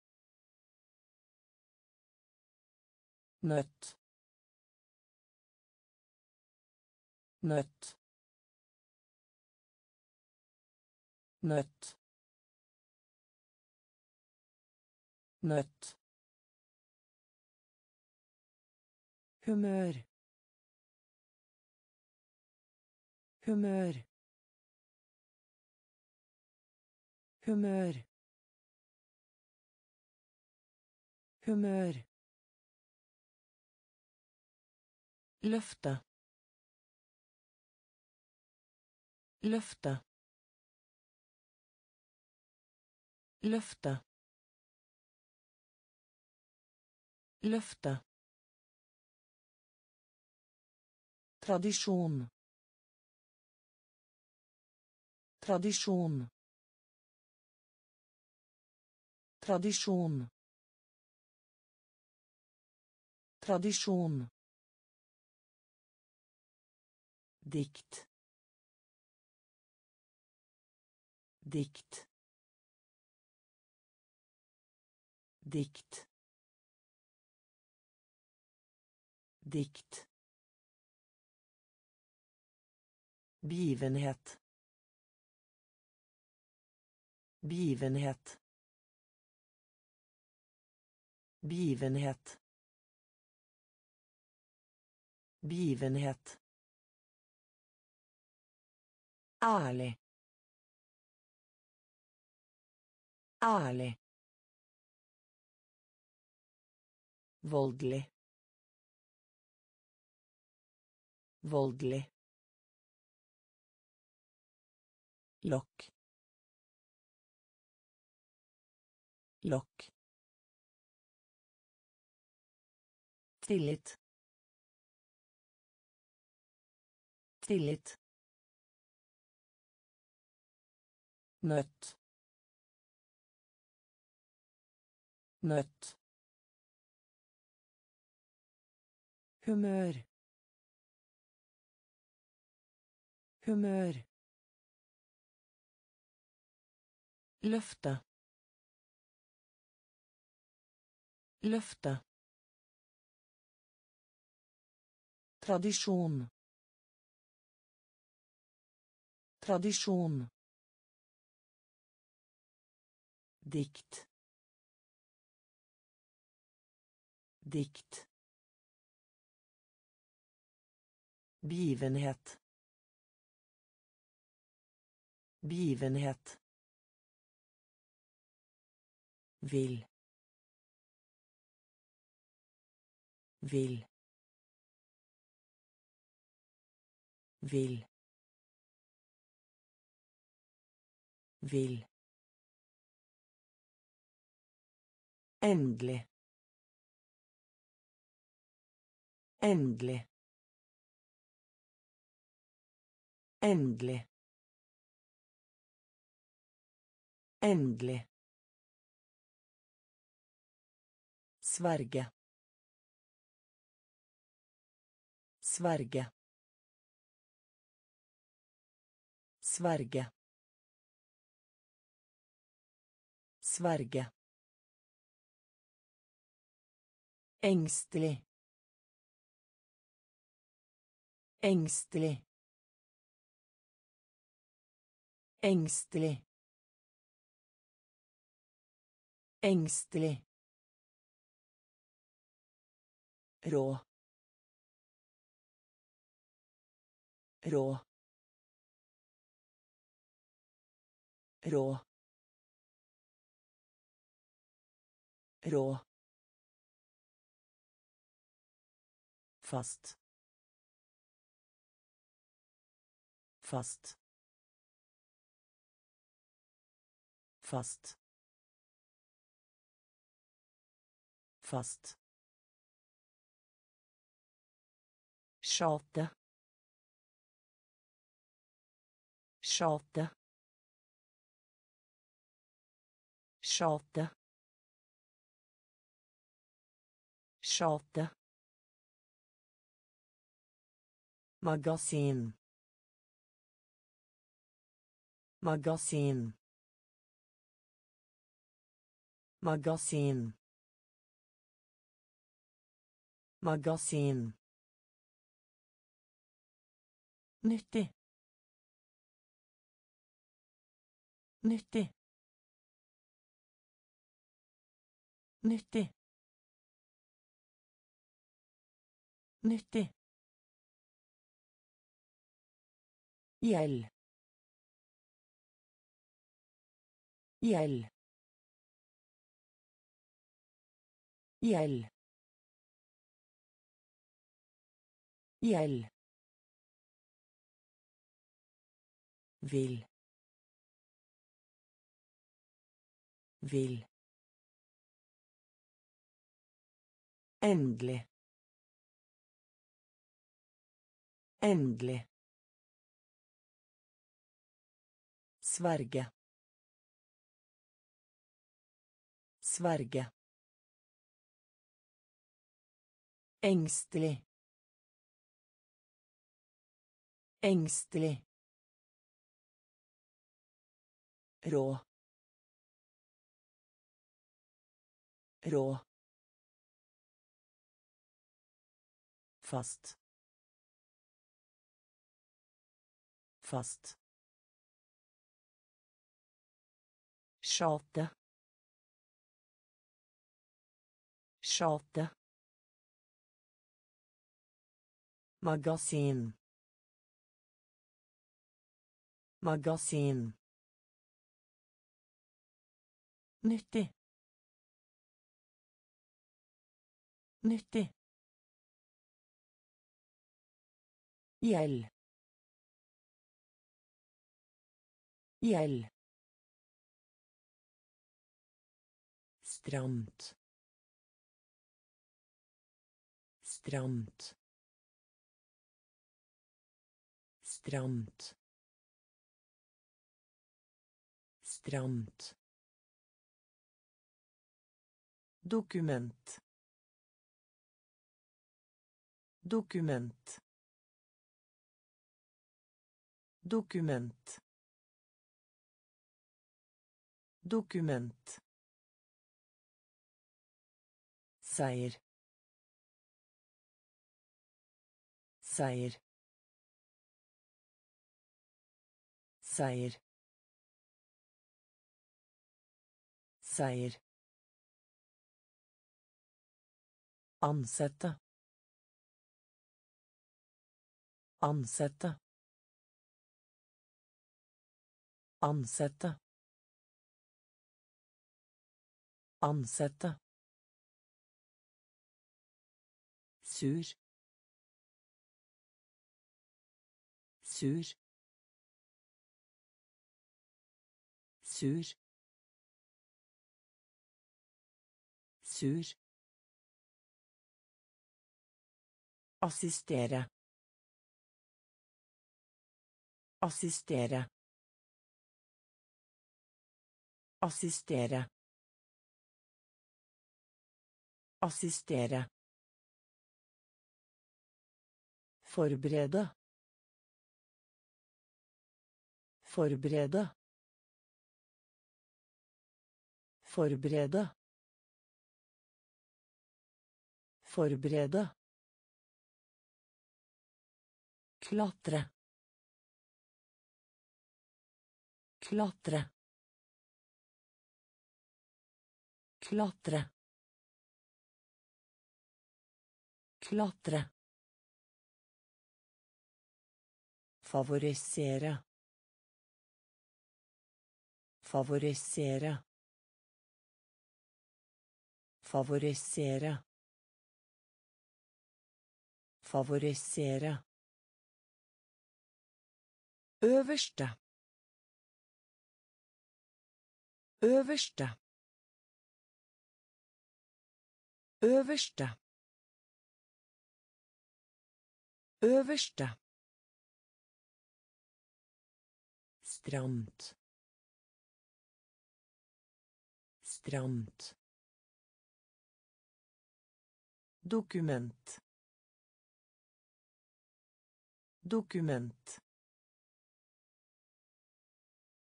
nøtt nøtt nøtt nøtt humør. Humør. Humør. Humør Løfte. Løfte. Løfte. Løfte. Tradisjon. Tradisjon. Tradisjon. Tradisjon. Dikt. Dikt. Dikt. Dikt. Begivenhet. Begivenhet. Begivenhet. Begivenhet. Ærlig. Ærlig. Voldelig. Voldelig. Lokk. Lokk. Tillit. Tillit. Nøtt. Nøtt. Humør. Humør. Løfte. Løfte. Tradisjon. Tradisjon. Dikt. Dikt. Begivenhet. Begivenhet. Vil. Vil. Vil. Vil. Endelig. Endelig. Endelig. Endelig. Sverge. Sverge. Sverge. Sverge. Engstelig. Engstelig. Engstelig. Engstelig. Rå. Rå. Rå. Rå. Fast. Fast. Fast. Fast. Tjate. Tjate. Tjate. Tjate. magasin magasin magasin magasin nyttig. Nyttig. Nyttig. Nyttig. Gjeld. Gjeld. Gjeld. Gjeld. Vil. Vil. Endelig. Endelig. Sverge. Sverge. Engstelig. Engstelig. Rå. Rå. Fast. Fast. Sjate. Sjate. Magasin. Magasin. Nyttig. Nyttig. Gjeld. Gjeld. Stramt. Stramt. Stramt. Stramt. Dokument. Dokument. Dokument. Dokument. Seier. Seier. Seier. Seier. Ansette. Ansette. Ansette. Ansette. Sur. Sur. Sur. Sur. Assistere. Assistere. Assistere. Assistere. Forberede. Forberede. Forberede. Forberede. Klatre. Klatre. Klatre. Klatre. Favorisere. Favorisere. Favorisere. Favorisere. Øverste. Øverste. Øverste. Øverste. Stramt. Stramt. Dokument. Dokument.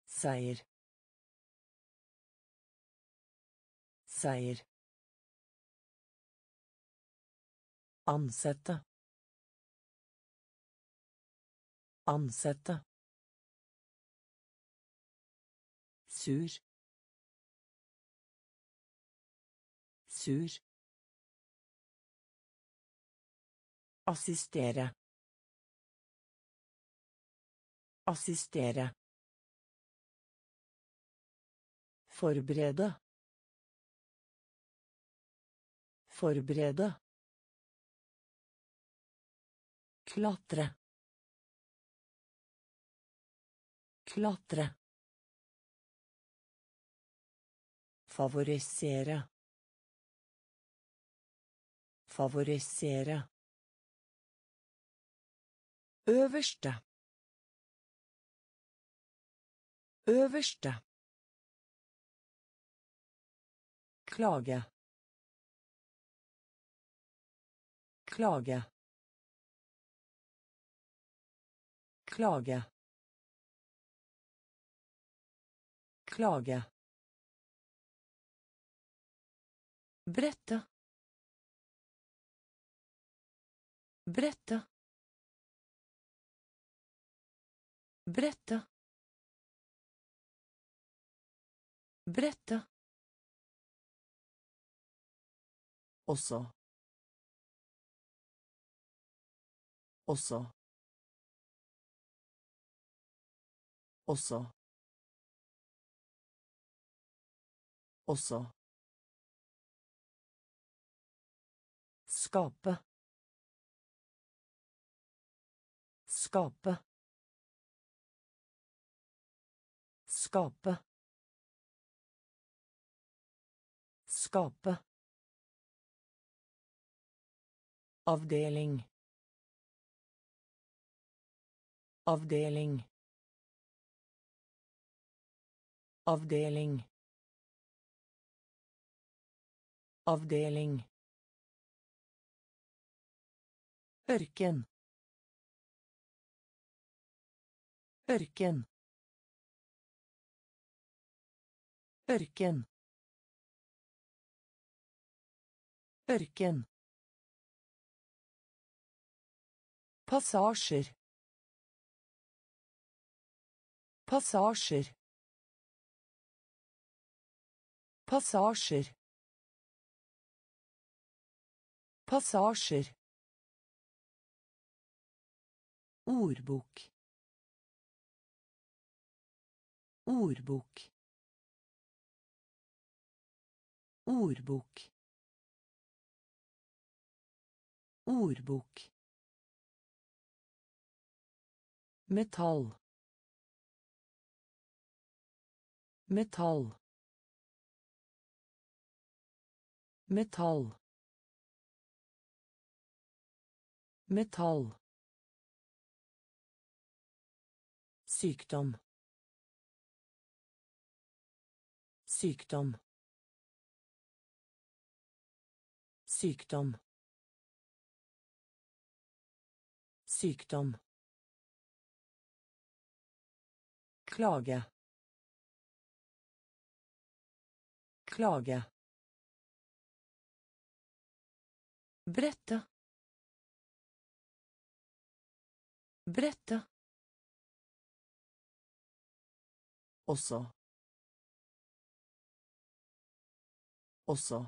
Seier. Seier. Ansette. Ansette. Sur. Sur. Assistere. Assistere. Forberede. Forberede. Klatre. Klatre. Favorisere. Favorisere. Øverste. Øverste. Klage. Klage. Klage. Klage. Brette. Brette. Brette. Brette. Også. Også. Også. Også. Skape. Skape. Skape. Skape. Avdeling. Avdeling. Avdeling. Avdeling. Ørken. Ørken. Ørken. Ørken. Passasjer. Passasjer. Passasjer. Passasjer. Ordbok. Ordbok. Ordbok. Ordbok. Metall. Metall. Metall. Metall. Sykdom. Sykdom. Sykdom. Sykdom. Klage. Klage. Brette. Brette. Også. Også.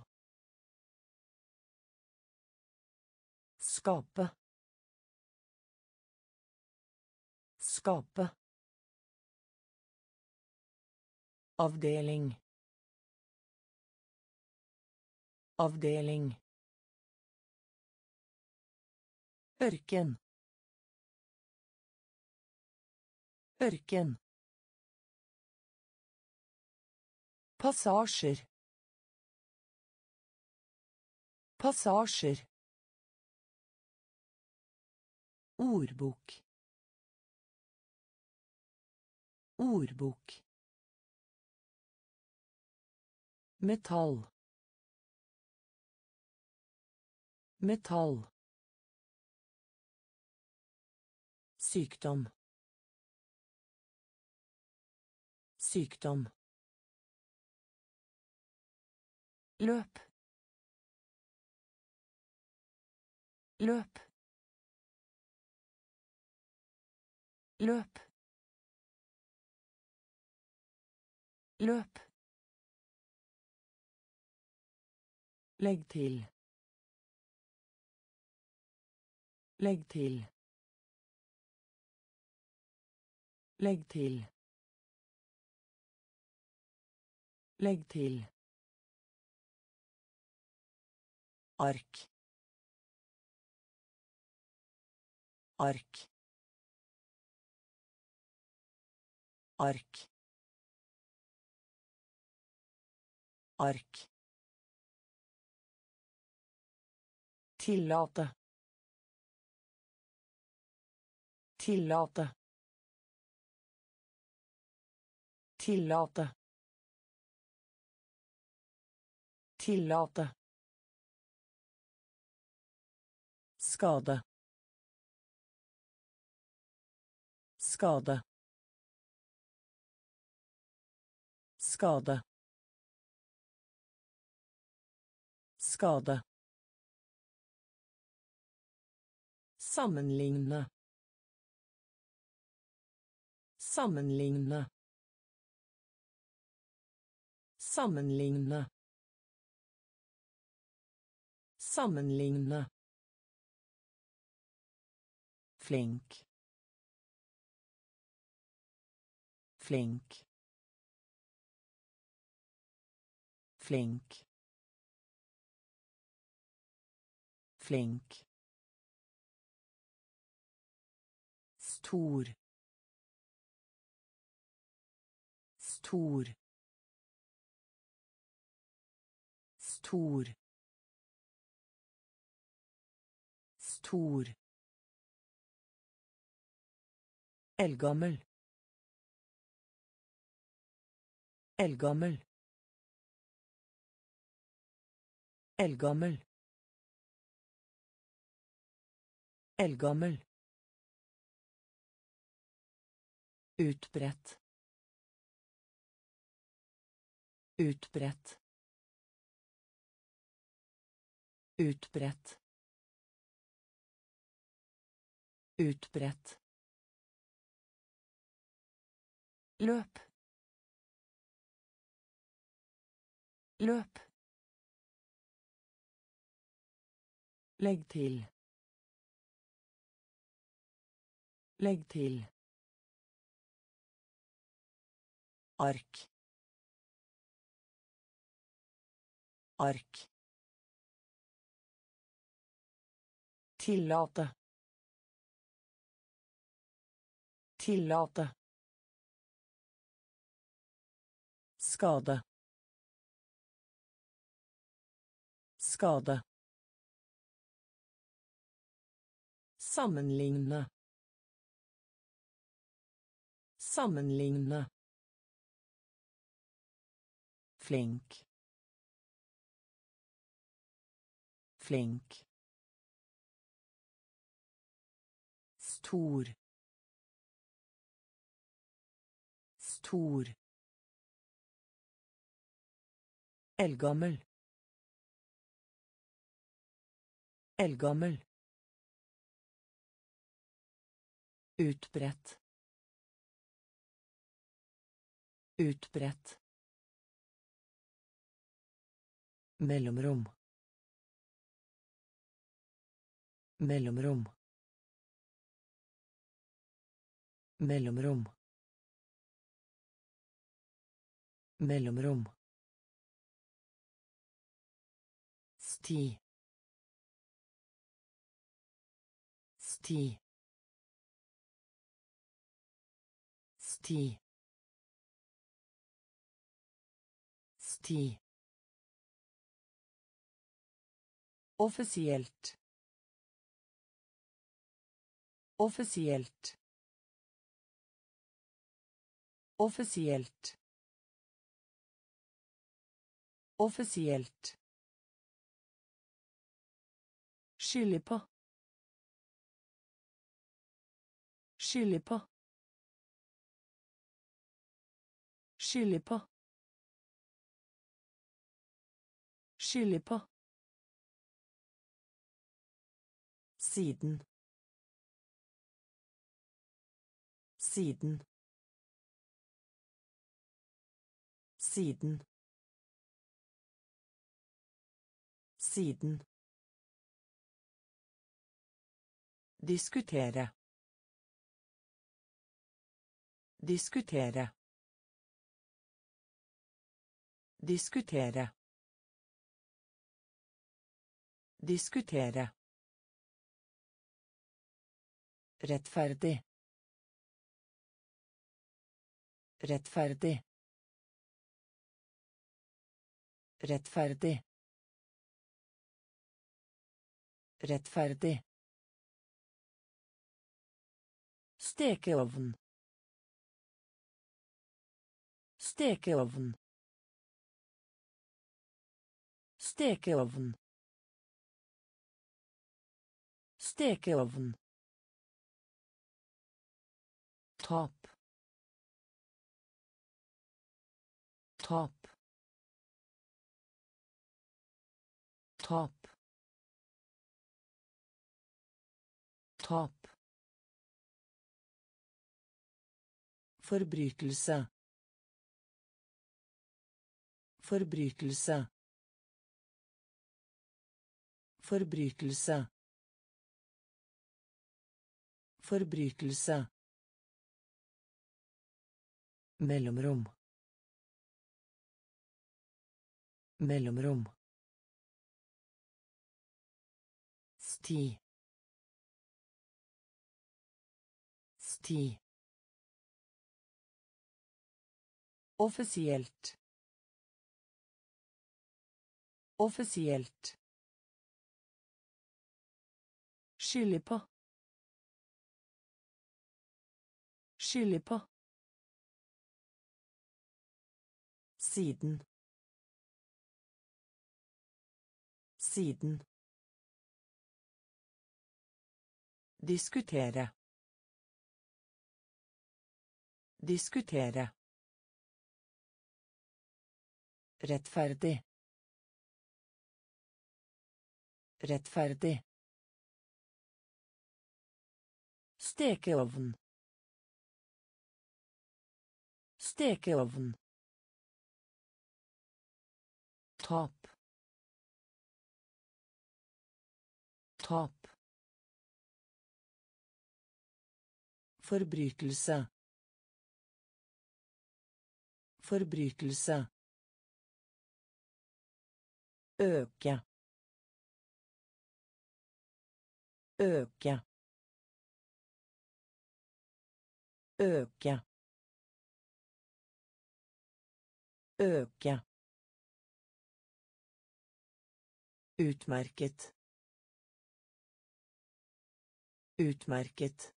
Skape. Skape. Avdeling. Avdeling. Ørken. Ørken. Passasjer. Passasjer. Ordbok. Ordbok. Metall. Metall. Sykdom. Sykdom. Løp. Løp. Løp. Løp. Legg til. Legg til. Legg til. Legg til. Ark ark ark ark Tillate. Tillate. Tillate. Tillate. Skade skade skade skade Sammenligne. Sammenligne. Sammenligne. Sammenligne. Flink. Flink. Flink. Flink. Stor. Stor. Stor. Stor. Eldgammel. Eldgammel. Eldgammel. Eldgammel. Utbredt. Utbredt. Utbredt. Utbredt. Løp. Løp. Legg til. Legg til. ark ark Tillate. Tillate. Skade. Skade. Sammenligne. Sammenligne. Flink. Flink. Stor. Stor. Eldgammel. Eldgammel. Utbredt. Utbredt. Mellomrom. Mellomrom. Mellomrom. Mellomrom. Sti. Sti. Sti. Sti. Offisielt. Offisielt. Offisielt. Offisielt. Skylde på. Skylde på. Skylde på. Skylde på. Siden. Siden. Siden. Siden. Diskutere. Diskutere. Diskutere. Diskutere. Rettferdig. Rettferdig. Rettferdig. Rettferdig. Stekeovn. Stekeovn. Stekeovn. Stekeovn. Tap. Tap. Tap. Tap. Forbrytelse. Forbrytelse. Forbrytelse. Forbrytelse. Mellomrom. Mellomrom. Sti. Sti. Offisielt. Offisielt. Skylde på. Skylde på. Siden. Siden. Diskutere. Diskutere. Rettferdig. Rettferdig. Stekeovn. Stekeovn. Tap. Tap. Forbrytelse. Forbrytelse. Øke. Øke. Øke. Øke. Utmerket. Utmerket.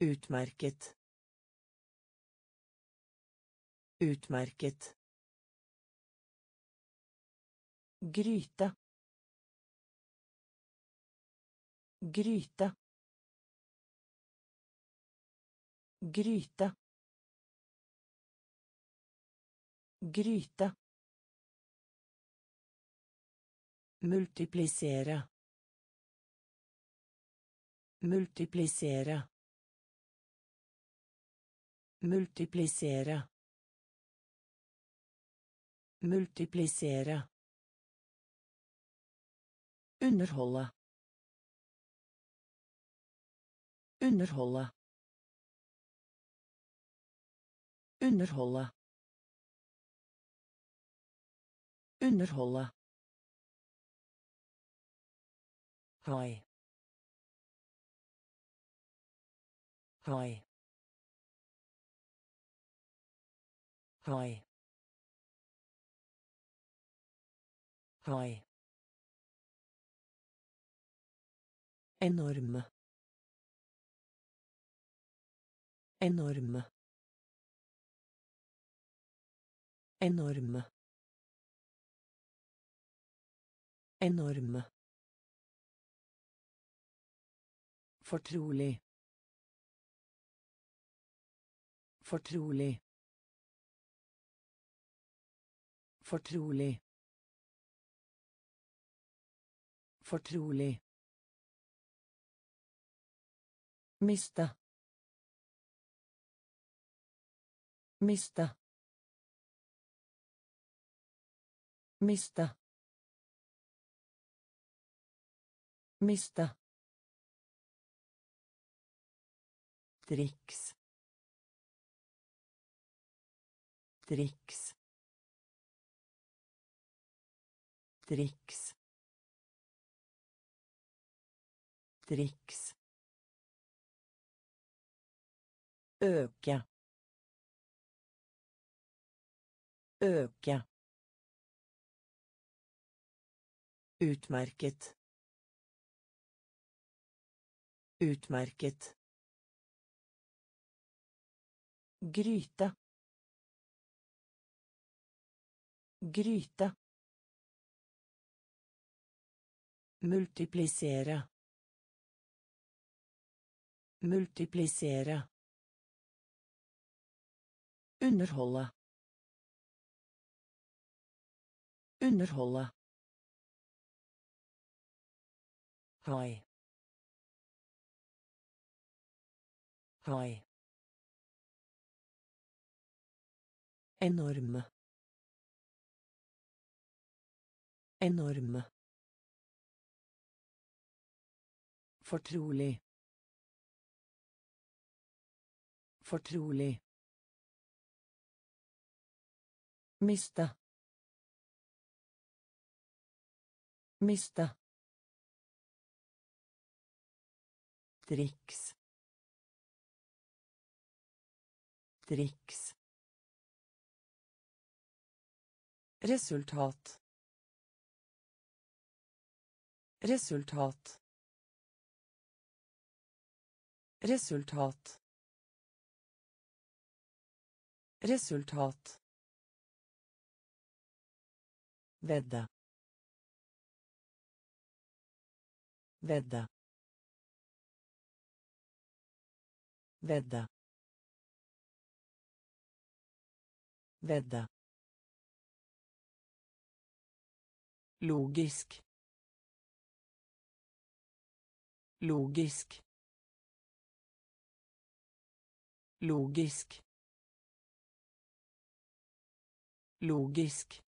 Utmerket. Utmerket. Gryte. Gryte. Gryte. Gryte. Multiplisere. Multiplisere. Multiplisere. Multiplisere. Underholde. Underholde. Underholde. Underholde. Hai. Hai. Hai. Hai. Enorme. Enorme. Enorme. Enorme. Fortrolig. Fortrolig. Fortrolig. Fortrolig. Miste. Miste. Miste. Miste. Triks. Triks. Triks. Triks. Øke. Øke. Utmerket. Utmerket. Gryte. Gryte. Multiplisere. Multiplisere. Underholde. Underholde. Hai. Hai. Enorme. Enorme. Fortrolig. Fortrolig. Miste. Miste. Triks. Triks. Resultat. Resultat. Resultat. Resultat. Vedde. Vedde. Vedde. Vedde. Logisk. Logisk. Logisk. Logisk.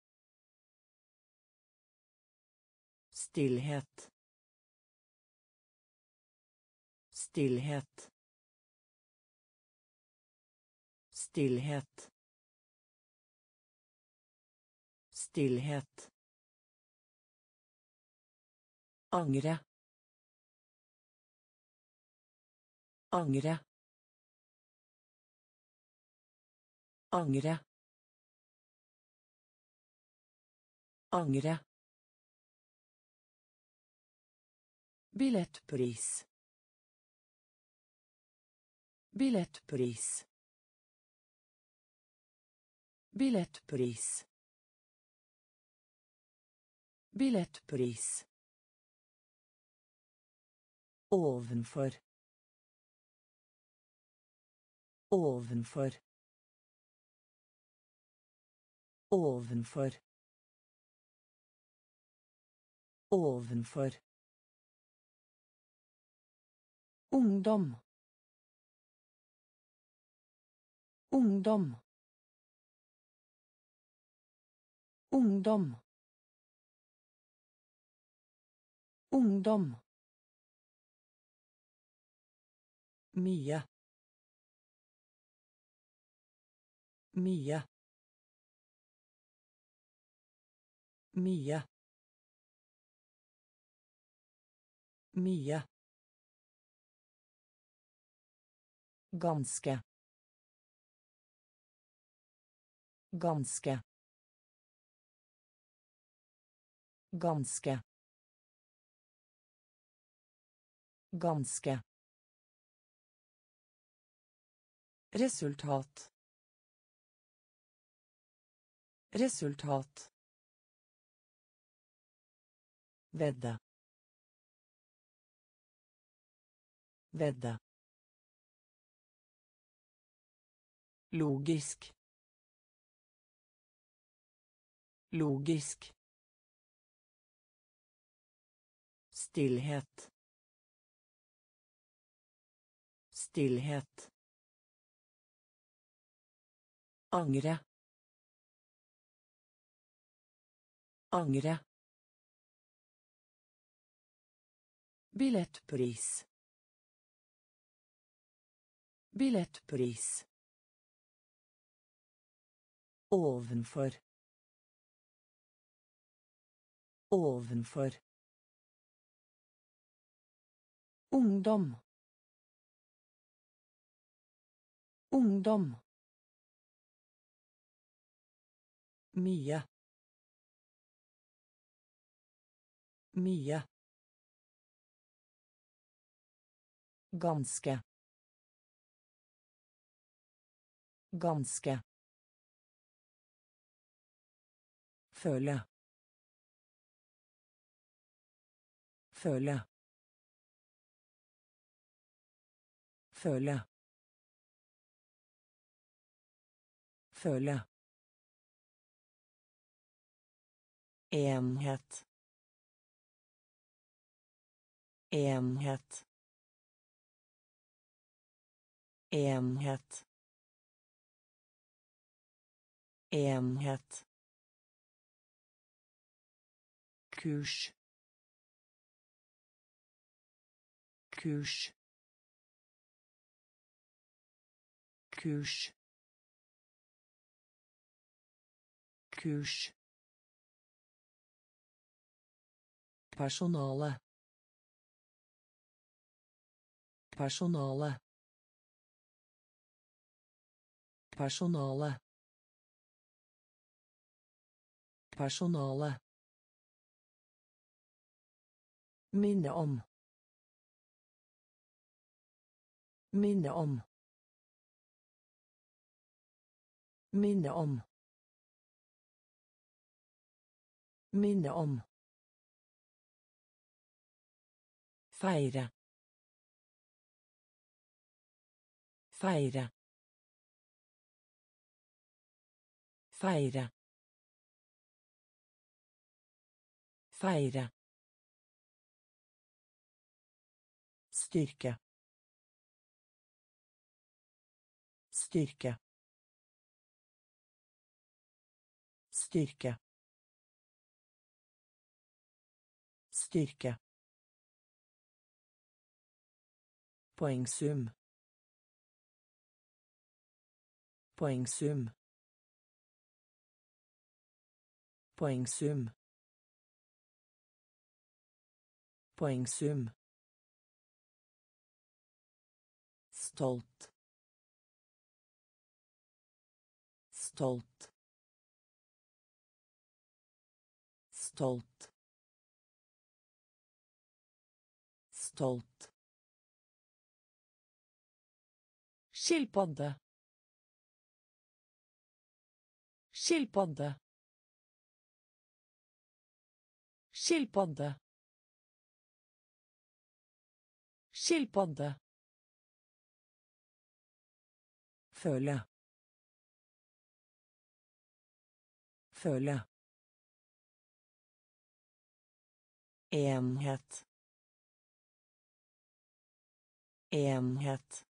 Stillhet. Stillhet. Stillhet. Stillhet. Angre. Angre. Angre. Angre. Billettpris. Billettpris. Billettpris. Billettpris. Ovenfor. Ovenfor. Ovenfor. Ovenfor. Ungdom. Ungdom. Ungdom. Ungdom. Mye. Mye. Mye. Mye. Ganske. Ganske. Ganske. Ganske. Resultat. Resultat. Vedde. Vedde. Logisk. Logisk. Stillhet. Stillhet. Angre. Angre. Billettpris. Billettpris. Ovenfor. Ovenfor. Ungdom. Ungdom. Mye. Mye. Ganske. Ganske. Føle. Føle. Føle. Føle. Enhet. Enhet. Enhet. Enhet. Kurs. Kurs. Kurs. Kurs. Personale. Personale. Personale. Personale. Minne om. Minne om. Minne om. Minne om. Feire. Feire. Feire. Feire. Styrke. Styrke. Styrke. Styrke. Poengsum. Poengsum. Poengsum. Poengsum. Stolt. Stolt. Stolt. Stolt. Skilpadde. Skilpadde. Skilpadde. Skilpadde. Føle. Føle. Enhet. Enhet.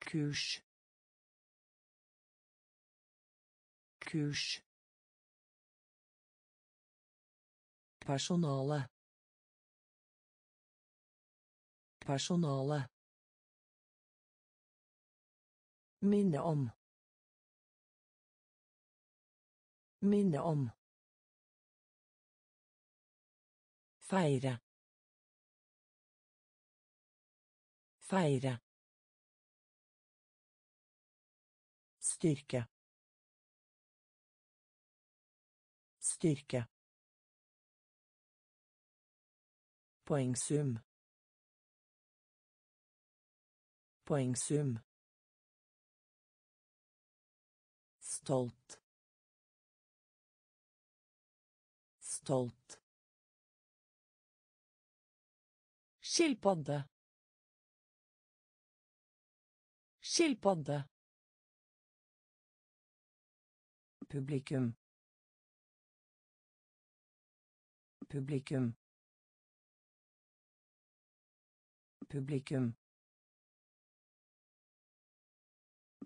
Kurs. Kurs. Personale. Personale. Minne om. Minne om. Feire. Feire. Styrke. Styrke. Poengsum. Poengsum. Stolt. Stolt. Skilpadde. Skilpadde. Publikum. Publikum. Publikum.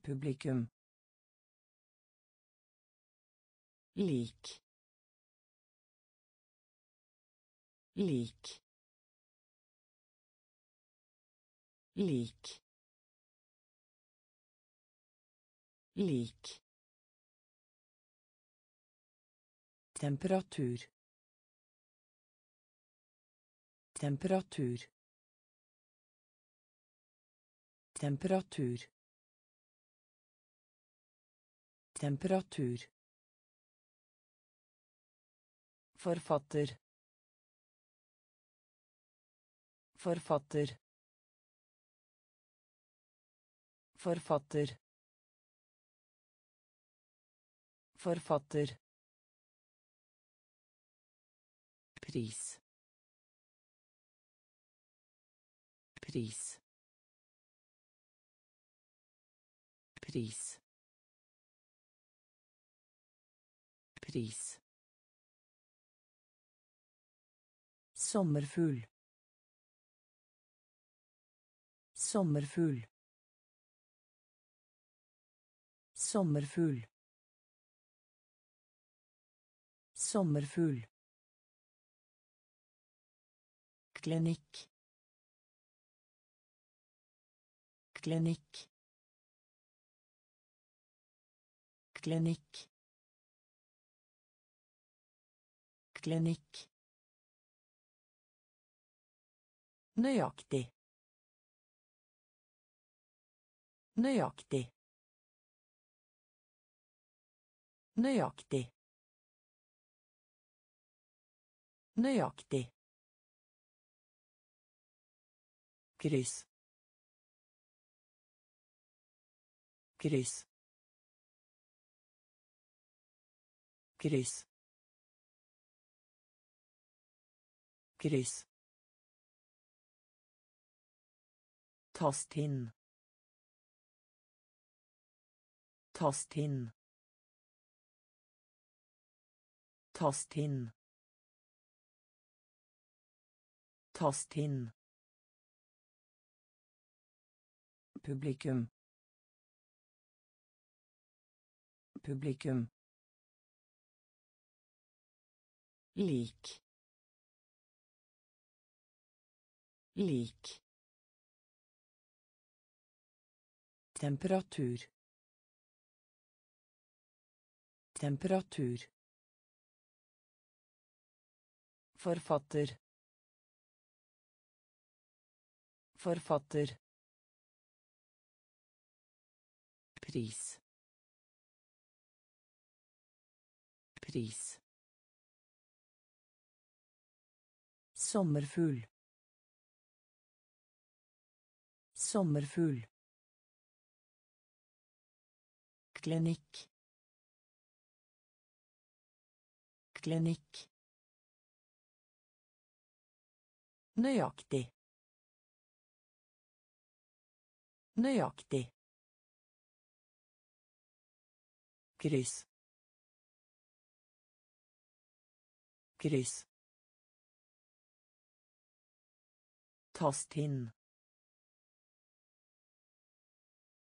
Publikum. Lik. Lik. Lik. Lik. Temperatur. Temperatur. Temperatur. Temperatur Forfatter. Forfatter. Forfatter. Forfatter. pris pris pris pris Sommerfugl. Sommerfugl. Sommerfugl. Sommerfugl. Klinikk. Klinikk. Klinikk. Klinikk. Nøyaktig. Nøyaktig. Nøyaktig. Nøyaktig. Kryss. Kryss. Kryss. Kryss. Tast inn. Tast inn. Tast inn. Tast inn. Publikum. Publikum. Lik. Lik. Temperatur. Temperatur. Forfatter. Forfatter. Pris. Pris. Sommerfugl. Sommerfugl. Klinikk. Klinikk. Nøyaktig. Nøyaktig. Kryss. Kryss. Tast inn.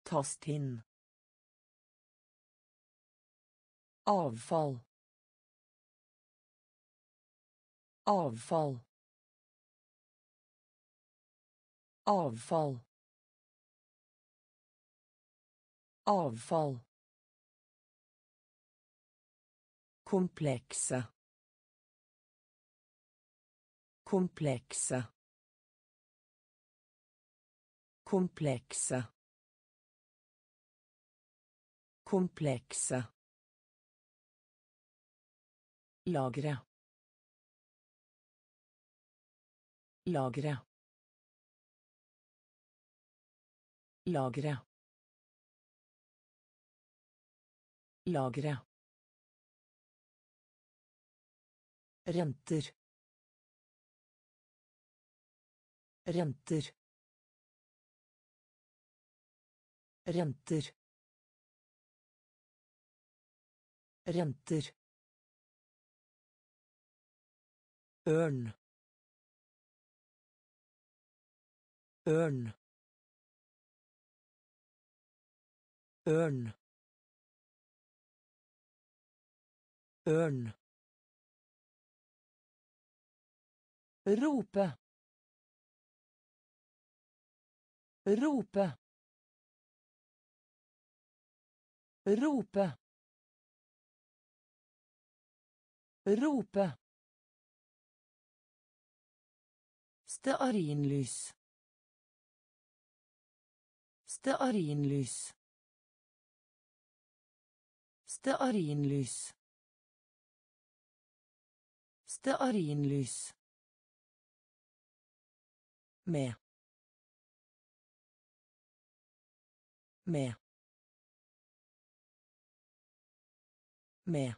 Tast inn. Avfall. Avfall. Avfall. Avfall. Komplekse. Komplekse. Komplekse. Komplekse. Lagre. Lagre. Lagre. Lagre. Renter. Renter. Renter. Renter. Ørn. Ørn. Ørn. Ørn. Rope. Rope. Rope. Rope. Stearinlys. Stearinlys. Stearinlys. Stearinlys. Med. Med. Med.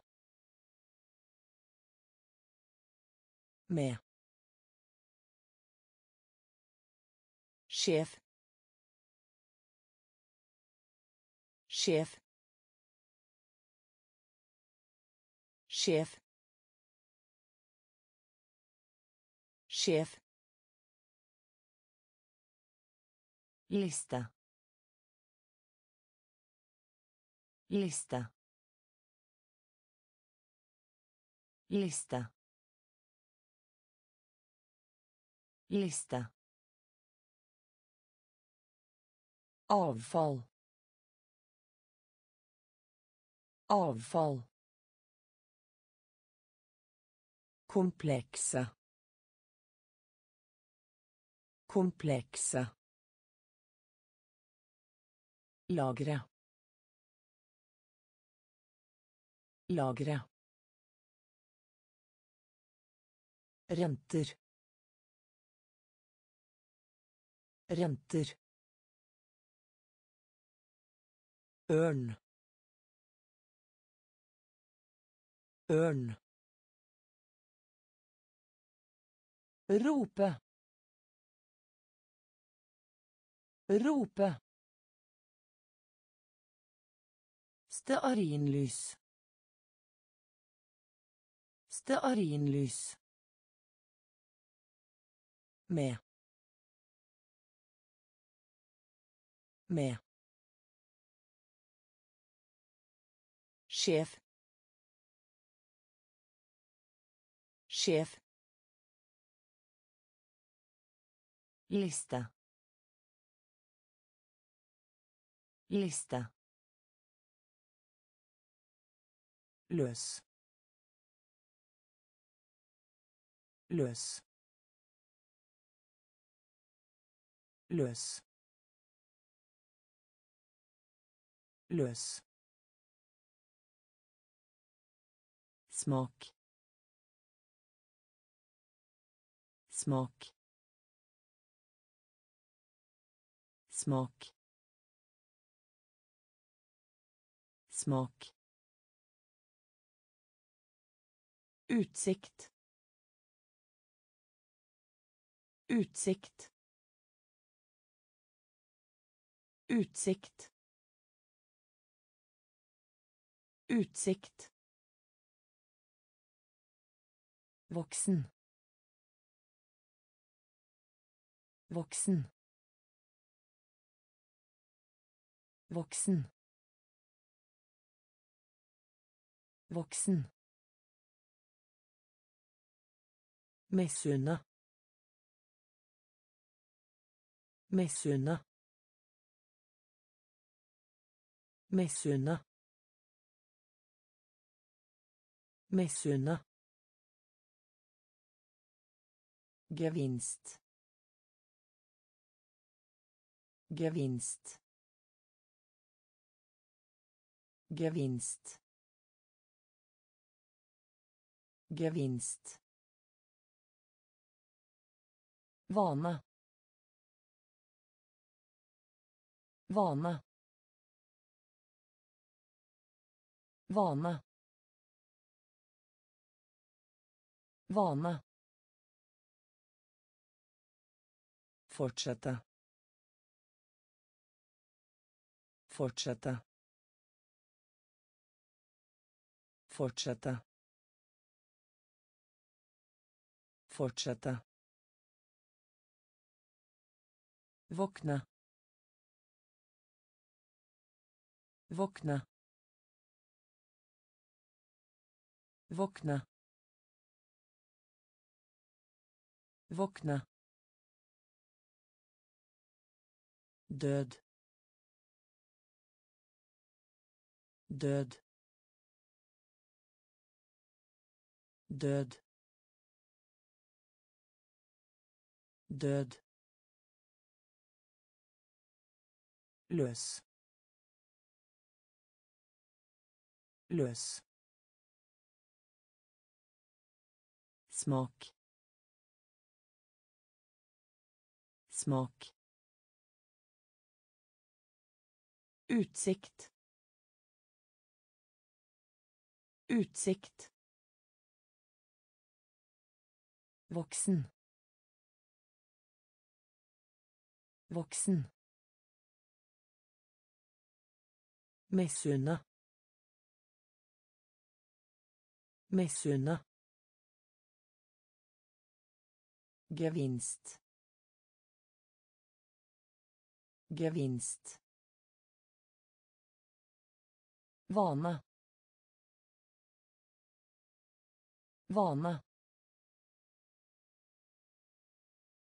Med. Sjef. Sjef. Sjef. Sjef. Lista. Lista. Lista. Lista. Avfall. Avfall. Komplekse. Komplekse. Lagre. Lagre. Renter. Renter. Ørn. Ørn. Rope. Rope. Stearinlys. Stearinlys. Med. Med. Sjef. Sjef. Lista. Liste. Løs. Løs. Løs. Løs. Smak. Smak. Smak. Smak. Utsikt. Utsikt. Utsikt. Utsikt. Voksen. Voksen. Voksen. Voksen. Misunne. Misunne. Misunne. Misunne. Gevinst. Gevinst. Gevinst. Gevinst. Vane. Vane. Vane. Vane. Fortsette. Fortsette. Fortsette. Fortsette. Våkne. Våkne. Våkne. Våkne. Død. Død. Død. Død. Løs. Løs. Smak. Smak. Utsikt. Utsikt. voksen voksen Misunne. Misunne. Gevinst. Gevinst. Vane. Vane.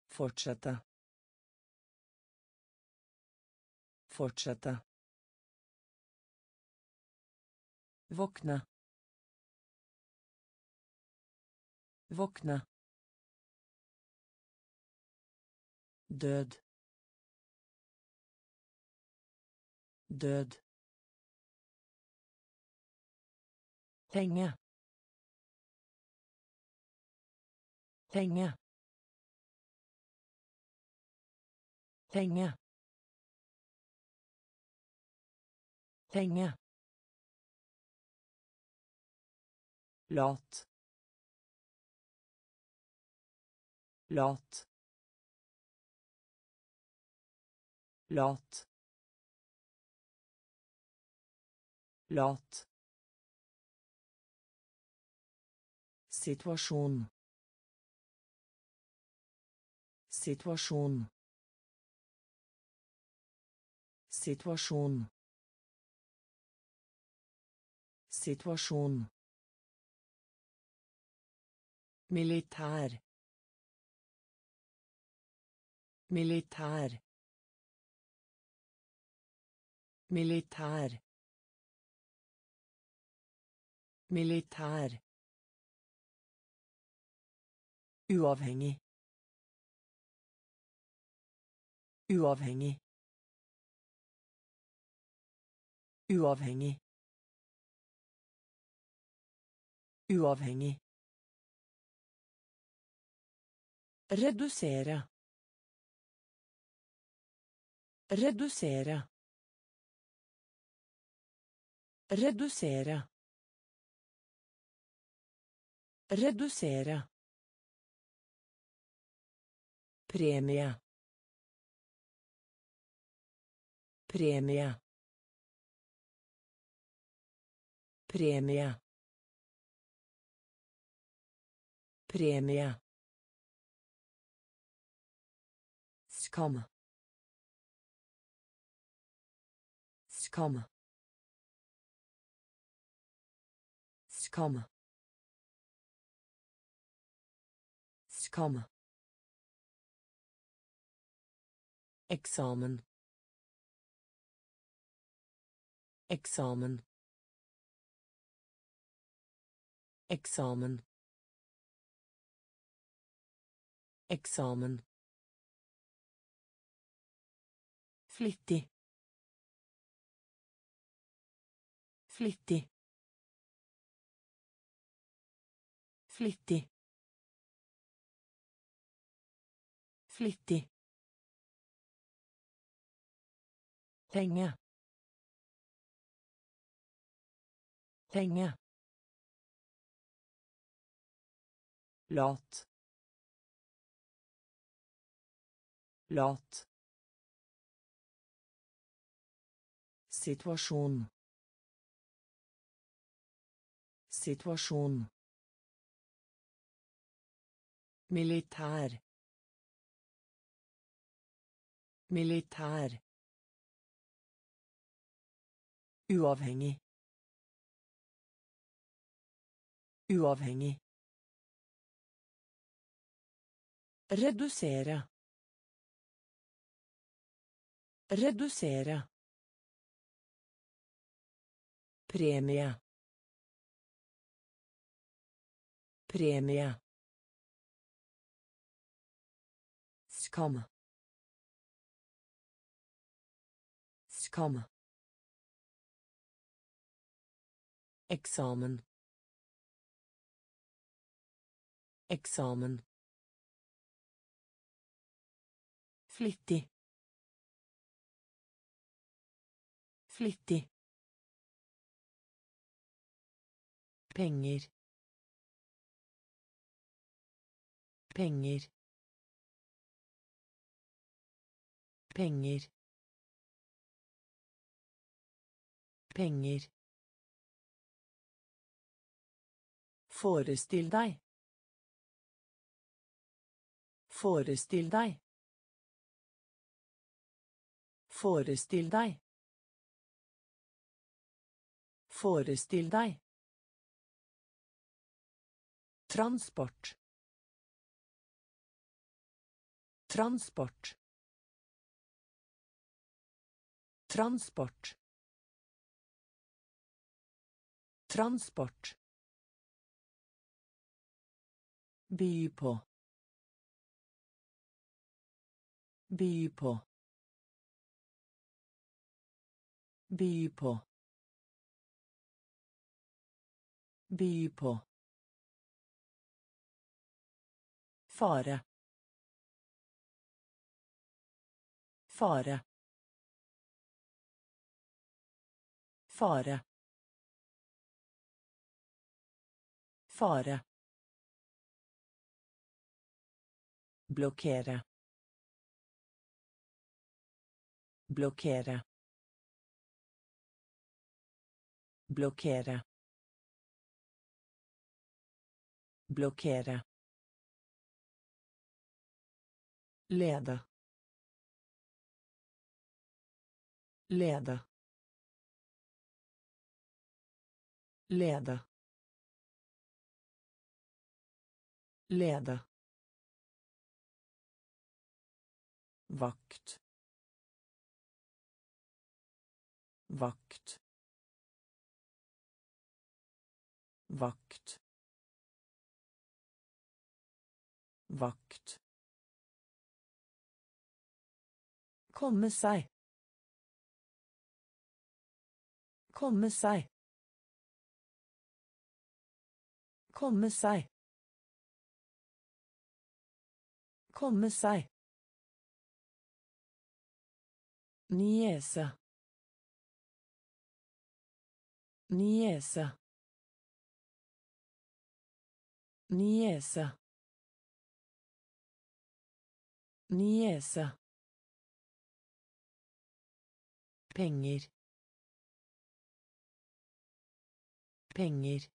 Fortsette. Fortsette. Våkne. Våkne. Død. Død. Henge. Henge. Henge. Henge. lat lat lat lat situasjon. Situasjon. Situasjon. Situasjon. Militær. Militær. Militær. Militær uavhengig uavhengig uavhengig uavhengig Redusere. Redusere. Redusere. Redusere. Premie. Premie. Premie. Premie. Skam. Skam. Skam. Skam. Eksamen. Eksamen. Eksamen. Eksamen. Flittig. Flittig. Flittig. Flittig. Henge. Henge. Lat. Lat. Situasjon. Situasjon. Militær. Militær. Uavhengig. Uavhengig. Redusere. Redusere. Premie. Premie. Skam. Skam. Eksamen. Eksamen. Flittig. Flittig. penger penger penger penger Forestill deg. Forestill deg. Forestill deg. Forestill deg. Transport. Transport. Transport. Transport. Bipo. Bipo. Bipo. Bipo. Fora. Fora. Fora. Fora. Blokkere. Blokkere. Blokkere. Blokkere. Lede. Lede. Lede. Lede. Vakt. Vakt. Vakt. Vakt. Komme seg. Komme seg. Komme seg. Komme seg. Niese. Niese. Niese. Niese. Penger. Penger.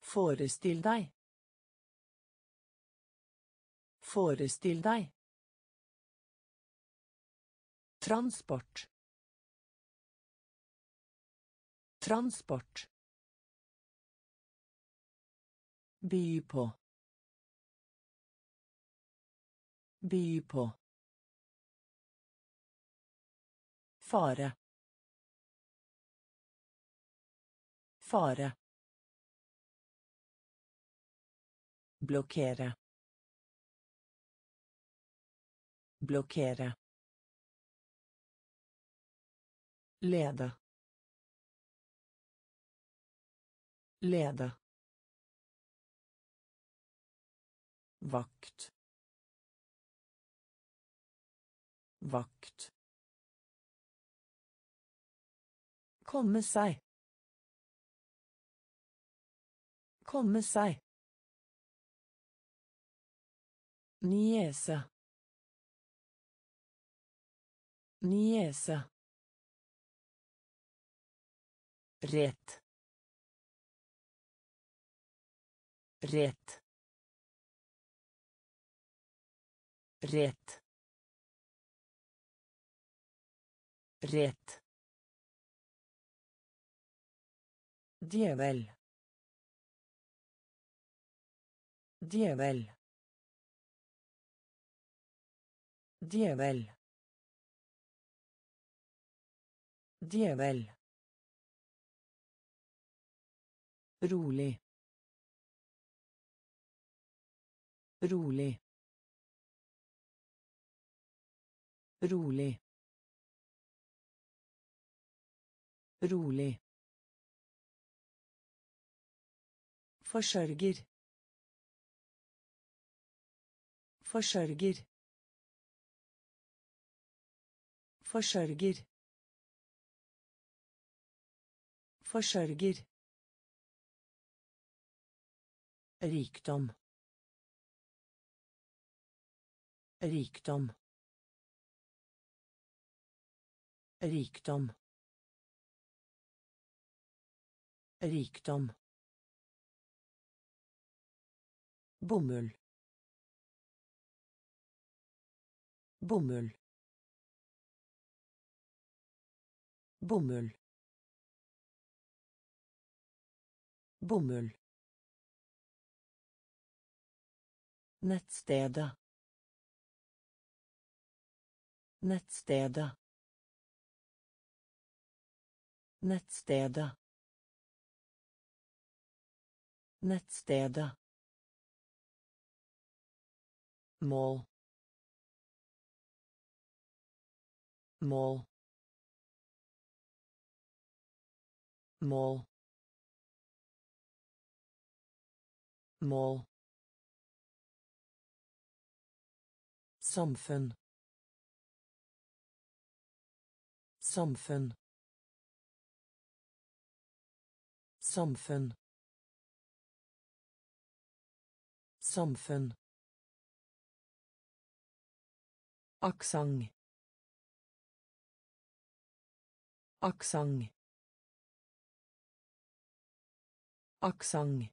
Forestill deg. Forestill deg. Transport. Transport. By på. By på. Fare. Fare. Lede. Lede. Vakt. Vakt. Komme seg. Komme seg. Niese. Niese. Rett. Rett. Rett. Rett. Djevel. Djevel. Djevel. Djevel. Rolig. Rolig. Rolig. Rolig. Forsørger. Forsørger. Forsørger. Forsørger. Rikdom. Rikdom. Rikdom. Rikdom. Bomull. Bomull. Bomull. Bomull. Nettstedet. Nettstedet. Nettstedet. Nettstedet. mål mål mål mål samfunn samfunn samfunn samfunn aksent aksent aksent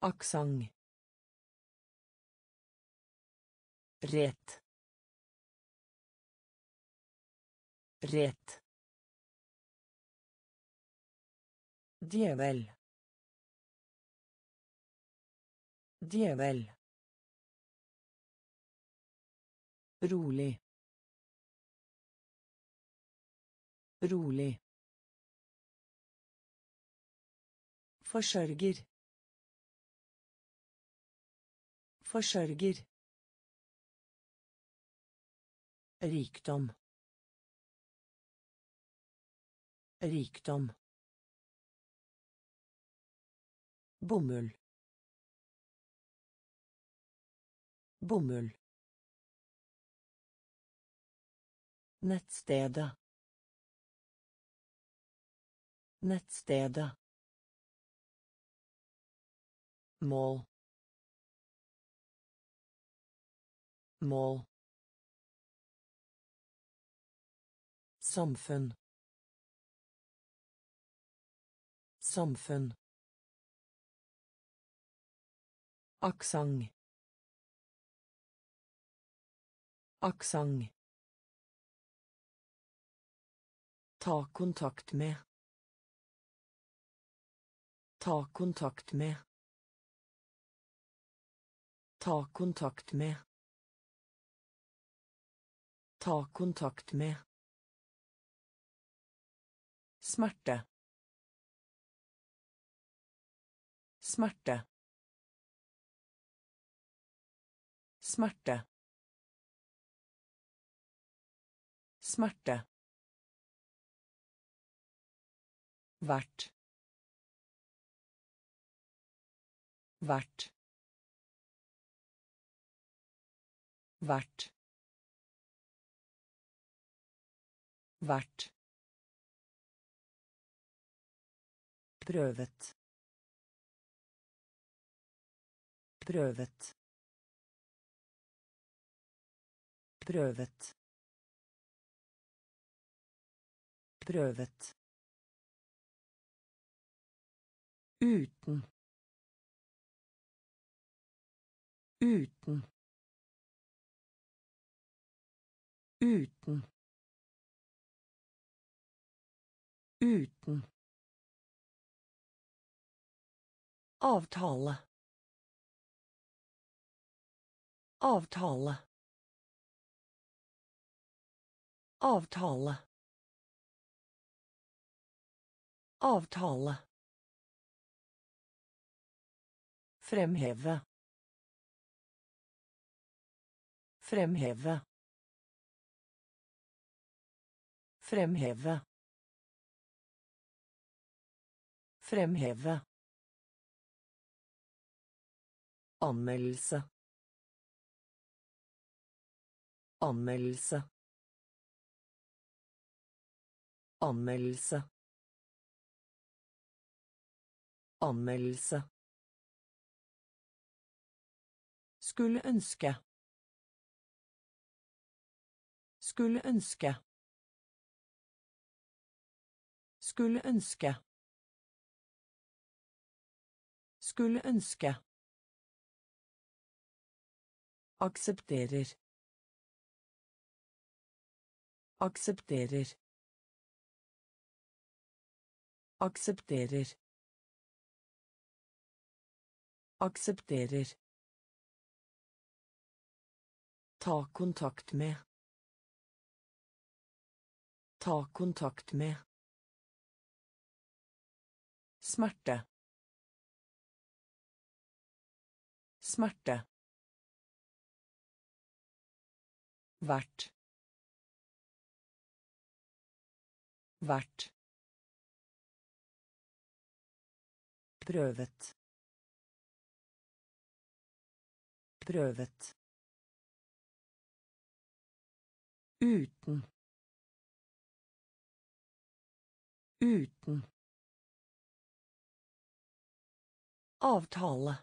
aksent Rett. Rett. Djevel. Djevel. Rolig. Rolig. Forsørger. Forsørger. Rikdom. Rikdom. Bomull. Bomull. Nettstedet. Nettstedet. Mål. Mål. Samfunn. Samfunn. Aksent. Aksent. Ta kontakt med. Ta kontakt med. Ta kontakt med. Ta kontakt med. Smerte. Smerte. Smerte. Smerte. Vært. Vært. Vært. Vært. Prøvet. Prøvet. Prøvet. Prøvet. Uten. Uten. Uten. Uten. Avtale. Avtale. Avtale. Avtale. Fremheve. Fremheve. Fremheve. Fremheve. Anmeldelse. Anmeldelse. Anmeldelse. Anmeldelse. Skulle ønske. Skulle ønske. Skulle ønske. Skulle ønske. Aksepterer. Aksepterer. Aksepterer. Aksepterer. Ta kontakt med. Ta kontakt med. Smerte. Smerte. Vært. Vært. Prøvet. Prøvet. Uten. Uten. Avtale.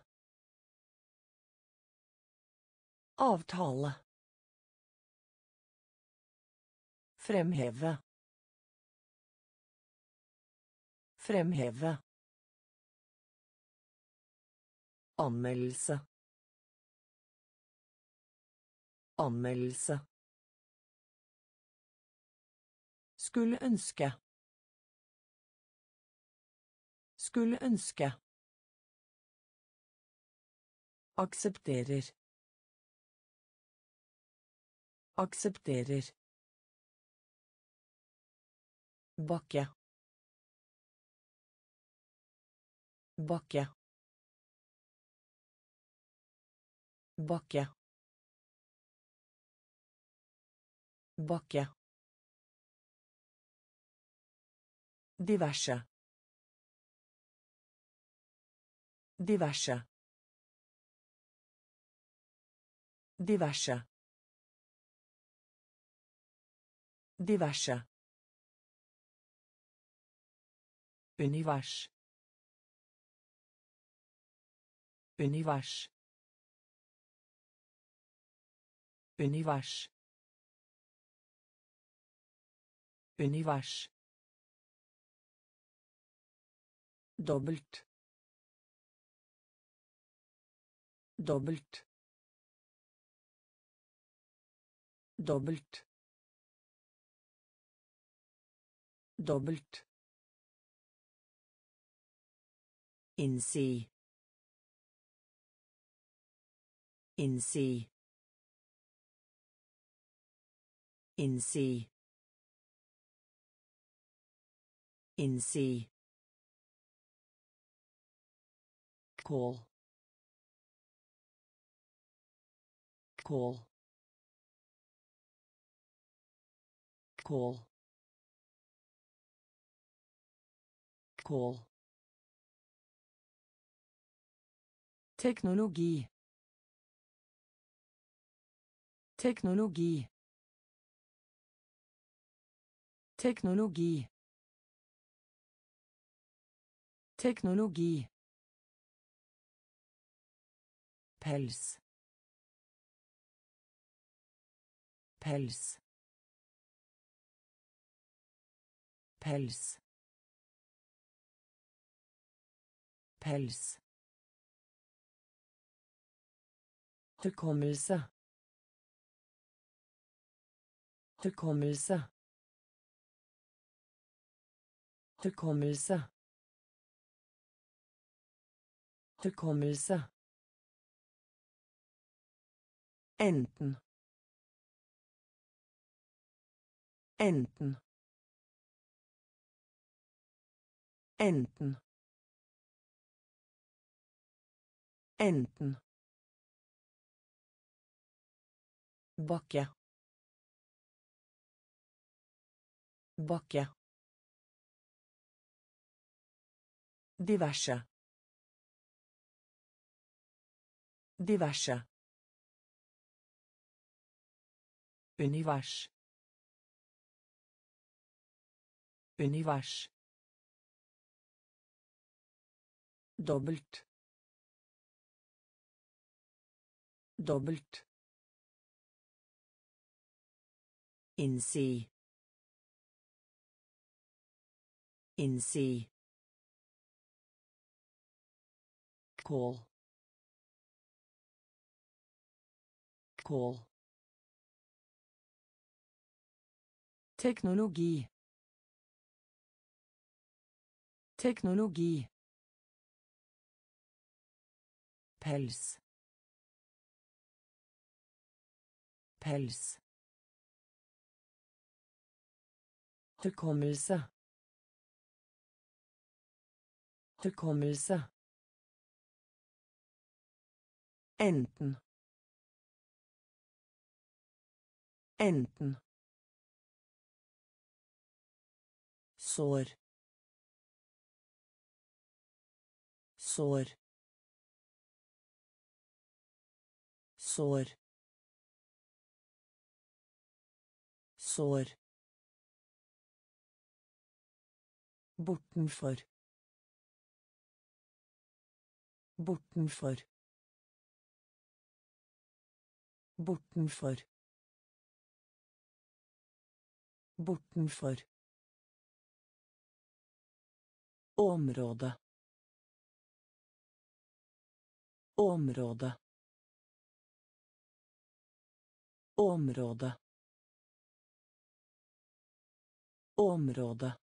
Avtale. Fremheve. Fremheve. Anmeldelse. Anmeldelse. Skulle ønske. Skulle ønske. Aksepterer. Aksepterer. Bakke. Bakke. Bakke. Bakke. Diverse. Diverse. Diverse. Diverse. Univers. Univers. Univers. Univers. dobbelt dobbelt dobbelt dobbelt in C. in C. in C. in C. call call call call teknologi. Teknologi. Teknologi. Teknologi. Pels. Pels. Pels. Pels Hukommelse. Hukommelse. Hukommelse. Hukommelse. Enten. Enten. Enten. Enten. Bakke. Bakke. Diverse. Diverse. Univers. Univers. dobbelt dobbelt In C. In Insi. Call. Call. Technology. Technology. Pels. Pels. Hukommelse. Hukommelse. Enten. Enten. Sår. Sår. Sår. Sår. Bortenfor. Bortenfor. Bortenfor. Bortenfor. Område. Område. Område. Område.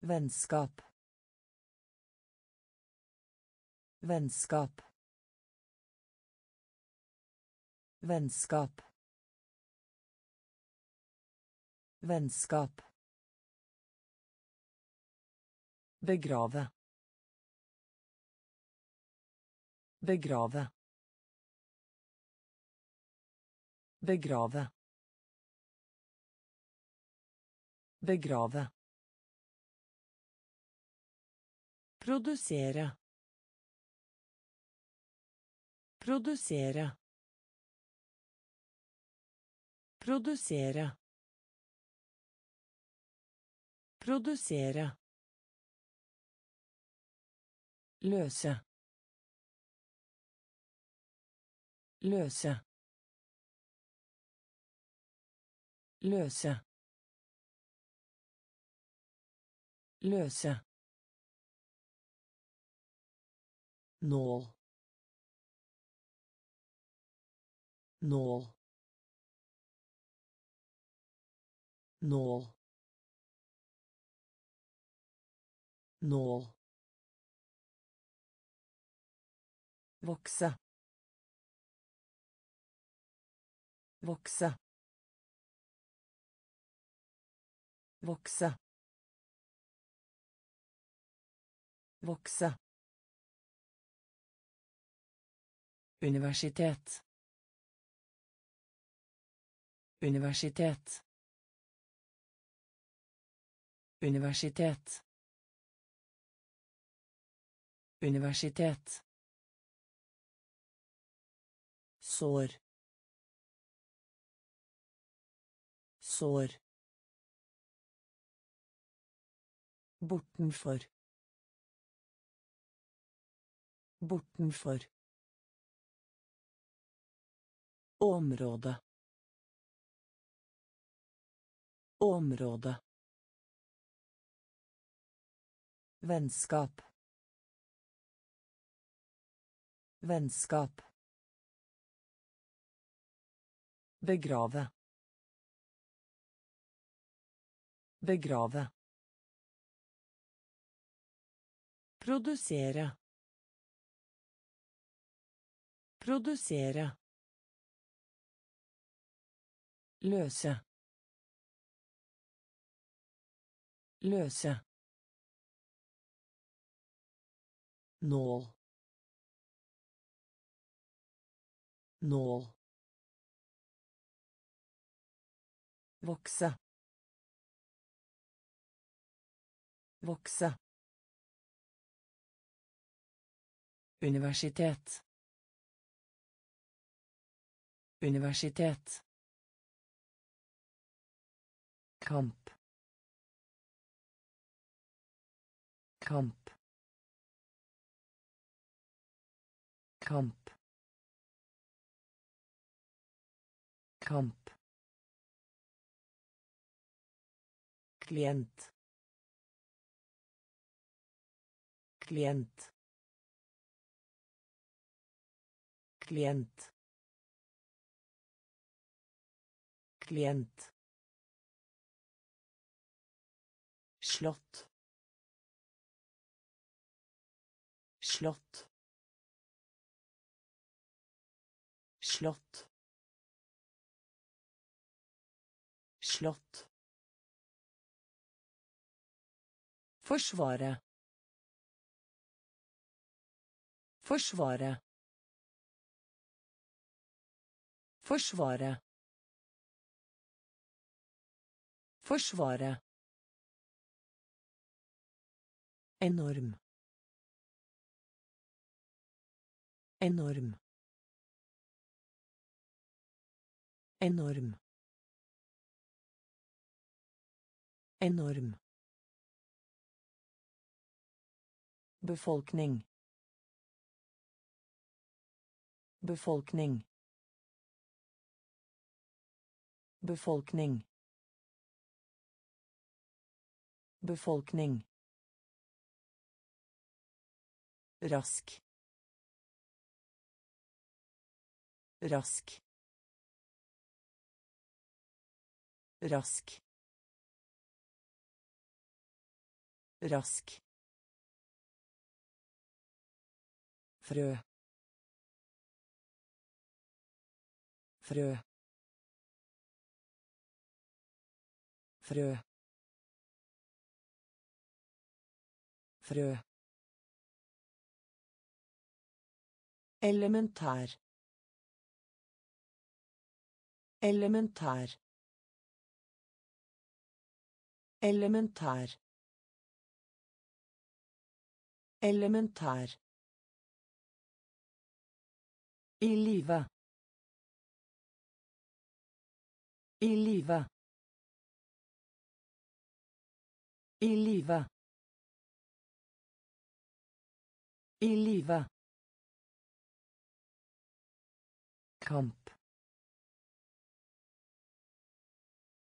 Vennskap. Vennskap. Vennskap. Vennskap. Begrave. Begrave. Begrave. Begrave. Produsere. Produsere. Produsere. Produsere. Løse. Løse. Løse. Løse. nul. Nul. Nul. Nul. Vokse. Vokse. Vokse. Vokse. Universitet. Universitet. Universitet. Universitet. Sår. Sår. Bortenfor. Bortenfor. Område. Område. Vennskap. Vennskap. Begrave. Begrave. Produsere. Produsere. Løse. Løse. Nål. Nål. Vokse. Vokse. Universitet. Universitet. Kamp. Kamp. Kamp. Kamp. Klient. Klient. Klient. Klient slott slott slott slott Forsvaret. Forsvaret. Forsvaret. Forsvaret. Enorm. Enorm. Enorm. Enorm. Befolkning. Befolkning. Befolkning. Befolkning. Rask. Rask. Rask. Rask. frø frø frø frø elementær elementær elementær elementær i live. I live. I live. I live. Kamp.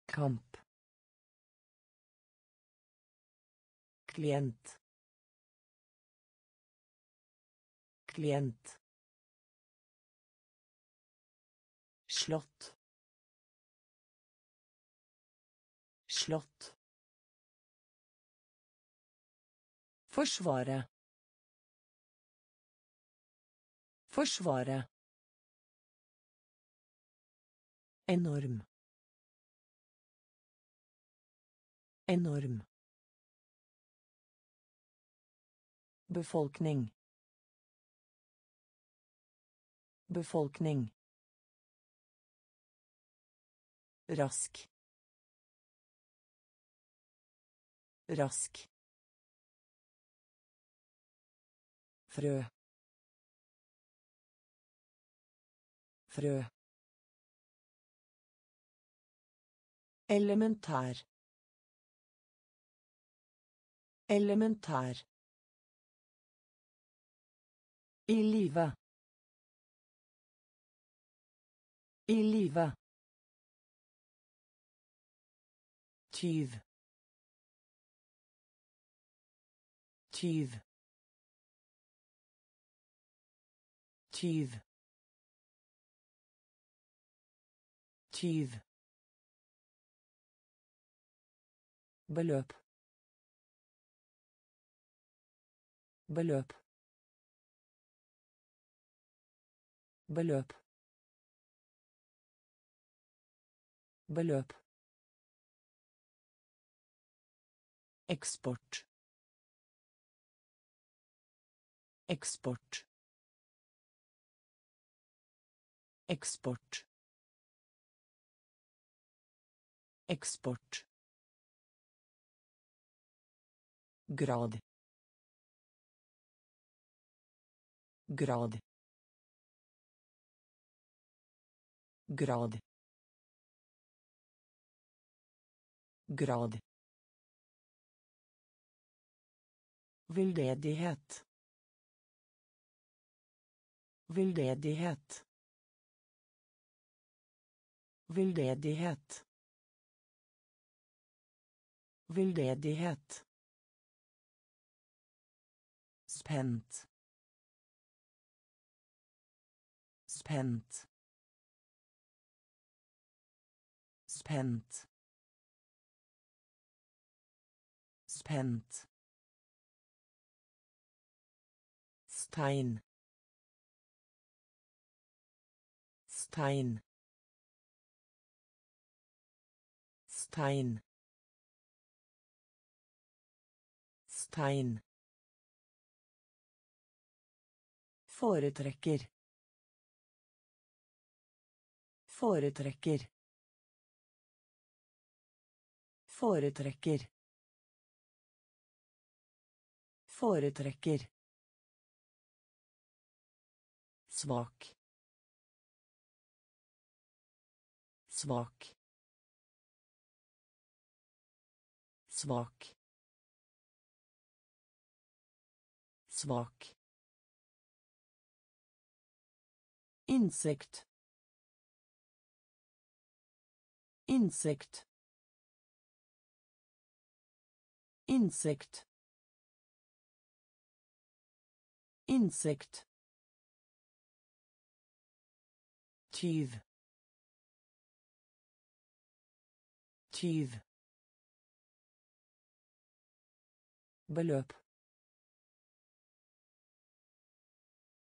Kamp. Klient. Klient. Slott. Slott. Forsvaret. Forsvaret. Enorm. Enorm. Befolkning. Befolkning. Rask. Rask. Frø. Frø. Elementær. Elementær. I live. I live. tyv tyv tyv tyv beløp beløp beløp beløp eksport eksport eksport eksport grad grad grad grad Veldedighet. Veldedighet. Veldedighet. Veldedighet. Spent. Spent. Spent. Spent. Stein. Stein. Stein. Stein. Foretrekker. Foretrekker. Foretrekker. Foretrekker. Svak. Svak. Svak. Svak. Insekt. Insekt. Insekt. Insekt. tyv tyv beløp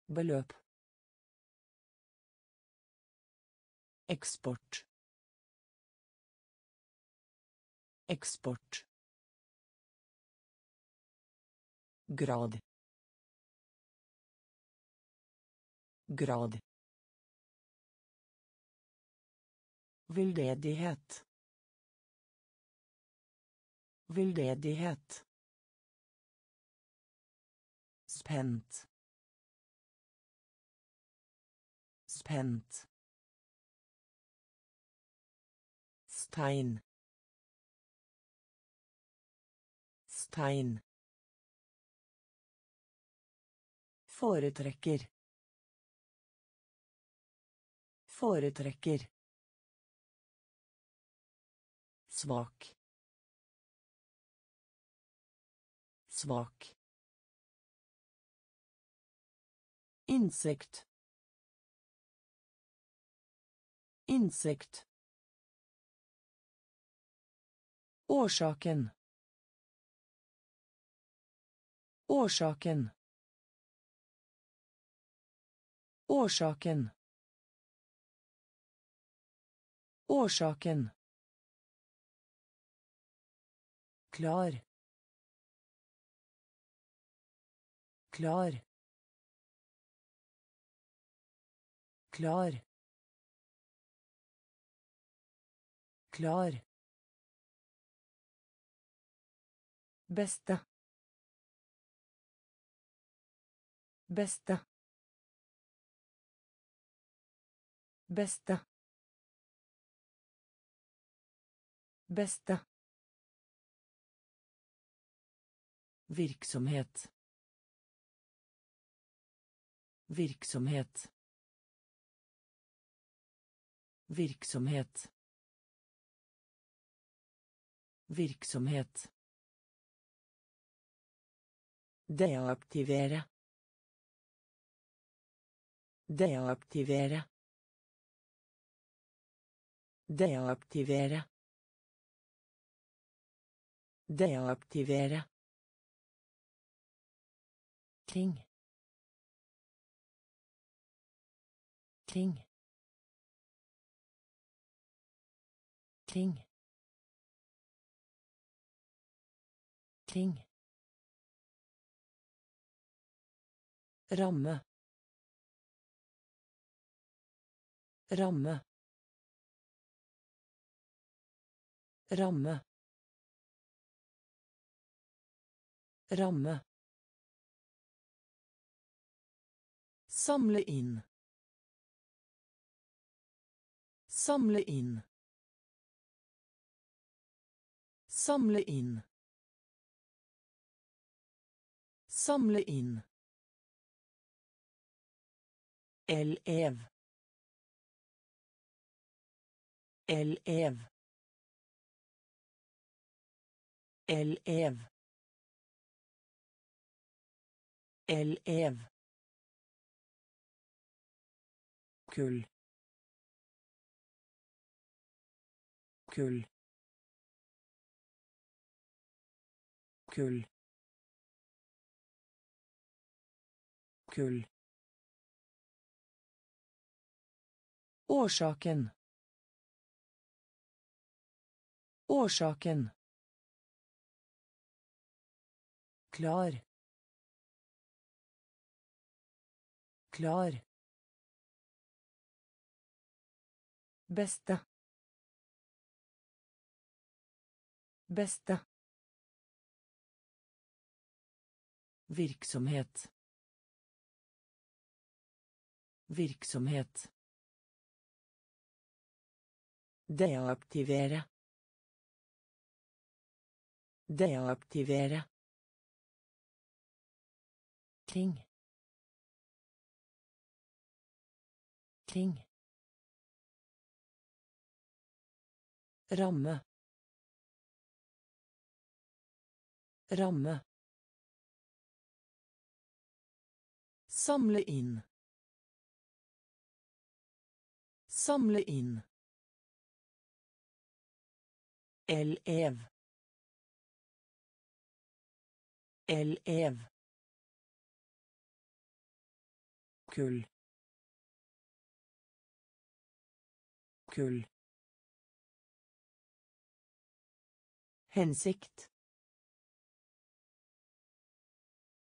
beløp eksport eksport grad grad Veldedighet. Veldedighet. Spent. Spent. Stein. Stein. Foretrekker. Foretrekker. svak svak insekt insekt årsaken. Årsaken. Årsaken. Årsaken. Klar. Klar. Klar. Klar beste beste beste beste Virksomhet. Virksomhet. Virksomhet. Virksomhet. Deaktivere. Deaktivere. Deaktivere. Deaktivere kring kring kring kring ramme ramme ramme ramme Samle inn. Samle inn. Samle inn. Samle inn. Elev. Elev. Elev. Elev. kull kull kull kull Årsaken. Årsaken. Klar. Klar. Beste. Beste. Virksomhet. Virksomhet. Deaktivere. Deaktivere. Kring. Kring. Ramme. Ramme. Samle inn. Samle inn. Elev. Elev. Kull. Kull. Hensikt.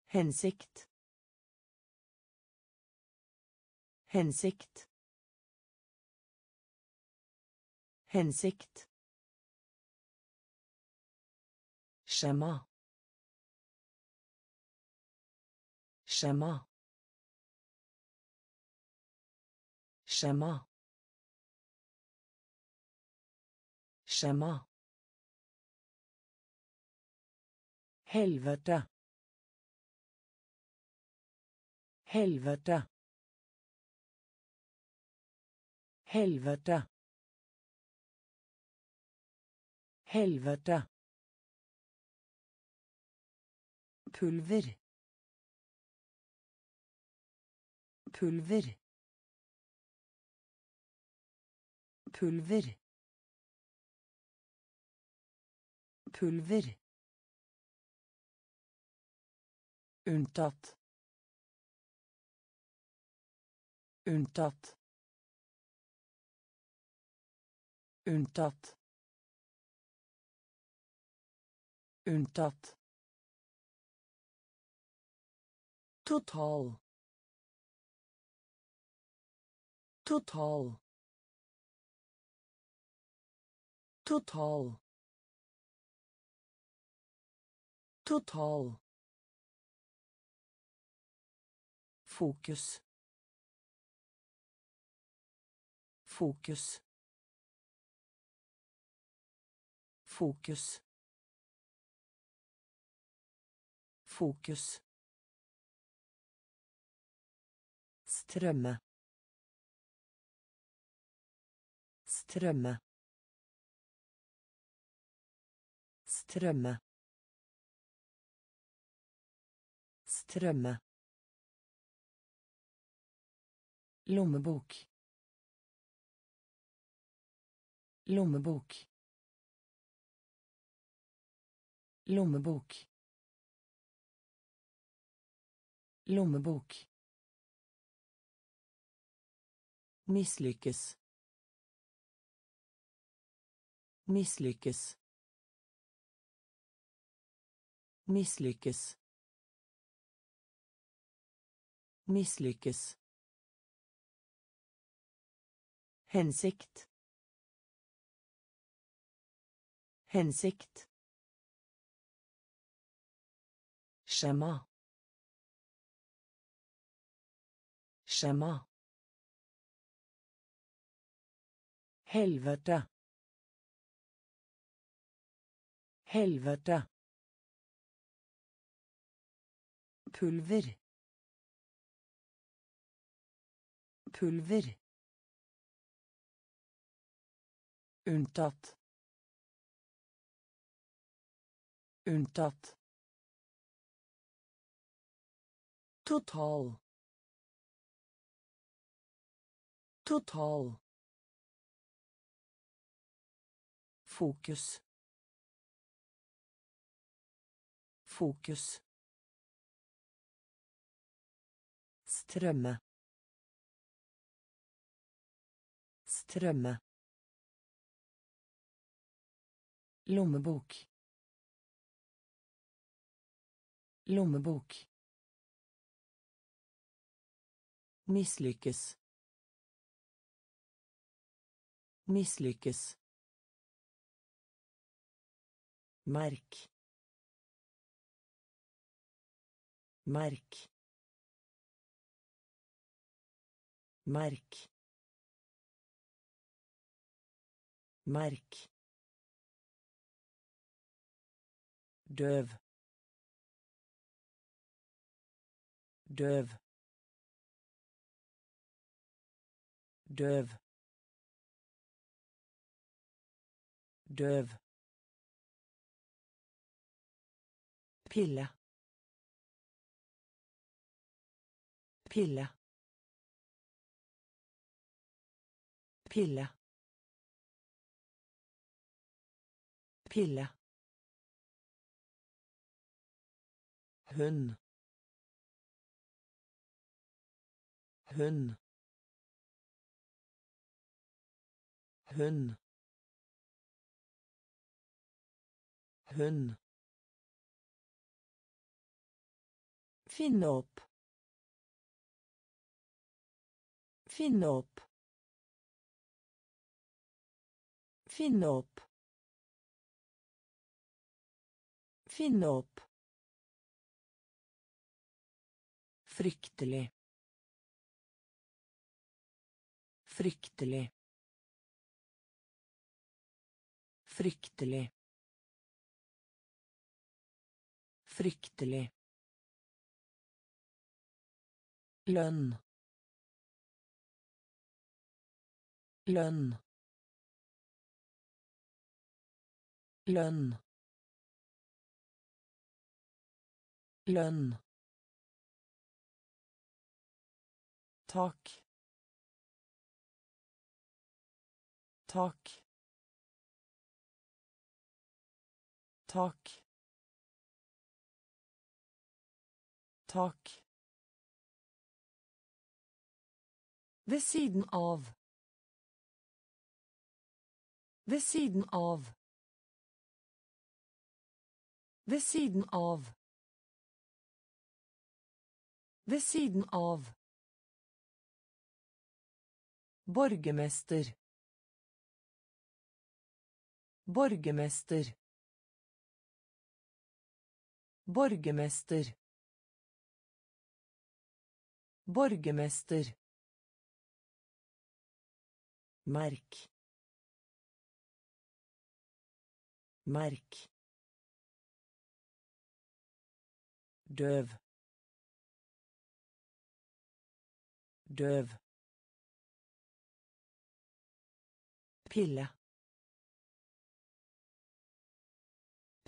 Hensikt. Hensikt. Hensikt. Skjema. Skjema. Skjema. Skjema. Helvete. Helvete. Helvete. Helvete. Pulver. Pulver. Pulver. Pulver. Unntatt. Unntatt. Unntatt. Unntatt Total. Total. Total. Total. Fokus. Fokus. Fokus. Fokus. Strømme. Strømme. Strømme. Strømme. Lommebok. Lommebok. Lommebok. Lommebok Misslyckes. Misslyckes. Misslyckes. Misslyckes. Hensikt. Hensikt. Skjema. Skjema. Helvete. Helvete. pulver. Pulver. Unntatt. Unntatt. Total. Total fokus. Fokus. Strømme. Strømme. Lommebok. Lommebok. Mislykkes. Mislykkes merk. Merk. Merk. Merk. Døv. Døv. Døv. Døv pille. Pille. Pille. Pille. Hund. Hund. Hund. Hund Finne opp. Finne opp. Finne opp. Finne opp. Fryktelig. Fryktelig. Fryktelig. Fryktelig. Lønn. Lønn. Lønn. Lønn. tak tak tak tak ved siden av ved siden av ved siden av ved siden av Borgermester. Borgermester. Borgermester. Borgermester. Merk. Merk. Døv. Døv. pille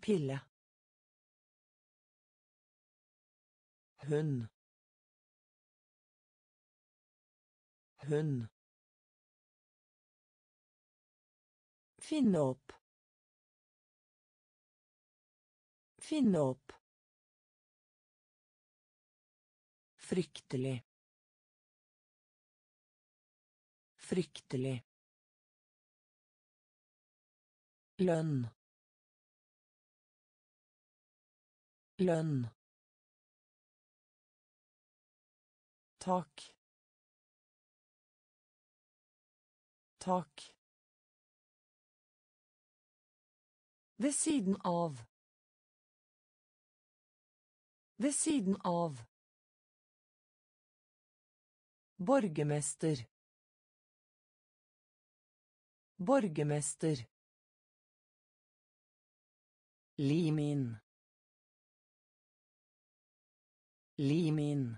pille hund hund finne opp. Finne opp. Fryktelig. Fryktelig. Lønn. Lønn. Tak. Tak ved siden av ved siden av borgermester borgermester Lim inn. Lim inn.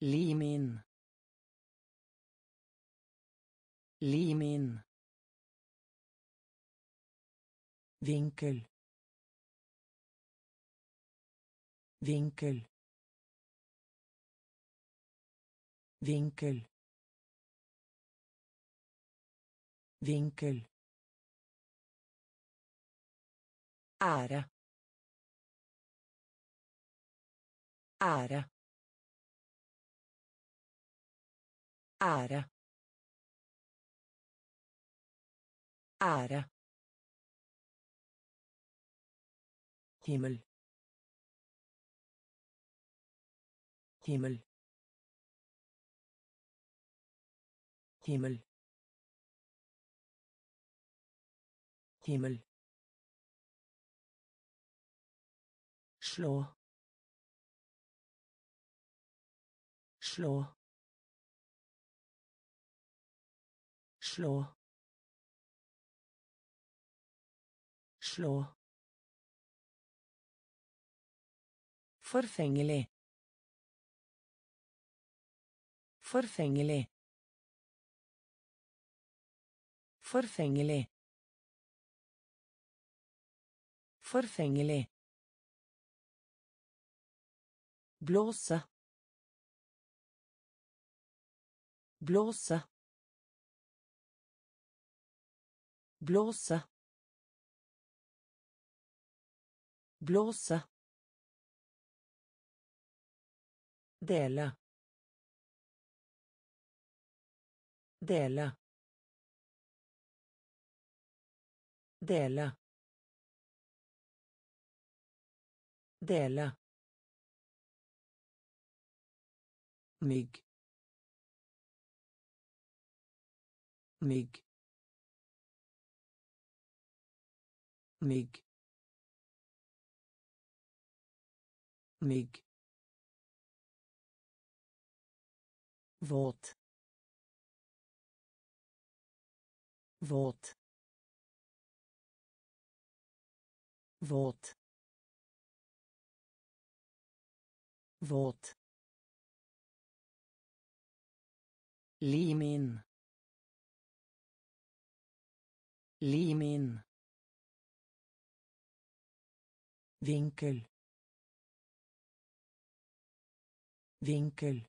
Lim inn. Lim inn. Vinkel. Vinkel. Vinkel. Vinkel. Ære. Ære. Ære. Ære. Himmel. Himmel. Himmel. Himmel. Slå slå slå slå Forfengelig. Forfengelig. Forfengelig. Forfengelig. Blåse. Blåse. Blåse. Blåse. Dele. Dele. Dele. Dele. Mygg. Mygg. Mygg. Mygg. Våt våt våt våt Lim inn. Lim inn. Vinkel. Vinkel.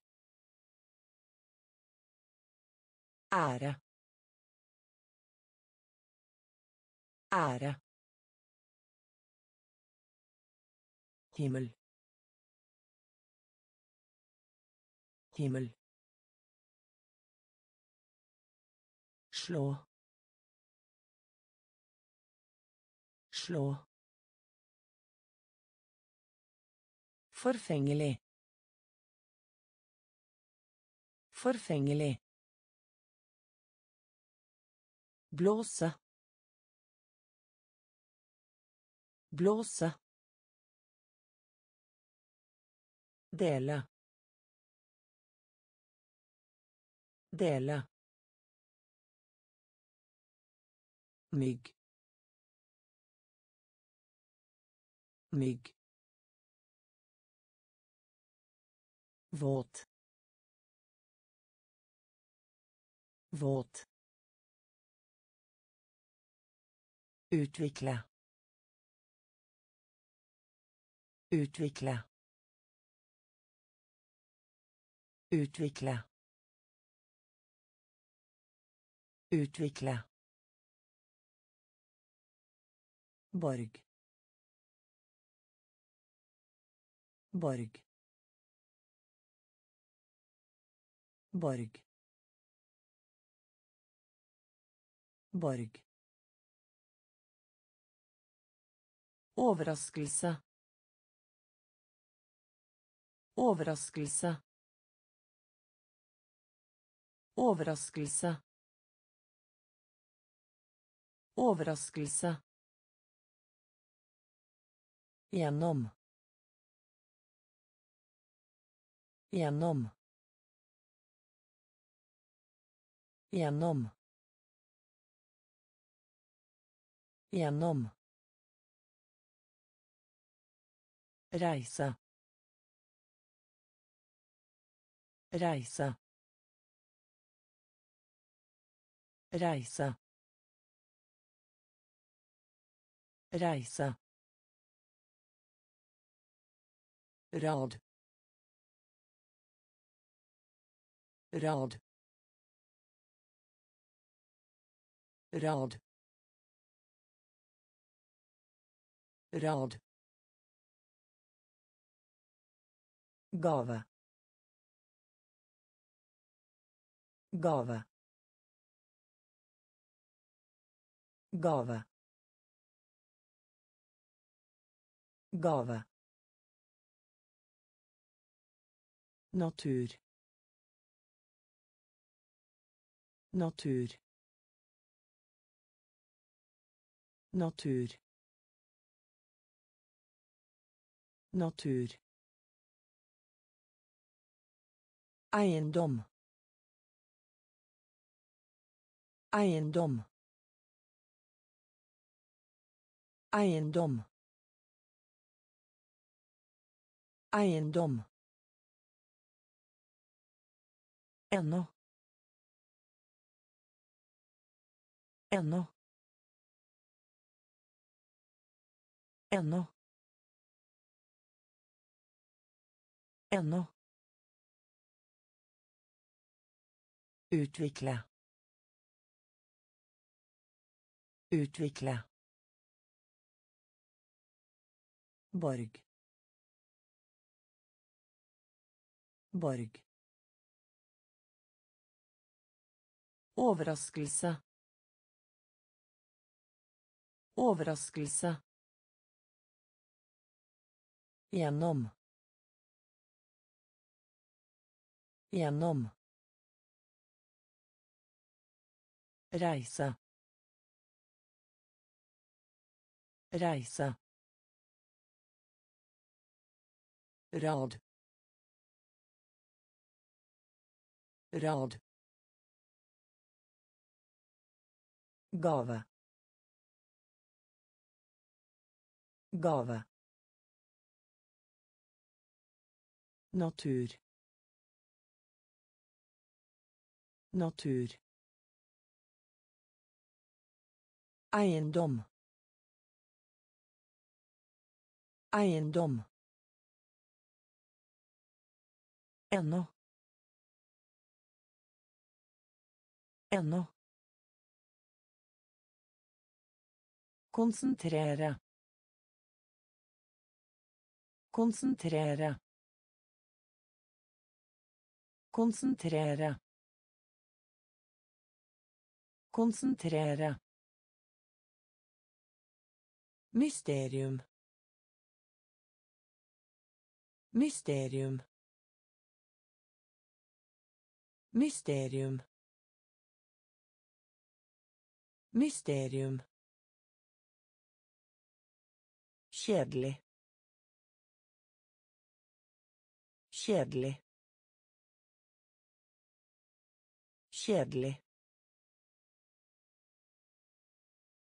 Ære. Ære. Himmel. Himmel. Slå. Slå. Forfengelig. Blåse. Blåse. Dele. Dele. Mygg. Mygg. Våt. Våt. Utvikle. Utvikle. Utvikle. Utvikle. Borg. Borg. Borg. Borg. Overraskelse. Gjennom. Gjennom. Reise. Reise. Reise. Reise. Rad. Rad. Rad. Rad. Gave. Gave. Gave. Gave. Natur. Natur. Natur. Natur. Eiendom. Eiendom. Eiendom. Eiendom. Ennå. Ennå. Ennå. Ennå. Utvikle. Utvikle. Borg. Borg. Overraskelse. Overraskelse. Gjennom. Gjennom. Reise. Reise. Rad. Rad. Gave. Gave. Natur. Natur. Eiendom. Eiendom. Ennå. Ennå. Konsentrere. Konsentrere. Konsentrere. Konsentrere. Mysterium. Mysterium. Mysterium. Mysterium. Kjedelig. Kjedelig. Kjedelig.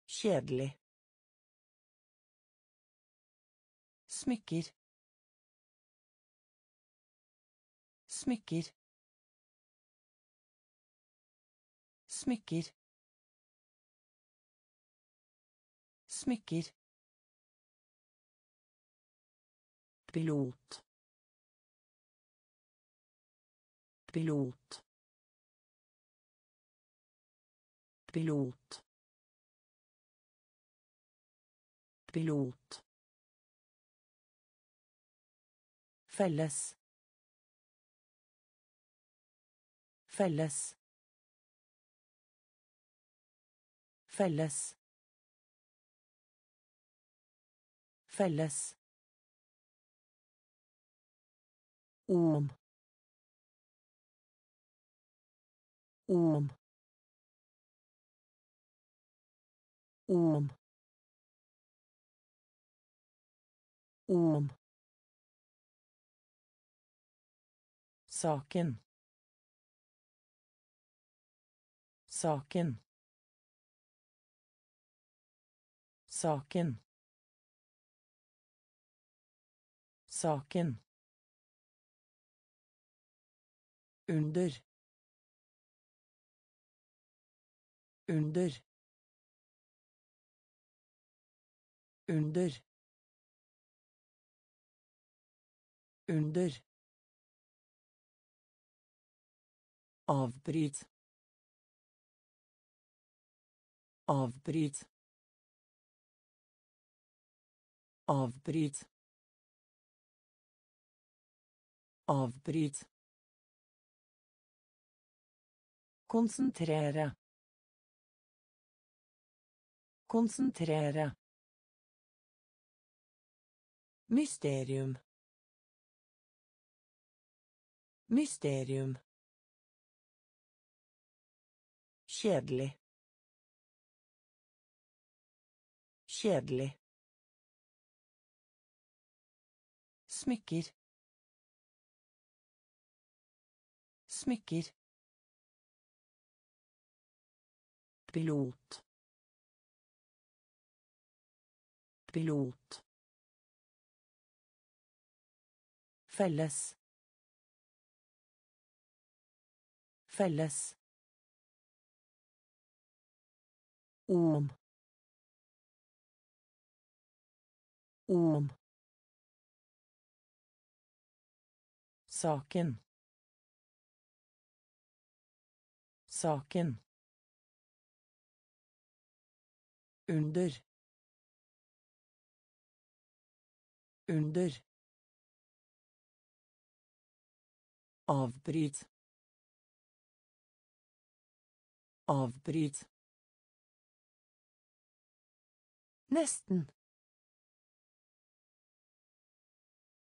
Kjedelig. Smykker. Smykker. Smykker. Smykker. Pilot. Pilot. Pilot. Pilot. Felles. Felles. Felles. Felles. Om. Om. Om. Om. Saken. Saken. Saken. Saken. Under. Under. Under. Under. Avbryt. Avbryt. Avbryt. Avbryt. Konsentrere. Konsentrere. Mysterium. Mysterium. Kjedelig. Kjedelig. Smykker. Smykker. Pilot. Pilot. Felles. Felles. Om. Om. Saken. Saken. Under. Under. Avbryt. Avbryt. Nesten.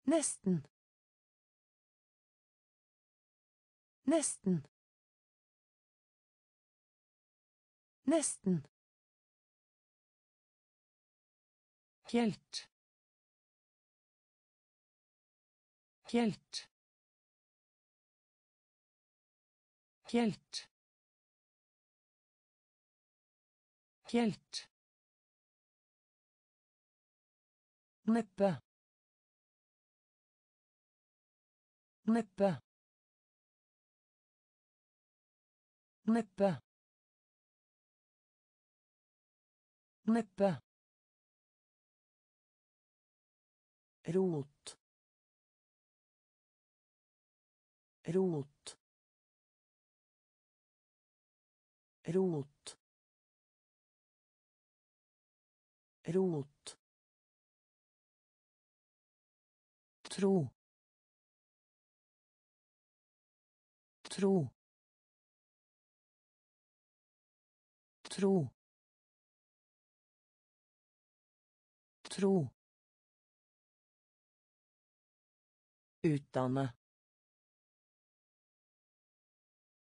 Nesten. Nesten. Nesten. Helt. Helt. Helt. Helt. Neppe. Neppe. Neppe. Neppe. Rot. Rot. Rot. Rot. Tro. Tro. Tro. Tro. Utdanne.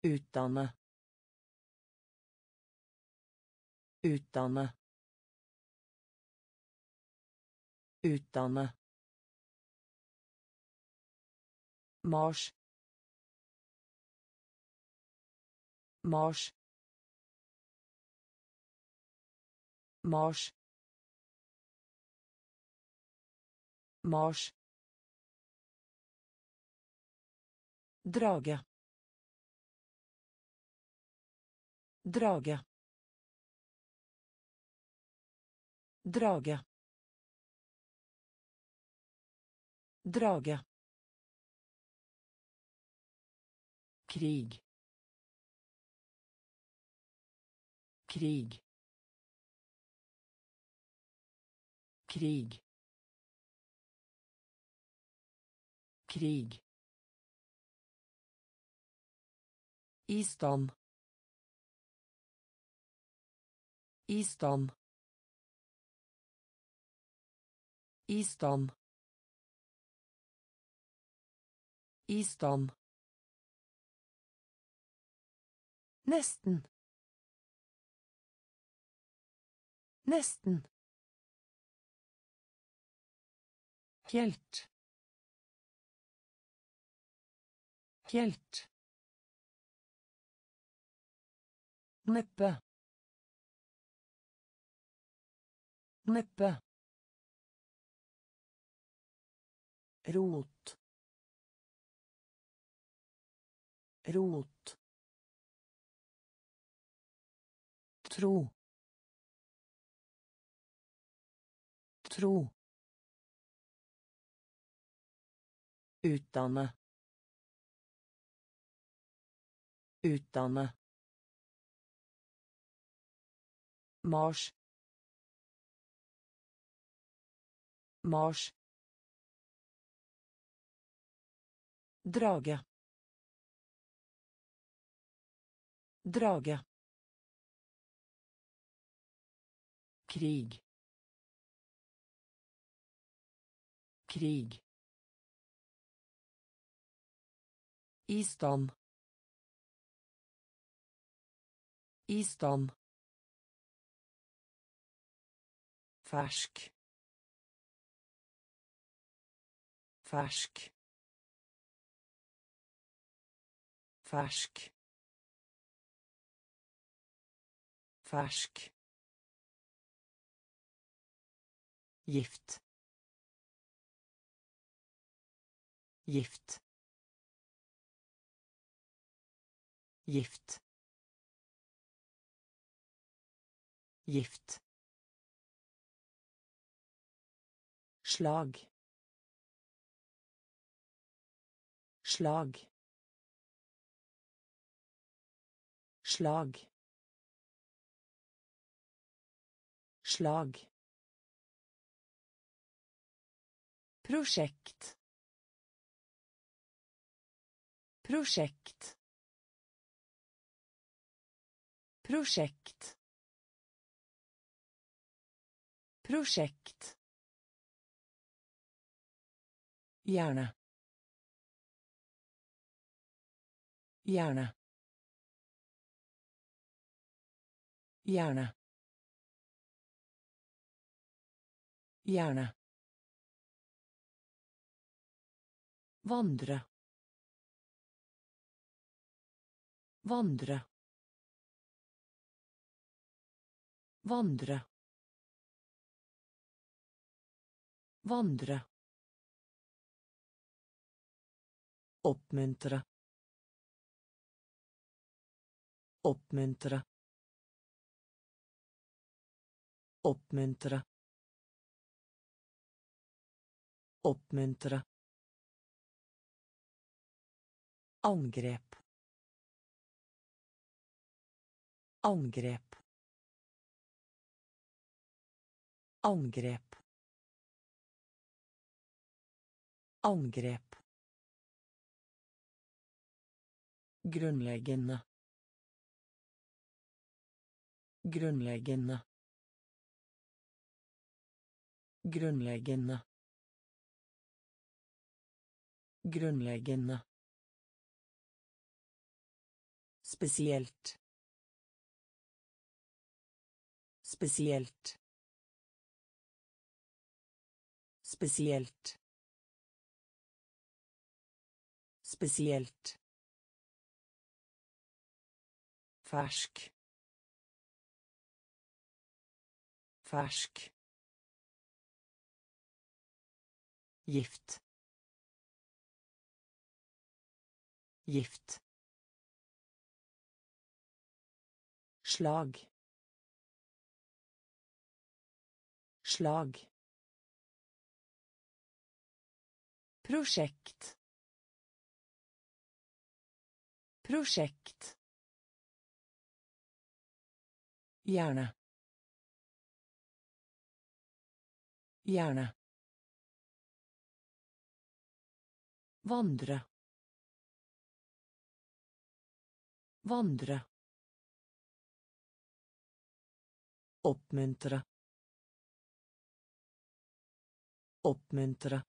Utdanne. Utdanne. Utdanne. Mars. Mars. Mars. Mars. Drage. Drage. Drage. Drage. Krig. Krig. Krig. Krig. I stand. I stand. Nesten. Nesten. Helt. Helt. Neppe. Neppe. rot rot tro. Tro. Utdanne. Utdanne. Mars. Mars. Drage. Drage. Krig. Krig. I stand. I stand. Fersk. Fersk. Fersk. Fersk. Gift. Gift. Gift. Gift. slag slag slag slag prosjekt prosjekt prosjekt prosjekt Gjerne. Gjerne. Gjerne. Gjerne. Vandre. Vandre. Vandre. Vandre. Oppmuntre. Oppmuntre. Oppmuntre. Oppmuntre. Angrep. Angrep. Angrep. Angrep. Grunnleggende. Grunnleggende. Grunnleggende. Grunnleggende. Spesielt. Spesielt. Spesielt. Spesielt. Fersk. Fersk. Gift. Gift. Slag. Slag. Prosjekt. Prosjekt. Gjerne. Gjerne. Vandre. Vandre. Oppmuntre. Oppmuntre.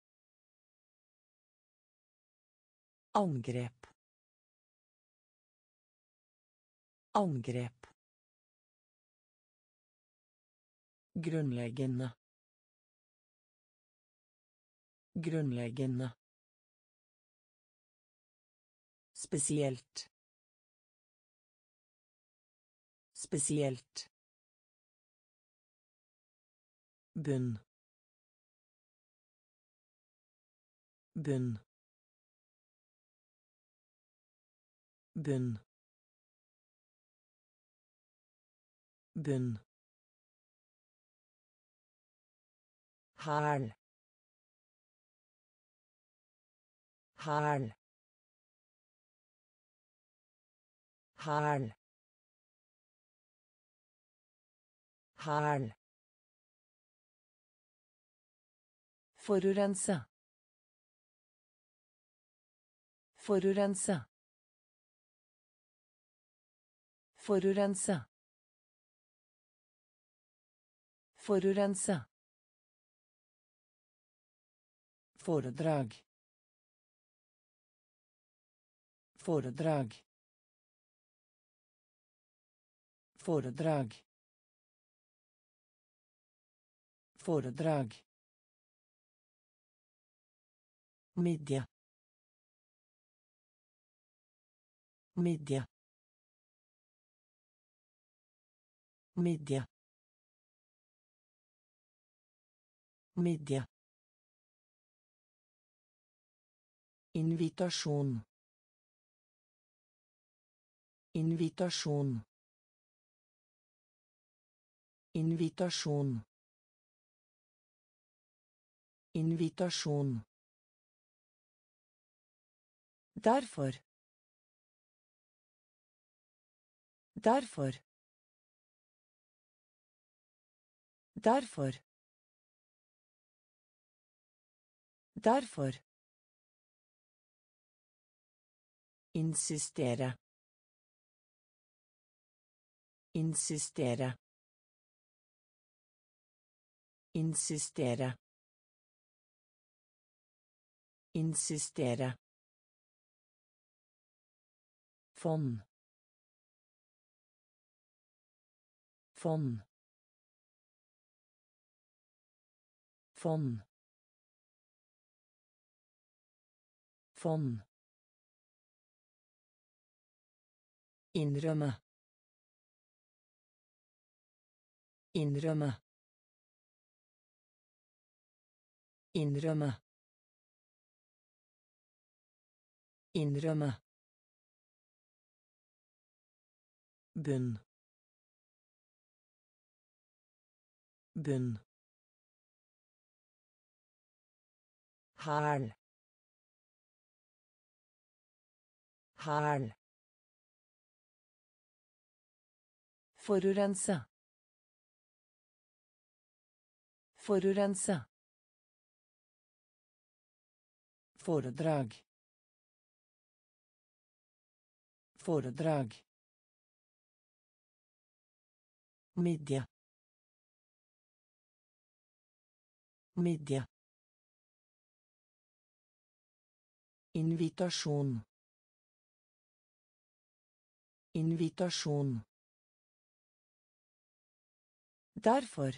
Angrep. Angrep. Grunnleggende. Grunnleggende. Spesielt. Spesielt. Bunn bunn bunn bunn hæl hæl hæl hæl Forurense. Forurense. Forurense. Forurense. Foredrag. Foredrag. Foredrag. Foredrag. Media. Media. Media. Media. Invitasjon. Invitasjon. Invitasjon. Invitasjon. Derfor. Derfor. Derfor. Derfor. Insistere. Insistere. Insistere. Insistere. Fond. Fond. Fond. Fond. Innrømme. Innrømme. Innrømme. Innrømme. Bunn bunn hæl hæl Forurense. Forurense. Foredrag. Foredrag. Midja. Midja. Invitasjon. Invitasjon. Derfor.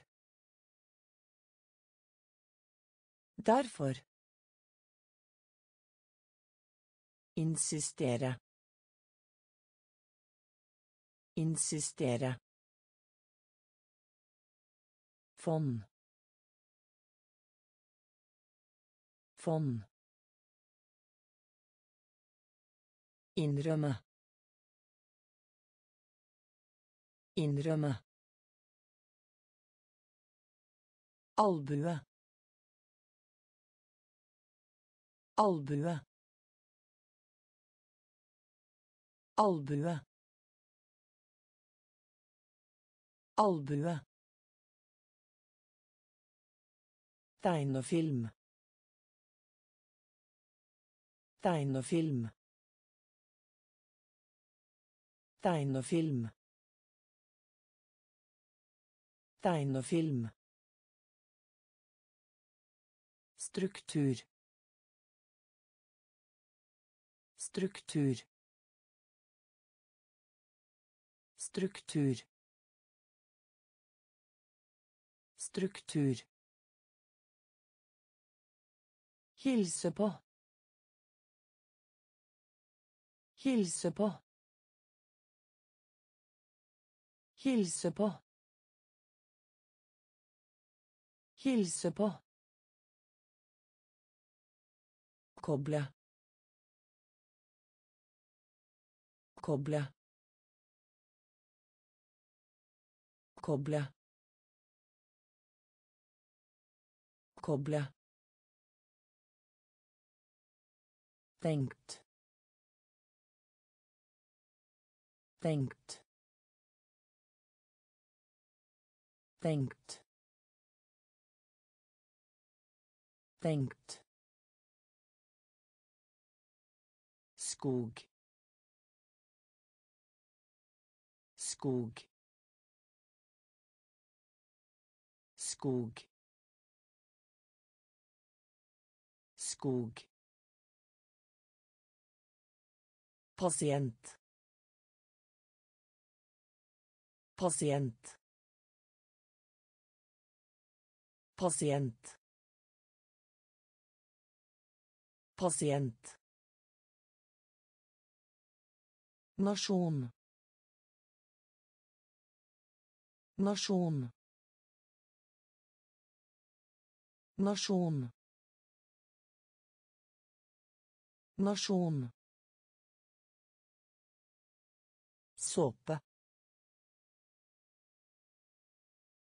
Derfor. Insistere. Insistere. Fond. Fond. Innrømme. Innrømme. Albue. Albue. Albue. Albue. Tegnefilm. Tegnefilm. Tegnefilm. Tegnefilm. Struktur. Struktur. Struktur. Struktur. Hilse på. Hilse på. Hilse på. Hilse på. Koble. Koble. Koble. Koble. Tenkt. Tenkt. Tenkt. Tenkt. skog skog skog skog pasient pasient pasient pasient Nasjon. Nasjon. Nasjon. Nasjon. Såpe.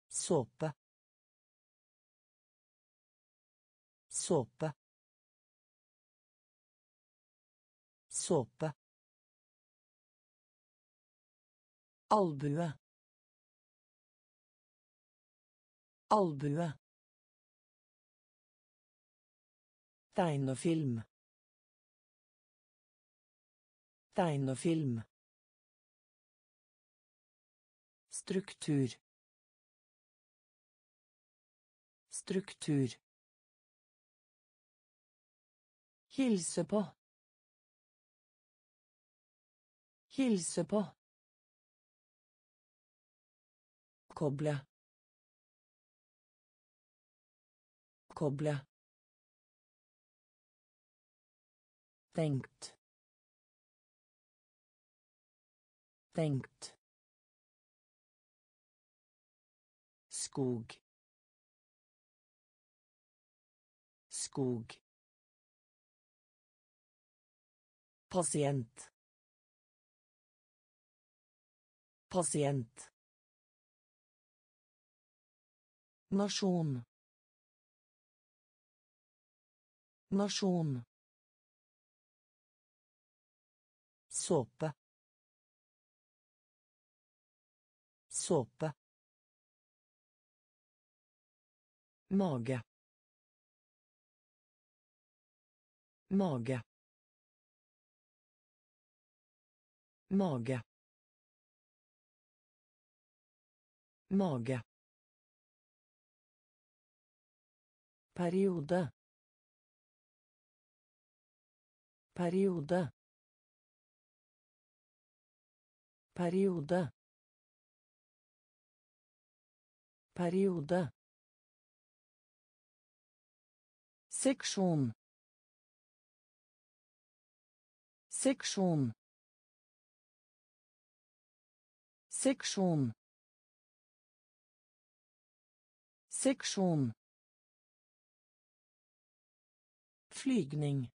Såpe. Såpe. Såpe. Albue. Albue. Tegnefilm. Tegnefilm. Struktur. Struktur. Hilse på. Hilse på. Koble. Koble. Tenkt. Tenkt. Skog. Skog. Pasient. Pasient. Nasjon. Nasjon. Såpe. Såpe. Mage. Mage. Mage. Mage. Periode. Periode. Periode. Periode. Seksjon. Seksjon. Seksjon. Seksjon. Flygning.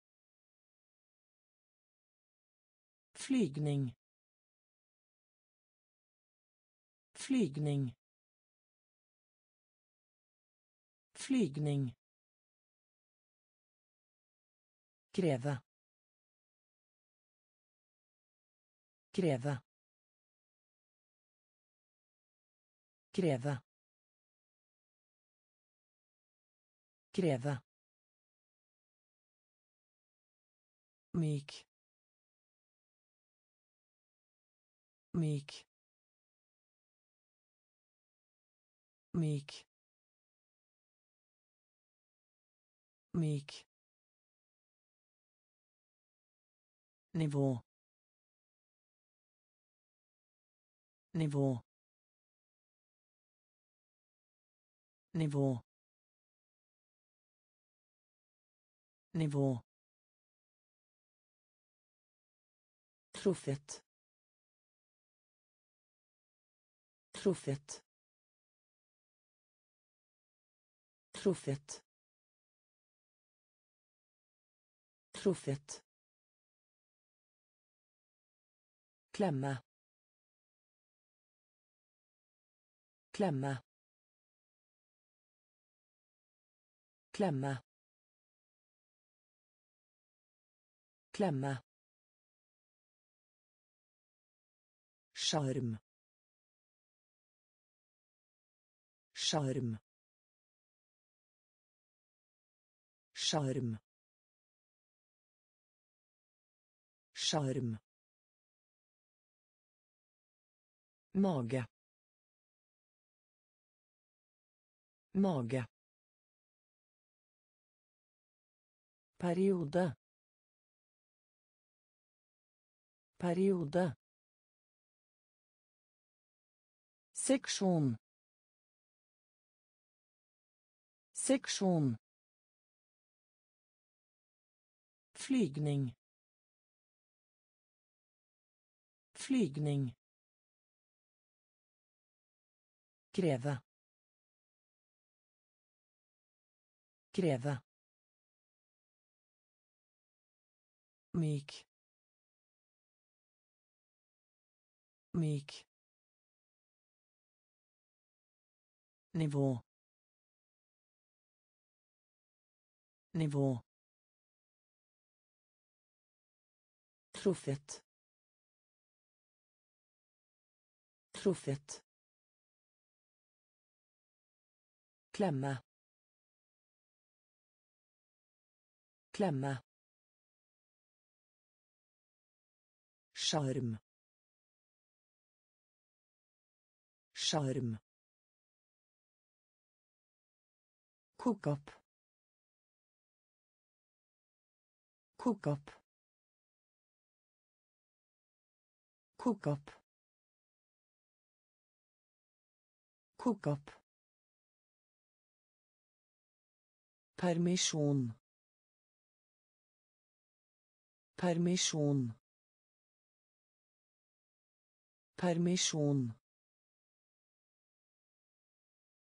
Flygning. Flygning. Flygning. Kreve. Kreve. Kreve. Kreve. myk myk myk myk nivå nivå nivå nivå Truffet. Truffet. Truffet. Truffet. Klemme. Klemme. Klemme. Klemme. Sjarm. Sjarm. Sjarm. Sjarm. Mage. Mage. Periode. Periode. Seksjon. Seksjon. Flygning. Flygning. Kreve. Kreve. myk. Myk. Nivå. Nivå. Truffet. Truffet Klämma. Klämma. Charm. Charm. Koke opp. Koke opp. Koke opp. Koke opp. Permisjon. Permisjon. Permisjon.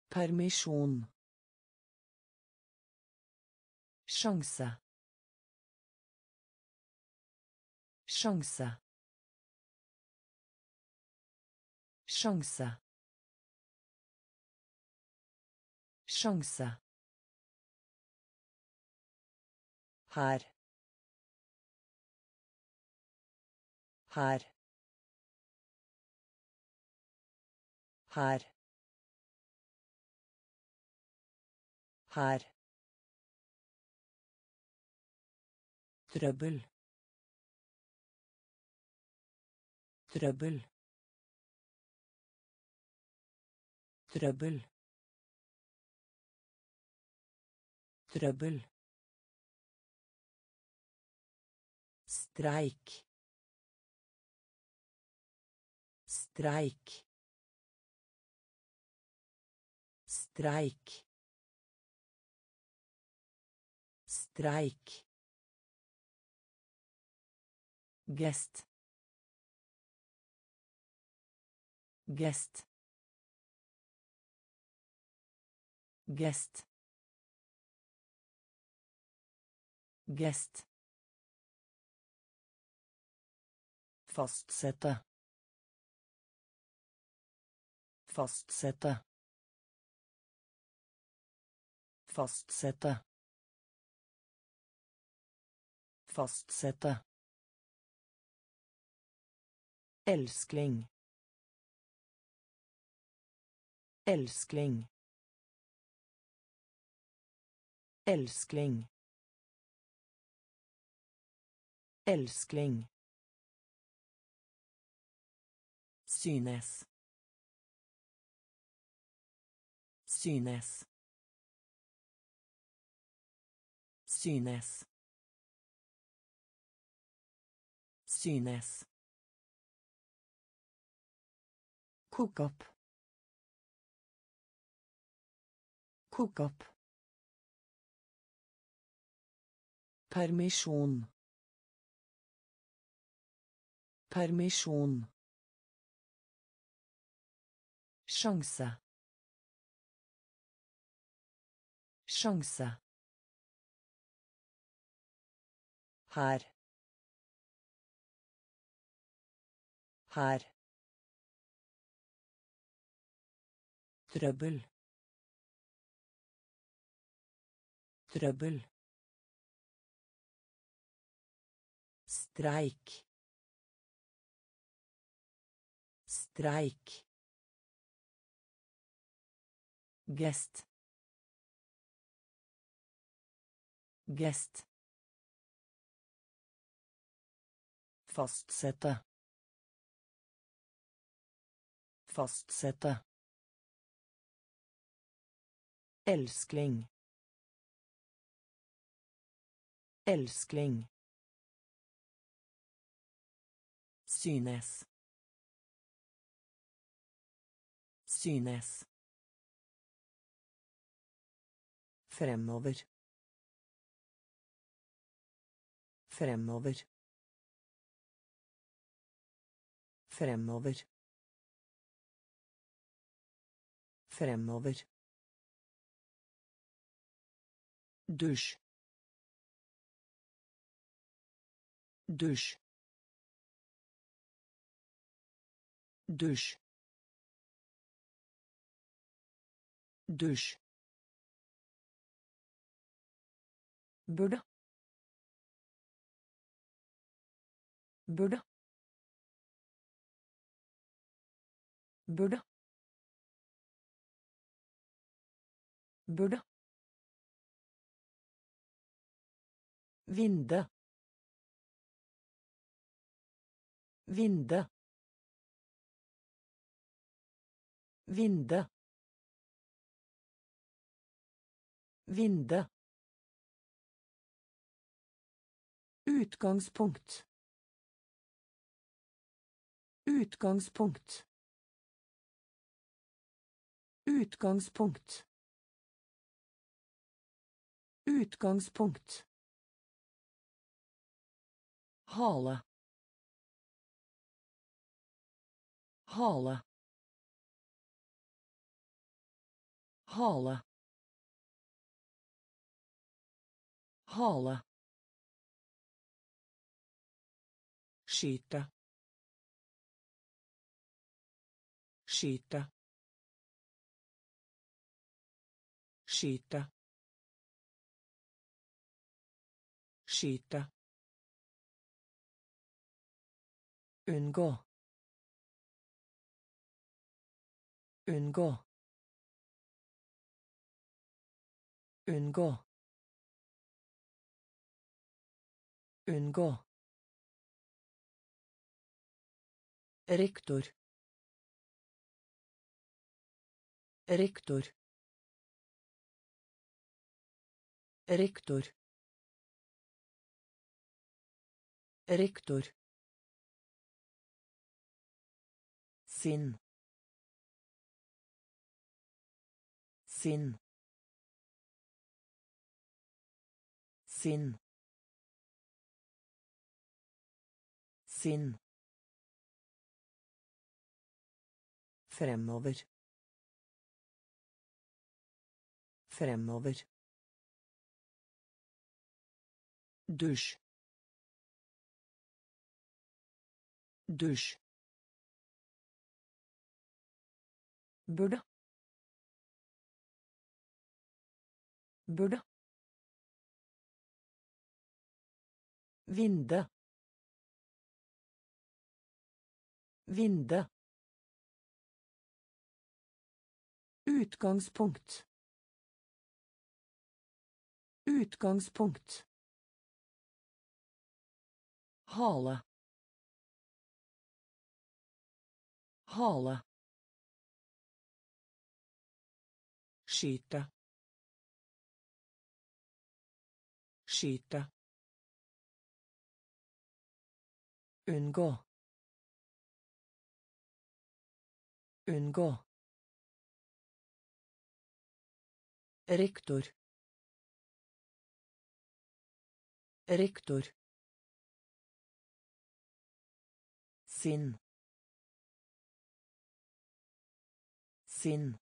Permisjon. Sjanse. Sjanse. Sjanse. Sjanse. Her. Her. Her. Her. Trøbbel. Trøbbel. Trøbbel. Trøbbel. Streik. Streik. Streik. Streik. Gest. Gest. Gest. Gest. Fastsette. Fastsette. Fastsette. Fastsette. Elskling. Elskling. Elskling. Elskling. Synes. Synes. Synes. Synes. Kok opp. Kok opp. Permisjon. Permisjon. Sjanse. Sjanse. Her. Her. Trøbbel. Trøbbel. Streik. Streik. Gest. Gest. Fastsette. Fastsette. Elskling. Elskling. Synes. Synes. Fremover. Fremover. Fremover. Fremover. Dusj. Dusj. Dusj. Dusj. Burde. Burde. Burde. Burde. Vinde. Vinde. Vinde. Vinde. Utgangspunkt. Utgangspunkt. Utgangspunkt. Utgangspunkt. Hale. Hale. Hale. Hale. Skyte. Skyte. Skyte. Skyte. Unngå. Unngå. Unngå. Unngå. Rektor. Rektor. Rektor. Rektor. Sinn. Sinn. Sinn. Sinn. Fremover. Fremover. Dusj. Dusj. Burde. Burde. Vinde. Vinde. Utgangspunkt. Utgangspunkt. Hale. Hale. Skyte. Skyte. Unngå. Unngå. Rektor. Rektor. Sinn. Sinn.